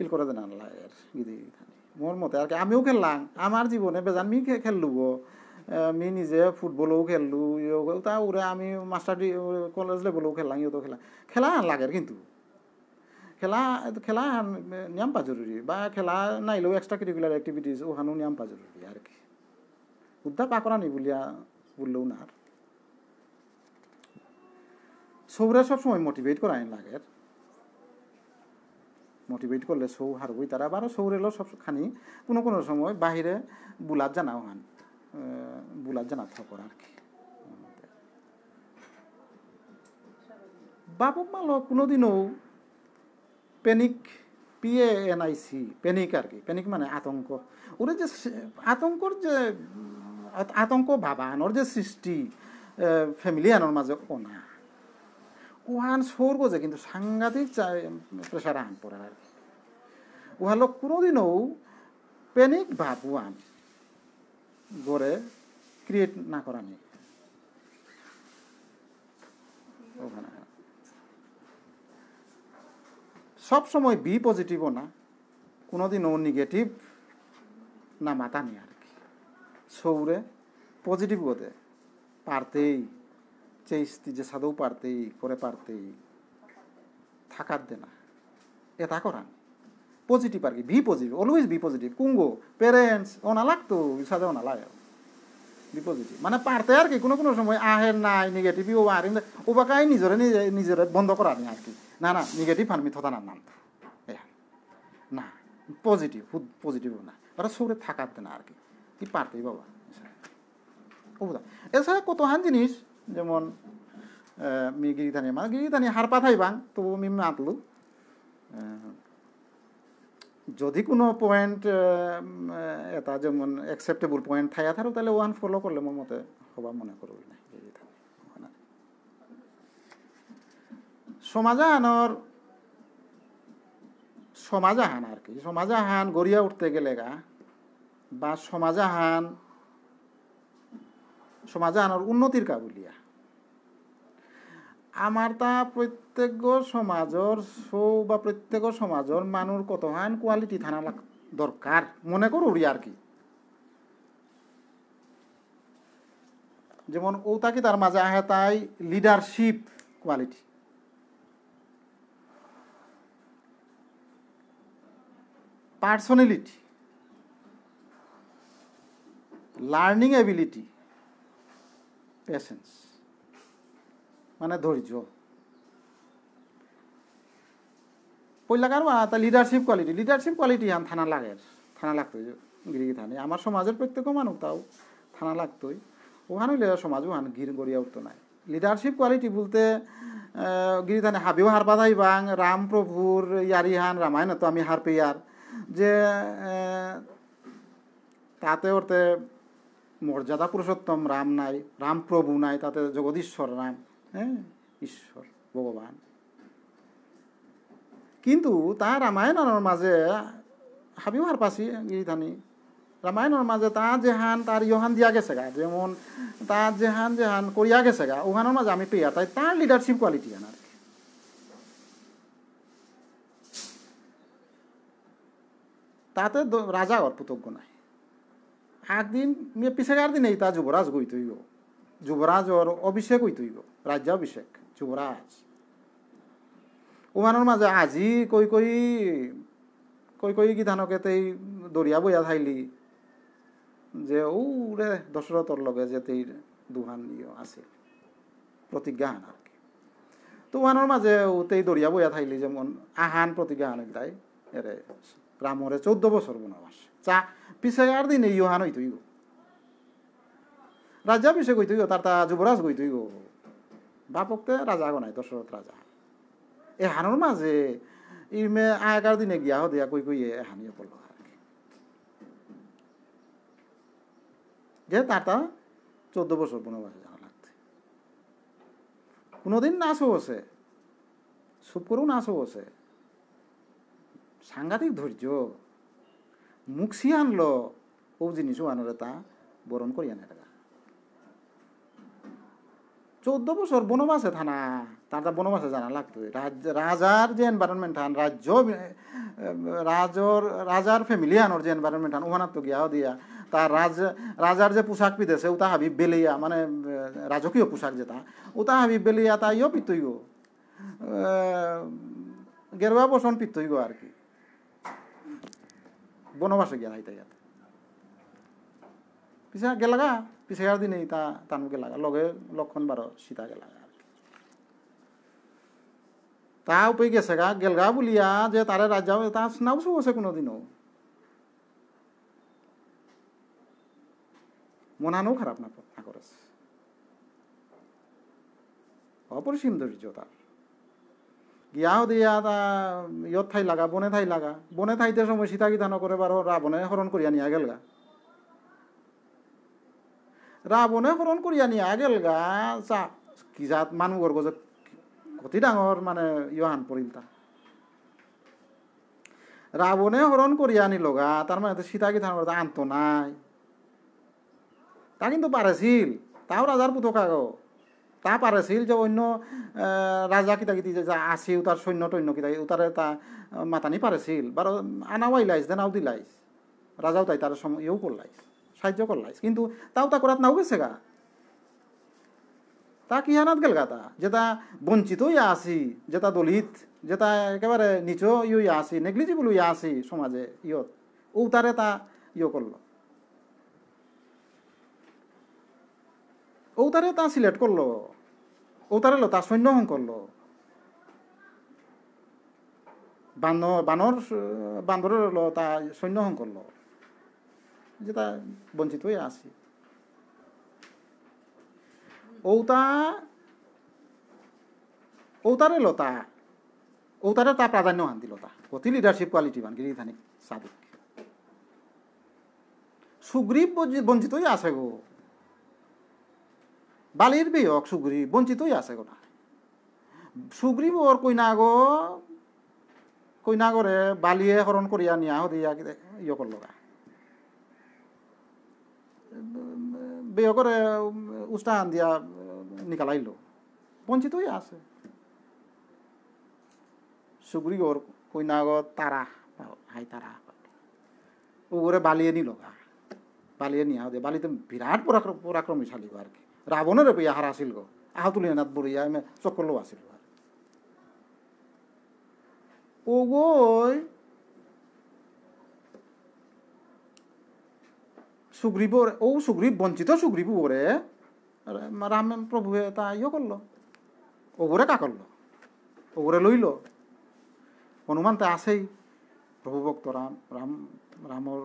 ইল করে দেন আনলা গিদি মোর মতে আর কি, আমিও খেললাম, আমার জীবনে বেজান মি খেললু গো। আমি নিজে ফুটবলও খেললু তা উরে আমি মাস্টার কলেজ লেভেলও খেললাম ইয়েও খেলা খেলা লাগে কিন্তু। খেলা খেলা নিয়ম পা জরুরি বা খেলা নাইলেও এক্সট্রা কারিকুলার অ্যাক্টিভিটিস ওখানো নিয়ম পা জরুরি আর কি। উদ্ধার পাকরা নি বলিয়া বললেও না সৌরে সবসময় মোটিভেট করা আইন লাগে। মোটিভেট করলে সৌ হারবই তারা আবারও সৌরেলো সব খানি কোনো কোনো সময় বাহিরে বুলাত জানাও হান। বুলাত জানা থাকর আর কি। বাপক মালো কোনোদিনও panic P A N I C panic আর কি। প্যানিক মানে আতঙ্ক। ওরা যে আতঙ্কর যে আতঙ্ক ভাবানোর যে সৃষ্টি ফ্যামিলি আনোর মাঝে ওনা ওহান সৌর বোঝে কিন্তু সাংঘাতিক প্রেশার আন পড়ে আর কি। ওহালো কোনোদিনও প্যানিক ভাব ওয়ান গড়ে ক্রিয়েট না করা নেই। সব সময় বি পজিটিভও না। কোনোদিনও নেগেটিভ না মাথা নেই আর সৌরে পজিটিভ গোতে পারতেই চেষ্টি যে সাদৌ পারতেই, করে পারতেই। থাকার দে না। এটা করান পজিটিভ আর কি be positive always be positive কুঙ্গো parents ও না লাগতো সাদে ও না লাগে। বি পজিটিভ মানে পারতে আর কি, কোনো কোনো সময় আহের নাই নেগেটিভ ও আর, ও বাকাই নিজরে নিজরে বন্ধ করা নেই আর কি। না না নেগেটিভ আনমি থতা না নাম না। পজিটিভ পজিটিভ না। ওরা সৌরে থাকার না আর কি। কি পারতেই বাবা? বুঝা এছাড়া কত হান জিনিস? যেমন মি গিরিধানি মানে গিরিধানি হার পাথাই বাং তবু মি মাতলু। যদি কোনো পয়েন্ট এটা যেমন একসেপ্টেবল পয়েন্ট থাকা থাকো তাহলে ওয়ান ফলো করলে মোর মতে হবা মনে করব না? সমাজাহানোর সমাজাহান আর কি? সমাজাহান গড়িয়া উঠতে গেলে গা বা সমাজাহান সমাজাহানোর উন্নতির কাবুলিয়া। আমার তা প্রত্যেক সমাজর সৌ বা প্রত্যেক সমাজর মানুষ কতহান কোয়ালিটি থানা দরকার? মনে করো আর কি। যেমন ও তাকে তার মাঝে আহে তাই leadership quality personality learning ability patience মানে ধৈর্য। পইলাকার তা লিডারশিপ কোয়ালিটি লিডারশিপ কোয়ালিটি আন থানা লাগে থানা লাগতোই, গিরিগি থানে। আমার সমাজের প্রত্যেক মানুষ তাও থানা লাগতোই। ওখানে হইলে সমাজও হান গির গড়িয়া উঠতো নাই লিডারশিপ কোয়ালিটি বলতে গিরিধানে হাবিও হার বাধাই বাং রাম প্রভুর ইয়ারিহান, রামায়ণ তো আমি হার পেয়ার যে তাতে ওতে মর্যাদা পুরুষোত্তম রাম নাই, রাম প্রভু নাই, তাতে জগদীশ্বর রাম হ্যাঁ? ঈশ্বর, ভগবান। কিন্তু তার রামায়ণের মাঝে হাবিও হার পাশি, গিরিধানি, রামায়ণের মাঝে তা যেহান তার ইহান দিয়া গেছে গা, যেমন তার যেহান যেহান করিয়া গেছে গা ওখানের মাঝে আমি পেয়া, তাই তার লিডারশিপ কোয়ালিটি আর তাতে রাজা অর্পতজ্ঞ নাই। পিছে আর দিন এই তা যুবরাজ গই তৈব যুবরাজ ওর অভিষেক হই তৈব রাজ্যাভিষেক যুবরাজ। ওমানোর মাঝে আজি কই কই কই কই কি ধানকে তেই দরিয়া বইয়া থাইলি, যে ও রে দশরথর লগে যে তেই দুহান ইয়ে আছে প্রতিজ্ঞা হান আর কি। তো ওহানোর মাঝে ও তেই দরিয়া বইয়া থাইলি যেমন আহান প্রতিজ্ঞা হান তাই এরে রামরে চৌদ্দ বছর বনবাস। চা পিছে আর দিন ইহান হইতই গো রাজা পিছে গইতই গো তার তা যুবরাজ গইতই গো বাপকতে রাজা গো নাই দশরথ রাজা এ হানোর মাঝে ইমে আগের দিনে গিয়া দিয়া কই কই হানিয়ে পড়ল আর কি যে তার তা চোদ্দ বছর বনবাসে যাওয়া লাগতে কোনোদিন নাচও আছে চুপ করেও নাচও আছে সাংঘাতিক ধৈর্য। সিয়ে আনলো। জিনিসও আনরে তা, বরণ করি আনে টাকা চোদ্দ বছর বনবাসে থানা, তার বনবাসে জানা লাগতো। রাজার যে এনভায়রনমেন্ট হান রাজ্য রাজর, রাজার ফ্যামিলি আনোর যে এনভায়রনমেন্ট হান ওখানে তো গিয়াও দিয়া। তার রাজ, রাজার যে পোশাক পিতেছে ওটা হাবি বেলিয়া মানে রাজকীয় পোশাক যেটা ওটা হাবি বেলিয়া তাইও পিতইগ গেরুয়া বসন পিতইগ আর কি। বনবাসে গিয়া হাইতে ইয়াতে। পিছে গেলাগা, পিছে আর দিনেই তা, তানু গেলাগা, লগে লক্ষণ বারো সীতা গেলাগা তা উপে গেছে গা, গেলগা বলিয়া যে তারে রাজা তা নাও আছে কোনোদিনও। মনানও খারাপ না না করেছে অপরিসীম ধৈর্য তার গিয়াও দিয়া তা ইয়ত থাই লাগা, বনে থাই লাগা। বনে থাইতে সময় সীতা গীতা নকরে বারো রাবণে হরণ করিয়া নিয়া গেল গা। রাবণে হরণ করিয়া নিয়া গেল গা, চা, কি জাত মানুহ গর্ব যে অতি ডাঙৰ মানে ইহান পৰিল তা রাবণে হরণ করিয়া আনিল গা তার মানে সীতা গীতা আনতো নাই। তা কিন্তু পারেছিল তাও রাজার পুতকা গো তা পারেছিল যে অন্য রাজা কিতা কিতি যে আসিও তার সৈন্য টৈন্য কিতা তারে তা মাতানি পারেছিল বার আনাও দেন দেনাও দিলাইস রাজাও তাই তার ইয়েও করলাইস সাহায্য করলাইস কিন্তু তাও তা করাত নাও গেছে গা তা কি হানাত গেল গা তা? যেটা বঞ্চিত ইয়া আসি যেটা দলিত যেটা একেবারে নিচ ইয়া আসি নেগলিজিবল ইয়া আসি সমাজে, ইয়ত। ও তারে তা ইয়ে করল ওতারে তা সিলেক্ট করল ওতারে লো তা সৈন্যহং করল বানর বান্দরের লো তা সৈন্যহং করল যেটা বঞ্চিত হয়ে আসি ওতা ওতারে লতা ওতারে তা প্রাধান্য হান দিল তা অতি লিডারশিপ কোয়ালিটি বান গিরিধানিক সাদিক সুগ্রীব বঞ্চিত হয়ে আছে গো। বালির বিয়ক সুগ্রীব বঞ্চিতই আছে গোটা সুগ্রীব ওর কইনাগ, কইনাগরে বালিয়ে হরণ করিয়া নিয়া দিয়া ইয়ে করল বিয়করে উস্তাহান দিয়া নিকালাইল বঞ্চিতই আছে। সুগ্রীবর কইনাগ তারা, হাই তারা। ওরে বালিয়ে নিল বালিয়ে নিয়া বালিতে বিরাট পরাক্রম পরাক্রমশালী আর কি। রাবণের পেয়ে হার আসিল গো। আহ তুলি নাত বড়িয়া আমি চক্করলো আসিল ও গই সুগ্রীব ও সুগ্রীব বঞ্চিত সুগ্রীব ওরে রাম প্রভুয়ে তা ইয়ে করল ওগরে কা করল ওগরে লইল হনুমান তা আছেই। প্রভু ভক্ত রাম রাম রামর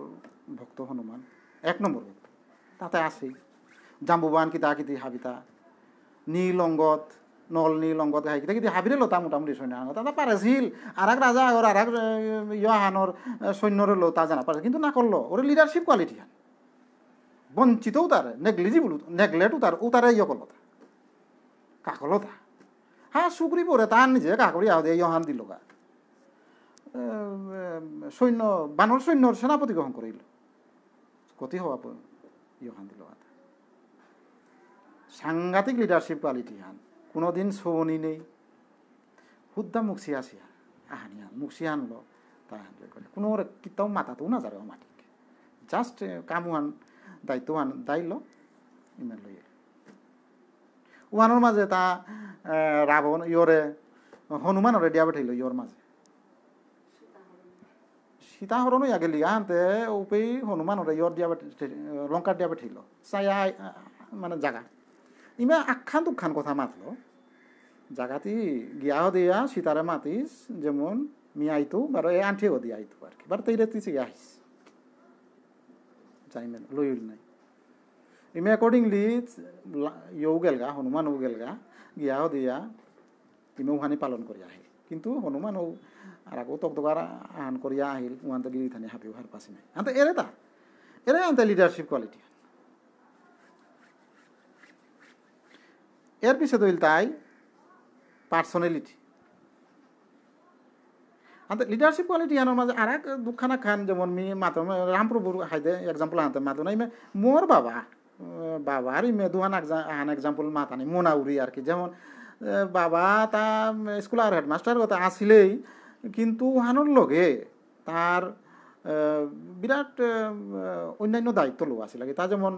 ভক্ত হনুমান। এক নম্বর ভক্ত। তাতে আছেই। জাম্বুবান কিতা, কিতি হাবিতা। নীল অঙ্গত, নল নীল অঙ্গত হাই কিতা, কিতি হাবিরে লতা মোটামুটি সৈন্য আঙত তা পারেছিল আর এক রাজা আগর আর এক ইয়াহানোর সৈন্যরে লতা জানা পারে কিন্তু না করল ওর লিডারশিপ কোয়ালিটি হান বঞ্চিতও তার নেগলিজিবল নেগলেটও তার ও তারে ইয়ে করল কাকলো তা হ্যাঁ সুগ্রী পরে তার নিজে কাকরি আহ দিয়ে ইহান দিল গা সৈন্য, বানর সৈন্যর সেনাপতি গ্রহণ করিল কতি হওয়া ইহান দিল সাংঘাতিক লিডারশিপ কোয়ালিটি হান কোনোদিন শোভনি নেই। হুদ্দা মুখি আসিয়া আহানি হান মুখি আনলো তা করে কোনো কিতাও মাথাতেও না যাবে মাটিক জাস্ট কামুহান দায়িত্বহান দায়িল ইমান লইয়ে উহানোর মাঝে তা রাবণ ইয়রে হনুমানরে দিয়া বেঠাইল ইয়র মাঝে সীতা হরণ আগে লিয়া আনতে উপেই হনুমানরে ইয়র দিয়া লঙ্কার দিয়া বেঠাইল চাইয়া মানে জাগা। ইমা আখ্যান দুখান কথা মাতলো জাগাতি গিয়া দিয়া সীতারে মাতিস যেমন মি বার এ আন্ঠিও দিয়ে আইতো আর কি বার তৈরে তুই আহিস যাইমেন লইল নাই ইমে অ্যাকর্ডিংলি ইয়েও গেলগা হনুমানও গেলগা গিয়াও দিয়া ইমে উহানি পালন করি আহিল কিন্তু হনুমানও আর আকৌ তকতকার আহান করিয়া আহিল উহান তো গিরি থানি হাবিও হার পাশে নাই আনতে এরে তা এরে আনতে লিডারশিপ কোয়ালিটি এর পিছে দইল তাই পার্সোনালিটি ಅಂತ লিডারশিপ কোয়ালিটি আনার মাঝে আর এক দুখানা খান যেমন মি মাতো রামপ্রভুর হাইদে এক্সাম্পল আনতে মাতো নাই মোর বাবা বাবার মে দুহান আহান এক্সাম্পল মাতানি মোনা মোনাউরি আর কি। যেমন বাবা তা স্কুল আর হেডমাস্টার কথা আসিলেই কিন্তু উহানোর লগে তার বিরাট অন্যান্য দায়িত্ব লো আছিল তা যেমন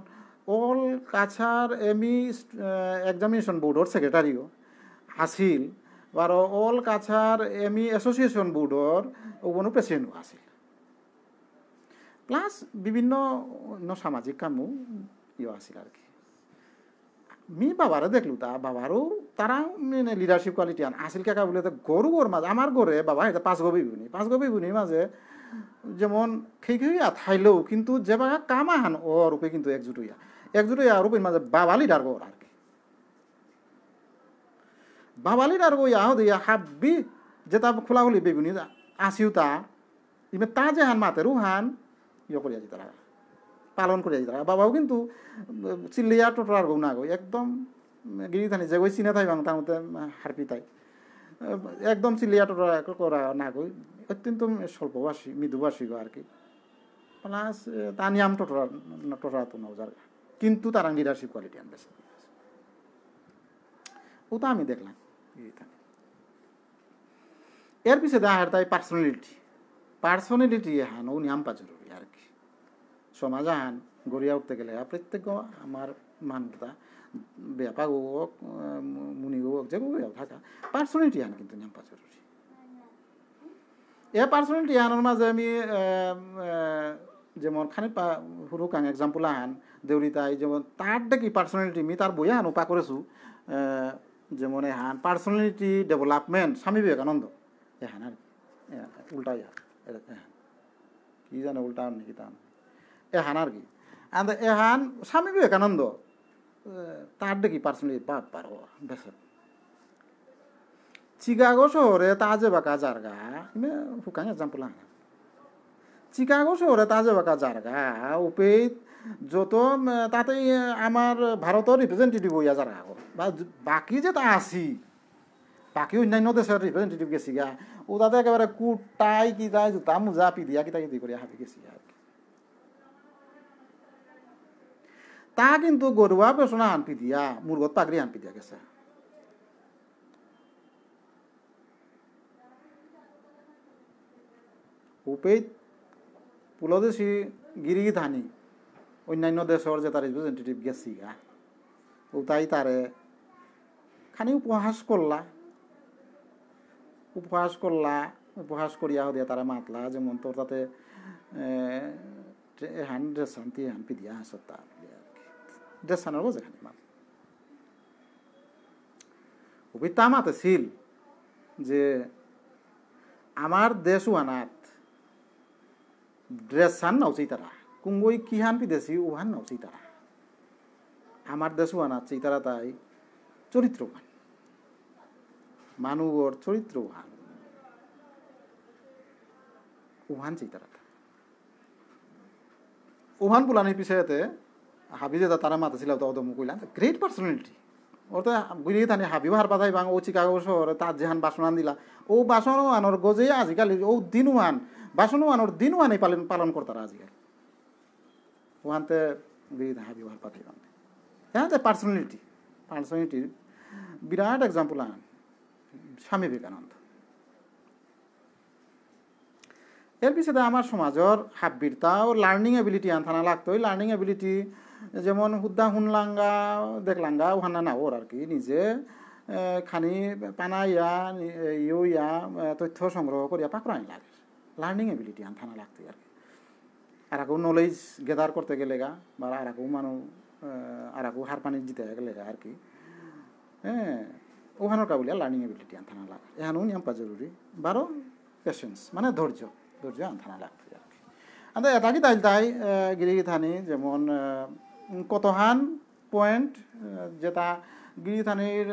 অল কাছার এমি এক্সামিনেশন বোর্ডর সেক্রেটারিও আছিল বাৰ অল কাছাৰ এমি এছ'চিয়েশ্যন বোৰ্ডৰ কোনো প্ৰেচিডেণ্টো আছিল প্লাছ বিভিন্ন সামাজিক কামো ইয়ে আছিল আর কি। মি বাবারে দেখলু তা, বাবারও তারা মানে লিডারশিপ কোয়ালিটি আন আসিল কাকা বলে গরু গোর মাঝে, আমার গড়ে বাবা এটা পাঁচ গবি বুনি, পাঁচ গবি বুনি মাঝে যেমন খেই খেই থাইলেও কিন্তু যে বাগা কাম আহান ও রূপে কিন্তু একজুট হইয়া। হইয়া রূপের মাঝে বাবা লিডার গর আর babalin ar go ya ho ya habbi jeta khula khuli bebuni আসিউতা ইমে তা যে হান মাতে রুহান ইয়ে করিয়া যেতে তারা পালন করিয়া যেতে তারা বাবাও কিন্তু, চিল্লিয়া টোটরার গো না গো, একদম গিরি থানি যে গই চিনে থাইবাং তার মধ্যে হারপি তাই। একদম চিল্লিয়া টোটরা করা না গই অত্যন্ত স্বল্পবাসী, মৃদুবাসী গো আর কি। প্লাস তা নিয়াম টোটরা টোটরা তো নজার কিন্তু তারা লিডারশিপ কোয়ালিটি আনবেছে ওটা আমি দেখলাম। এর পিছে দেখা তাই পার্সোনালিটি পার্সোনালিটি হান ও নিয়াম্পা জরুরি আর কি। সমাজ হান, গড়িয়া উঠতে গেলে প্রত্যেক আমার মানবতা ব্যাপা হোক মুনি হোক, যে থাকা পার্সোনালিটি হান কিন্তু নিয়াম্পা জরুরি। এ পার্সোনালিটি হানোর মাঝে আমি যেমন খানি সৰু কাং এক্সাম্পল আহান দেউৰী তাই যেমন তার দেখি পার্সোনালিটি মি তার বইয়া হানো পা করেছ যেমন এহান পার্সোনালিটি ডেভেলপমেন্ট স্বামী বিবেকানন্দ। এহান আর উল্টা ইয়া কি জানে উল্টা নাকি তা এহান আর কি? আর এহান স্বামী বিবেকানন্দ। তার দেখি পার্সোনালিটি বাপ পারো বেশ চিকাগো শহরে তাজে বাঁকা জারগা হুকাং এক্সাম্পল আনা চিকাগো শহরে তাজে বাঁকা জারগা উপেত যত তাতে আমাৰ ভাৰতৰ ৰিপ্ৰেজেণ্টেটিভ হৈ আজাৰ আগত। বা বাকী যে তাত আছে বাকী অন্যান্য দেশৰ ৰিপ্ৰেজেণ্টেটিভ গেছি গা ও তাতে একেবাৰে কুৰ্তাই কিটাই জোতা মোজা পিন্ধিয়া কিটা কিটি কৰি হাবি গেছি গা। তা কিন্তু গৰুৱা পেচনা আনপি দিয়া মুৰ্গত পাগৰি আন দিয়া গেছে। উপেইত পুলদেশী গিৰি ধানী অন্যান্য দেশের যে তার রিপ্রেজেন্টেটিভ গেছি গা ও তাই তারে খানি উপহাস করলা। উপহাস করলা, উপহাস করিয়া দিয়া তারা মাতলা, যেমন তোর তাতে হ্যান ড্রেস শান্তি হ্যান পিদিয়া তা ড্রেস সানার বোঝে খানি মাত অভিতা মাতে ছিল যে আমার দেশ ড্রেস সান নাওছি তারা। কুঙ্গই কিহান পিদেছি উহান নাওছি তারা আমার দেশ আনাচ্ছে তারা তাই চরিত্রবান মানুগর চরিত্রবান উহান চিতারা উহান পিছাতে হাবি যে তারা মাথা ছিল তো অদম কইলাম গ্রেট পার্সোনালিটি ওটা বুঝি থানি হাবিও হার পাতাই বাং, ও চিকাগো শহরে তার যেহান বাসন আন দিলা। ও বাসন আনর গজে আজিকালি ও দিনু আন বাসন আনর দিনু আনে পালন পালন করতারা আজিকালি। ওহানতে বুঝি হাবিও হার পাতাই বাং হ্যাঁ পার্সোনালিটি পার্সোনালিটির বিরাট এক্সাম্পল আন স্বামী বিবেকানন্দ এর পিছনে আমার সমাজের হাববিরতা ও লার্নিং এবিলিটি আনথানা লাগতো ওই লার্নিং এবিলিটি যেমন হুদ্দা হুনলাঙ্গা দেখলাঙ্গা ওখানা না ওর আর কি নিজে খানি পানা ইয়া ইউ ইয়া তথ্য সংগ্রহ করিয়া পাকড়াই লাগে লার্নিং এবিলিটি আনথানা লাগতো আর কি আর আকৌ নলেজ গেদার করতে গেলে গা, বা আর আকৌ মানুষ আর আকৌ হার পানি জিতে গেলে গা আর কি হ্যাঁ ওখানোর কাবুলিয়া লার্নিং এবিলিটি আনথানা লাগে। এখানেও নিয়মপা জরুরি। বারো পেশেন্স মানে ধৈর্য। ধৈর্য আনথানা লাগতো আর কি আদা এটা কি তাই তাই গিরি থানি যেমন কতহান পয়েন্ট যেটা গিরিথানির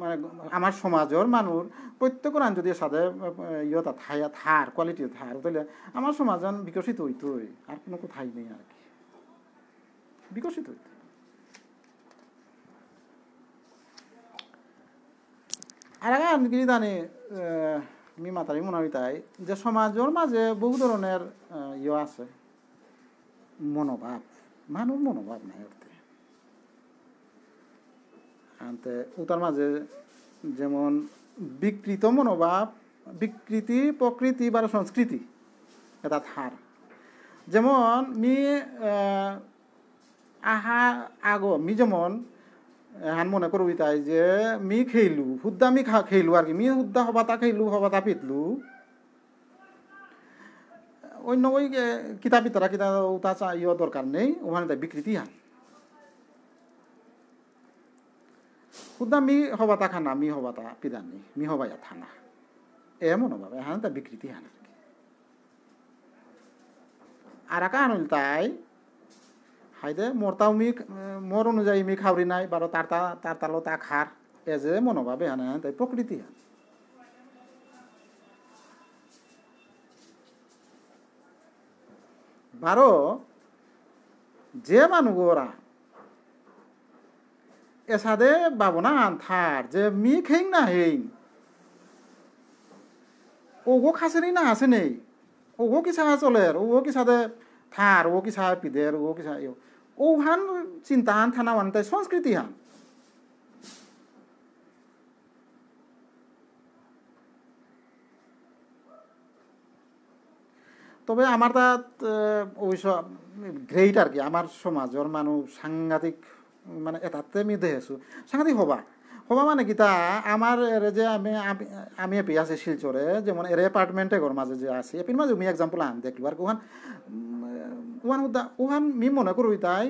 মানে আমার সমাজের মানুষ, প্রত্যেকের আন যদি সাথে ইয়েটা থাইয়া থার কোয়ালিটি থার, তাহলে আমার সমাজ বিকশিত হইতই আর কোনো কোথায় নেই আর কি। বিকশিত হইত আর আগে জানি মি মনে হয় তাই যে সমাজের মাঝে বহু ধরনের ইয়ে আছে। মনোভাব। মানুষ মনোভাব নাই আনতে। উতার মাঝে যেমন বিকৃত মনোভাব, বিকৃতি, প্রকৃতি বা সংস্কৃতি, এটা হার যেমন মি, আহা আগ, মি যেমন হান মনে করবি তাই যে মি খেইলু, হুদ্দা মি খা খেইলু আর কি। মি হুদ্দা হবাতা খেইলু হবাতা পিতলু। অন্য ওই কিতাব ইতারা কিতাব তা ইয়ে দরকার নেই ওখানে তাই বিকৃতি হান। হুদ্দা মি হবাতা খানা মি হবাতা পিদানি মি হবাইয়া থানা এ মনোভাব হান তা বিকৃতি হান আর কি। আর একা হানুল তাই, হাইদে মরতাও মি, মর অনুযায়ী মি খাওরি নাই, বারো তার তার তালো তা খার। এ যে মনোভাবে হানে তাই প্রকৃতি হান। বারো, যে মানুষরা এসাদে বাবনা আন্থার যে মি খেং না হেং ওগো খাসেনি না হাসে নেই ওগো কি সাহা চলের, ওগো কি সাদে থার ও কি সাহা পিদের ও কি সাহা ও হান চিন্তা হান, থানা মান তাই সংস্কৃতি হান। তবে আমার তাত ওই গ্রেট আর কি। আমার সমাজের মানুষ সাংঘাতিক মানে এটাতে আমি দেখেছ সাংঘাতিক হবা। হবা মানে কি তা আমার এর যে আমি আমি এপি আছে শিলচরে যেমন এর এপার্টমেন্টে ঘর মাঝে যে আছে এপির মাঝে আমি এক্সাম্পল আন দেখল। আর ওখান ওখান ওখান মি মনে করবি তাই,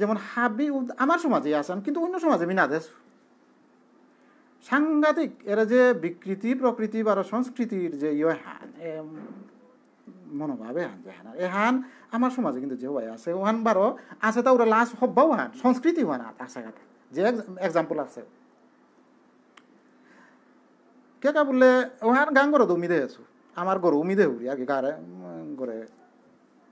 যেমন হাবি আমার সমাজে আছেন, কিন্তু অন্য সমাজে আমি না দেশ সাংঘাতিক এরা যে বিকৃতি প্রকৃতি বা সংস্কৃতির যে ইয়ে মনোভাবে হান যে হান এহান আমার সমাজে কিন্তু যে ওয়াই আছে ওহান বারো, আছে তা ওরা লাশ হব্বাও হান, সংস্কৃতি হান আসা কথা যে এক্সাম্পল আছে। কে কা বললে ওহান গান গরো তো উমিদে আছো। আমার গরু উমিদে আর কি গারে গড়ে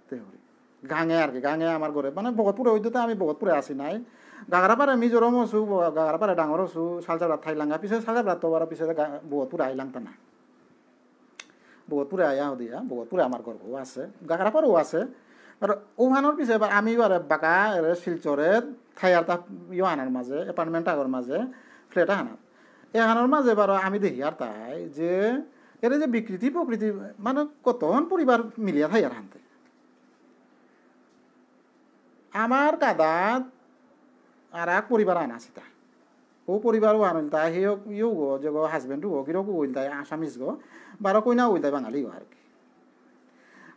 তে হরি। গাঙে আর কি, গাঙে আমার ঘরে মানে বগতপুরে ওই আমি বগতপুরে আসি নাই। গাগারাপাড়া মিজোরাম আছো গাগারাপাড়া ডাঙর আছো সালজাবরা থাইলাঙ্গা, পিছে সালজাবরা তো আর পিছে বগতপুরে আইলাম তা না বগতপুরে আয়া দিয়া বগতপুরে আমার ঘর আছে গাগারাপাড়াও আছে। আর ওহানোর পিছে এবার আমি এবার বাঁকা শিলচরের থাইয়ার তা ইয়ে আনার মাঝে এপার্টমেন্ট আগর মাঝে ফ্লেট আনার এ আনার মাঝে এবার আমি দেখি আর তাই যে এর যে বিকৃতি প্রকৃতি মানে কতক্ষণ পরিবার মিলিয়া থাই আর হানতে আমার কাদাত আর এক পরিবার আছে তা ও পরিবারও আনিল তা সেই ইয়েও গো, যে গো হাজবেন্ডও গো কীরকম ওইল তাই আসামিস গো। বারো কইনা ওইল তাই বাঙালি আর কি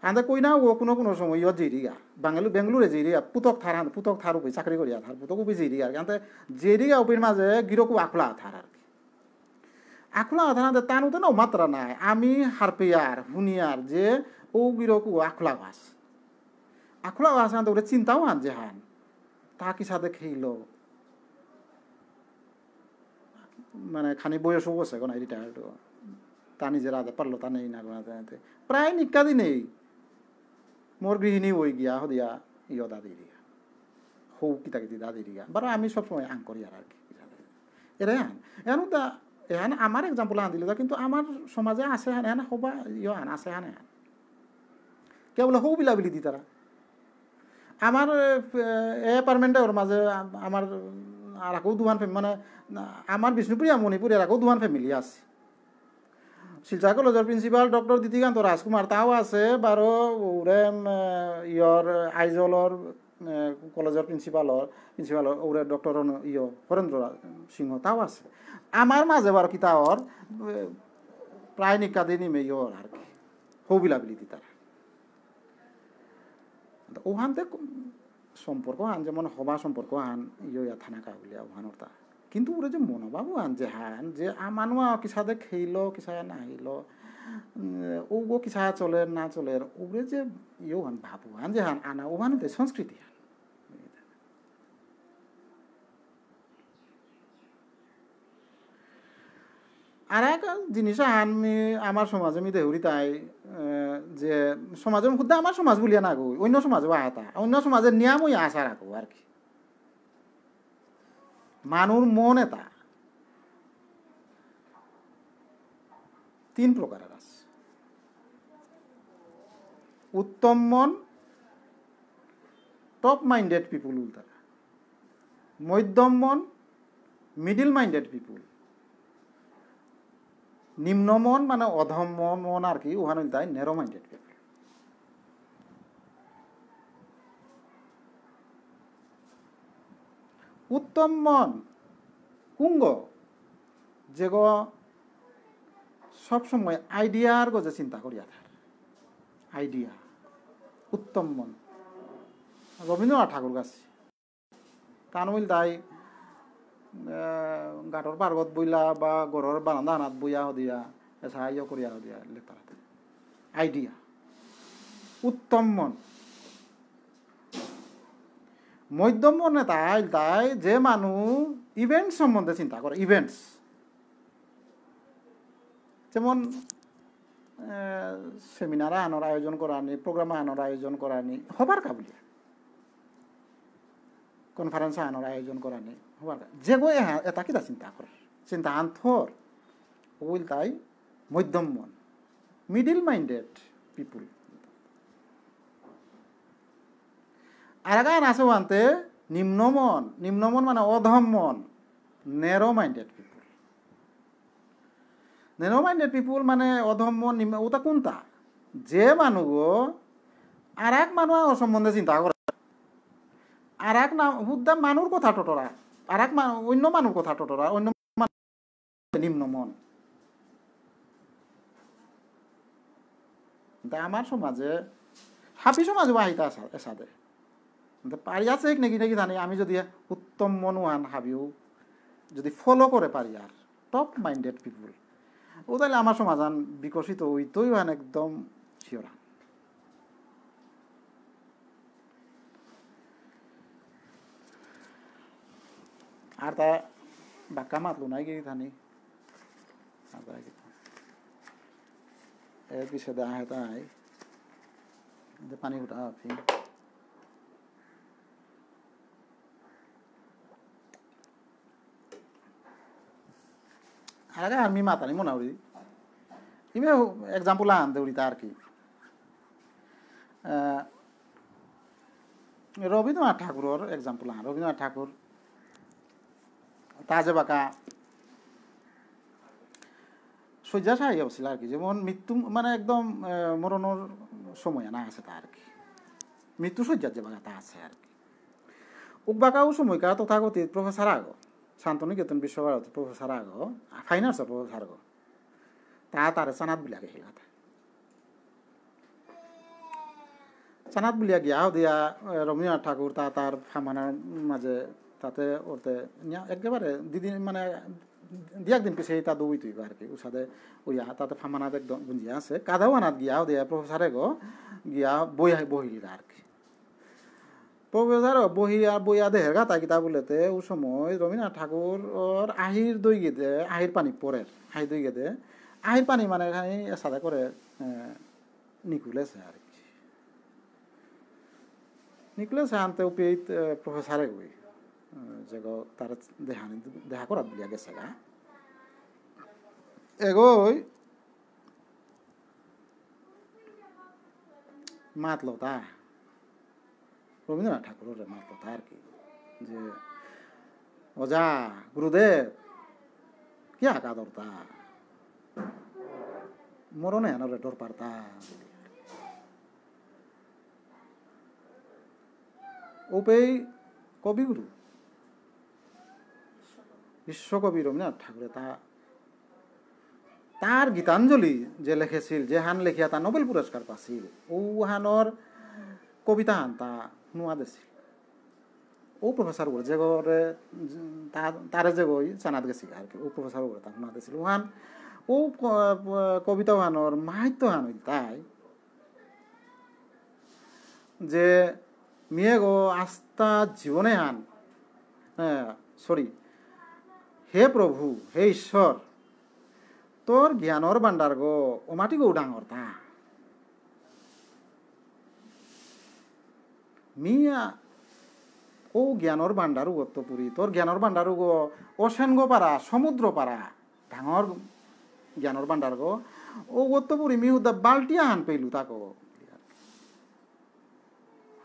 আন্দা কইনা ও কোনো কোনো সময় ইয়ত জিরিগা বাঙালি বেঙ্গলুরে জিরিগা পুতক থার পুতক থার উপরে চাকরি করিয়া থার পুতক উপরে জিরিগা আর কি আনতে জিরিগা উপর মাঝে গিরকু আখলা থার আর কি আখলা থার আনতে তানুতে না মাত্রা নাই আমি হারপিয়ার হুনিয়ার যে ও গিরকু আখলা গাছ আখলা গাছ আনতে ওটা চিন্তাও আন যে হান তা কি সাথে খেইল মানে খানি বয়সও বসে কোন রিটায়ার্ড নিজের আদে পারল তা নেই না প্রায় নিকাদি নেই মোর গৃহিণী ওই গিয়া হদিয়া ইয় দাদি দিয়া হৌ কিতা কিতি দাদি দিয়া বারো আমি সবসময় আং করি আর কি এরে আন, এনো দা এহান আমার এক্সাম্পল আন দিল কিন্তু আমার সমাজে আছে হান, এহান হবা ইয় আন, আছে হান এহান। কে বলে হৌ বিলা বিলি দি তারা। আমার এপার্টমেন্টের মাঝে আমার আর আকৌ দুমান মানে আমার বিষ্ণুপুরিয়া মণিপুরের আকৌ দুমান ফ্যামিলি আছে। শিলচা কলেজের প্রিন্সিপাল ডক্টর দিতিকান্ত রাজকুমার তাও আছে বারো ওরে ইয়র আইজলর কলেজের প্রিন্সিপালর প্রিন্সিপালর ওরে ডক্টর ইয় হরেন্দ্র সিংহ, তাও আছে। আমার মাঝে বার কিতাওর প্রায় নিকাদি নিমে ইয়র আর কি হৌবিলাবিলি তারা ওহানতে সম্পর্ক আন, যেমন হবা সম্পর্ক আন, ইয়া থানাকা বলিয়া ওহানোর তা কিন্তু ওরা যে আন যে হান যে মানুষ কিসাদে খেইল কিসা নাহিল ওগো কিসা চলে না চলে, ওরে যে ইয়ে হান ভাবু হান যে হান আনা ওহান সংস্কৃতি হান আর এক জিনিস আমি আমার সমাজে আমি দেহুরি তাই যে সমাজের মধ্যে আমার সমাজ বলিয়া না গো, অন্য সমাজে আহাতা অন্য সমাজের নিয়মই আশা রাখো আর কি। মানুষ মন এটা। তিন প্রকারের আছে। উত্তম মন টপ মাইন্ডেড পিপুল তারা। মধ্যম মন মিডিল মাইন্ডেড পিপুল নিম্ন মন মানে অধম মন আর কি, ওখানে তাই নেরো মাইন্ডেড পিপুল উত্তম মন, কুঙ্গ যেগ সবসময় আইডিয়ার গজে চিন্তা করিয়া থাক। আইডিয়া উত্তম মন। রবীন্দ্রনাথ ঠাকুর কাছে তানুইল তাই গাঁটর পার্গত বইলা বা গড়র বারান্দা আনাত বইয়া হদিয়া এসা ইয়ে করিয়া হদিয়া লেখা আইডিয়া উত্তম মন। মধ্যম মনে তাই তাই যে মানুষ ইভেন্টস সম্বন্ধে চিন্তা করে ইভেন্টস যেমন সেমিনার আনার আয়োজন করানি প্রোগ্রাম আনার আয়োজন করানি হবার কাবলিয়া কনফারেন্স আনার আয়োজন করানি হবার যে গো এটা কিতা চিন্তা করে চিন্তা আনথর ওইল তাই মধ্যম মন মিডিল মাইন্ডেড পিপুল আর গান আছে ওয়ান্তে, নিম্নমন নিম্নমন মানে অধম মন narrow minded people narrow minded people মানে অধম মন নিম্ন, ওটা কোনটা? যে মানুষ আর এক মানুষ সম্বন্ধে চিন্তা করে। আর এক নাম হুদ্দা মানুষ কথা টটরা আর এক অন্য মানুষ কথা টটরা, অন্য নিম্ন মন আমার সমাজে, হাফি সমাজে বাহিতা এসাদে। পারি আছে নাকি নাকি জানি। আমি যদি উত্তম মনোয়ান হাবিও যদি ফলো করে পারি আর টপ মাইন্ডেড পিপুল ও তাহলে আমার সমাধান বিকশিত হইতই হান একদম শিওরা আর তা বাক্কা মাতলো নাই কি জানি। এর পিছনে আহে তাই। পানি উঠা ಆಗ ಮೀ ಮಾತಾಡಿ ಮುನ ಉಳಿ ಇವೆ ಎಕ್ಸಾಂಪಲ್ ಅಂದೆ ಉಳಿತಾ কি? রবীন্দ্রনাথ ঠাকুর এক্সাম্পল হ্যাঁ রবীন্দ্রনাথ ঠাকুর তাজে বাঁকা শয্যাশায়ী অবস্থা আর কি, যেমন মৃত্যু মানে একদম মরণের সময় না আছে তা আর কি। মৃত্যু শয্যার যে বাঁকা তা আছে আর কি। উক বাঁকাও সময়কার তথাগতিক প্রফেসর আগ। শান্তনিকেতন বিশ্বভারতী প্রফেসর আগো ফাইন আর্টসৰ প্ৰফেচাৰ আগো তা তাৰে চানাত বুলিয়া গেছিল চানাত বুলিয়া গিয়া দিয়া রবীন্দ্রনাথ ঠাকুর তা তার ফামানার মাঝে তাতে ওতে একেবারে দিদিন মানে দিয়ে একদিন পিছিয়ে তা দৌই তুই আর কি উসাদে উইয়া তাতে ফামানাত একদম গুঞ্জিয়া আছে। কাদাও আনাত গিয়া দিয়া প্রফেসরে গো গিয়া বই বহিল আর কি প্রফেসর বহিয়া বইয়া দেহের গাতা কিতা বলেতে, ও সময় রবীন্দ্রনাথ ঠাকুর ওর আহির দই গেদে আহির পানি পরের আহির দই গেদে। আহির পানি মানে এখানে সাদা করে নিকুলেছে আর কি। নিকুলেছে আনতে উপিত প্রফেসরে গই যে তার দেহানি দেখা করাত বলিয়া গেছে গা। এগোই মাতলো তা রবীন্দ্রনাথ ঠাকুরের আমার কথা আর কি। যে ওজা গুরুদেব, কি আঁকা দরতা মরণে এনরে ডর পারতা ওপেই কবিগুরু বিশ্বকবি রবীন্দ্রনাথ ঠাকুরে তা। তার গীতাঞ্জলি যে লেখেছিল, যে হান লেখিয়া তা নোবেল পুরস্কার পাছিল, ও হানর কবিতা হান তা। ও প্রফেসর বলে যে গরে তারে যে গই চানাত গেছি আর কি ও প্রফেসর বলে তা নুয়া দেছিল ওহান ও কবিতা হানোর মাহিত্য হান তাই যে মেয়ে গো আস্থা জীবনে হান হ্যাঁ সরি হে প্রভু হে ঈশ্বর তোর জ্ঞানর ভাণ্ডার গো ওমাটি গো ডাঙর তা মিয়া ও জ্ঞানৰ ভাণ্ডাৰো গত্তপুৰী তোৰ জ্ঞানৰ ভাণ্ডাৰো গো অচেন গো পাৰা সমুদ্ৰ পাৰা ডাঙৰ জ্ঞানৰ ভাণ্ডাৰ গো। ও গত্তপুরি মি হুদ্দা বাল্টিয়া হান পেলু তাকো।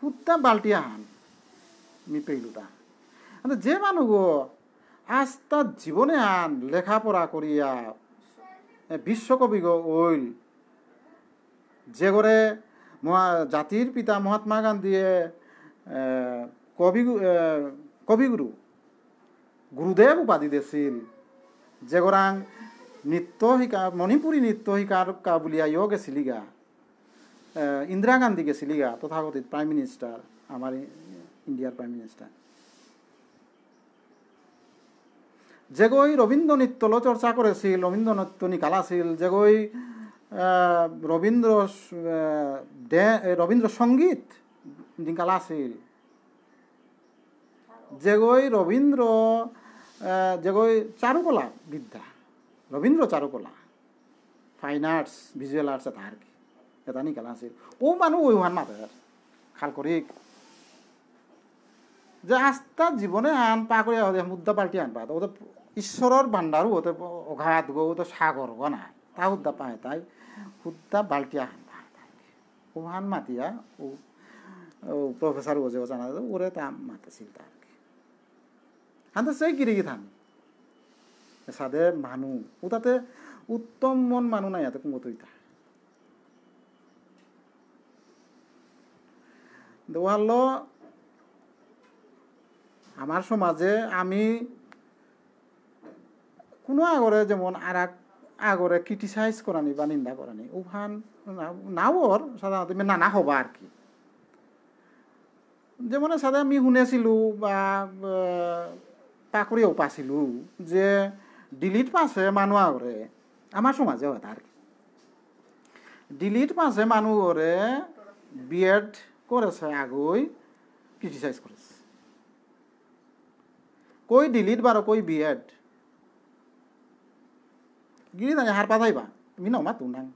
হুদ্দা বাল্টিয়া হান মি পেলু তা। যে মানুষ আজ তার জীবনে আন লেখাপড়া করিয়া বিশ্বকবি গো ওইল। যে করে জাতির পিতা মহাত্মা গান্ধীয়ে কবি কবিগুরু গুরুদেব উপাধি দিছিল যে গরাং নৃত্য শিকা মণিপুৰী নৃত্য শিকাৰ কা বুলিয়া ইয় গেছিলিগা ইন্দিৰা গান্ধী গেছিলিগা তথাকথিত প্ৰাইম মিনিষ্টাৰ আমাৰ ইণ্ডিয়াৰ প্ৰাইম মিনিষ্টাৰ যেগৈ রবীন্দ্র নৃত্যল চর্চা করেছিল রবীন্দ্র নৃত্য নিকালাছিল যেগৈ রবীন্দ্র রবীন্দ্র সংগীত নিকালাছিল যেগৈ রবীন্দ্র যেগৈ চারুকলা বিদ্যা। রবীন্দ্র চারুকলা ফাইন আর্টস ভিজুয়াল আর্টস এটা আর কি, এটা নিকালাছিল ও মানুষ ওই হান মাতে খাল করি যে আস্তা জীবনে আন পা করে মুদ্রা পাল্টি আনবা ওদের ঈশ্বৰৰ ভাণ্ডাৰো হতে অঘাত গো তো সাগর গো নাই। তা হুদ্দা পায়, তাই পায় তাই ও হান মাতিয়া ও প্রফেসর ওজে জানা ওরে তা মাতেছিল তার কি হাতে সেই গিরিগি থান সাদে মানু ও তাতে উত্তম মন মানু নাই ইয়াতে কুমতো ইতা দেওয়াল আমার সমাজে আমি কোনো আগরে যেমন আর আগরে ক্রিটিসাইজ করানি বা নিন্দা করানি। উহান নাওর সাধারণত নানা হবা আর কি যেমন সাদা আমি শুনেছিলো বা পাকরিও পাইছিলো যে ডিলিট পাছে মানুহ আগরে আমার সমাজে হয় আর কি ডিলিট পাছে মানুহ ঘরে বিএড করেছে আগই ক্রিটিসাইজ করেছে। কই ডিলিট বারো কই BEd gini tanya harpa thai ba mina ma tunang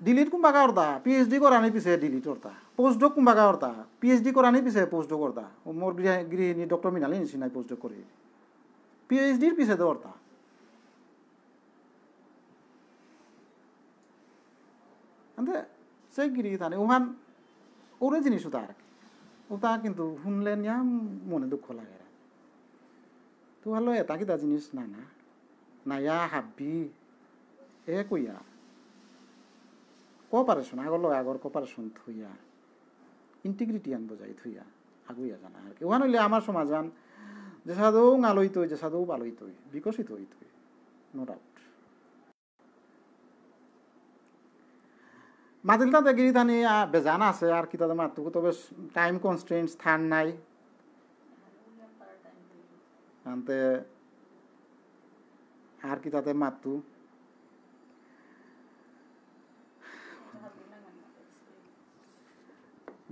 DLitt কোনবা করতা পিএইচডি করানি পিছে ডিলিট করতা পোস্টডক কোনবা করতা পিএইচডি করানি পিছে পোস্টডক করতা মোর গৃহিণী ডক্টর মিনালি নিচিনাই পোস্টডক করে পিএইচডির পিছে তো করতা আন্তে সেই গিরি তানে ওহান ওরে জিনিস ওটা আর ওটা কিন্তু শুনলে নিয়া মনে দুঃখ লাগে তো ভালো এটা কিতা জিনিস না না নায়া হাবি এ কইয়া কপারেশন আগর আগর কপারেশন থইয়া ইন্টিগ্রিটি আন বজাই থইয়া আগুইয়া জানা আর কি ওখান হইলে আমার সমাজান যে সাধু আলোইত যে সাধু বালোইত বিকশিত হইত নো ডাউট মাতিলটা দেখি থানি বেজান আছে আর কি তাদের মাতুকু তবে টাইম কনস্ট্রেন্ট স্থান নাই আনতে আর কি তাতে মাতু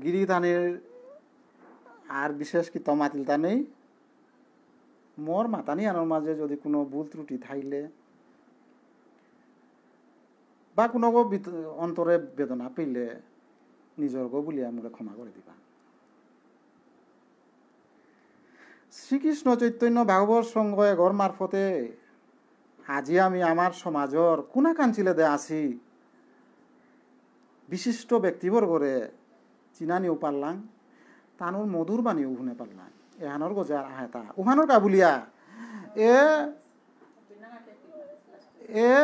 গিরি ধানের আর বিশেষ কি তমাতিল তা নেই মোর মাতানি আনোর মাঝে যদি কোনো ভুল ত্রুটি থাইলে বা কোনো অন্তরে বেদনা পেলে নিজর গো বলিয়া মোরে ক্ষমা করে দিবা শ্রীকৃষ্ণ চৈতন্য ভাগবত সংঘ এঘর মারফতে আজি আমি আমার সমাজর কোনা কাঞ্চিলে দে আছি। বিশিষ্ট ব্যক্তিবর্গরে চিনানিও পারলাম তানোর মধুর বাণীও শুনে পারলাম এহানোর গজার আহেতা উহানোর কাবুলিয়া এ এ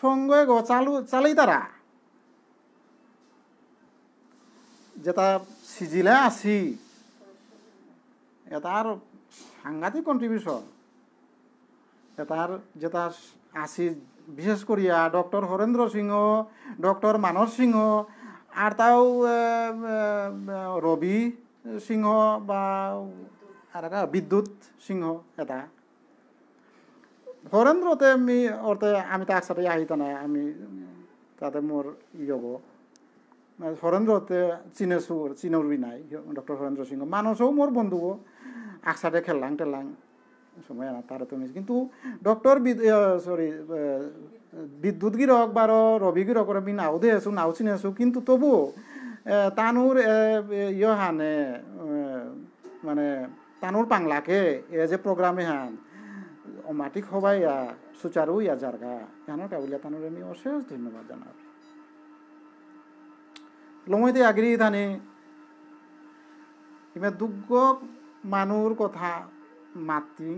সঙ্গে গো, চালু চালেই তারা যেটা সিজিলে আছি। এটার সাংঘাতিক কন্ট্রিবিউশন তার যেটা আসি বিশেষ করিয়া ডক্টর হরেন্দ্র সিংহ, ডক্টর মানস সিংহ, আর তাও রবি সিংহ বা আর একটা বিদ্যুৎ সিংহ এটা। হরেন্দ্রতে আমি, ওরতে আমি তার সাথে আহিত নাই, আমি তাতে মোর ইয়ব হরেন্দ্রতে চিনেছো, চিনরবি নাই, ডক্টর হরেন্দ্র সিংহ। মানসও মোর বন্ধু একসাথে খেললাং টেলাং সময় তারতম্য কিন্তু ডক্টর সরি বিদ্যুৎ গিরক বা রবি গিরক আমি নাও দে আছো, নাও চিনি আছো, কিন্তু তবু তানুর ইয়ে হানে মানে তানুর পাংলাকে, এ, যে প্রোগ্রামে হান, অমাটিক সবাই সুচারু ইয়া জারগা কেন কাবুলিয়া তানুর আমি অশেষ ধন্যবাদ জানাব লমইতে আগরি থানে ইমা দুগ্গ মানুর কথা মাতি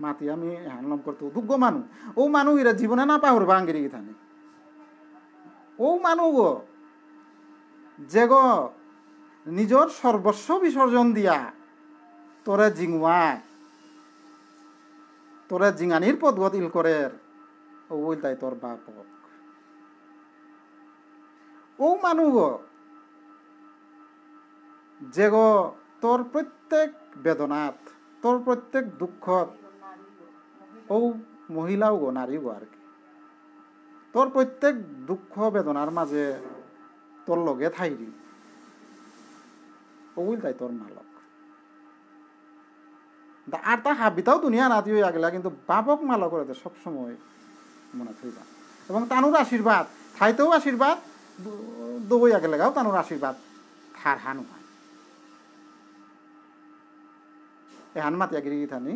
মাতি আমি হ্যানলম করতো, দুগ্গ মানু ও মানু ইরা জীবনে না পাহর বাঙ্গিরি থানে। ও মানু গো, যে গো নিজর সর্বস্ব বিসর্জন দিয়া তোরা জিঙুয়ায় তোরা জিঙানির পদগত ইল করে ওই তাই তোর বাপক। ও মানু গো, যে গো তোর প্রত্যেক বেদনাত তোর প্রত্যেক দুঃখত ও মহিলাও গো নারী গো আর কি। তোর প্রত্যেক দুঃখ বেদনার মাঝে তোর লগে থাইরি ওই তাই তোর মালক। আর তা হাবিতাও দুনিয়া নাতি হয়ে আগলা, কিন্তু বাপক মালক করে সবসময় মনে থইবা এবং তানুর আশীর্বাদ ঠাইতেও আশীর্বাদ দবই আগে লাগাও তানুর আশীর্বাদ থার হানু হয় এ হান মাতিয়া গিরি থানি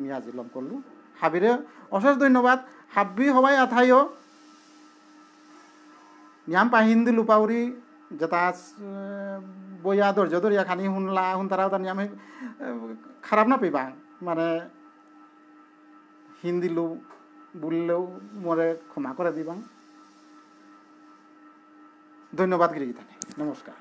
মিয়াজি লম করলু। হাবিরে অশেষ ধন্যবাদ। হাব্বি হবাই আথাইও। নিয়াম পাহিন দিলু পাউরি যেটা বইয়া ধৈর্য ধরিয়া খানি শুনলা শুনতারা তার নিয়াম খারাপ না পেবা। মানে হিন্দিলু বললেও মরে ক্ষমা করে দিবা। ধন্যবাদ গিরি নমস্কার।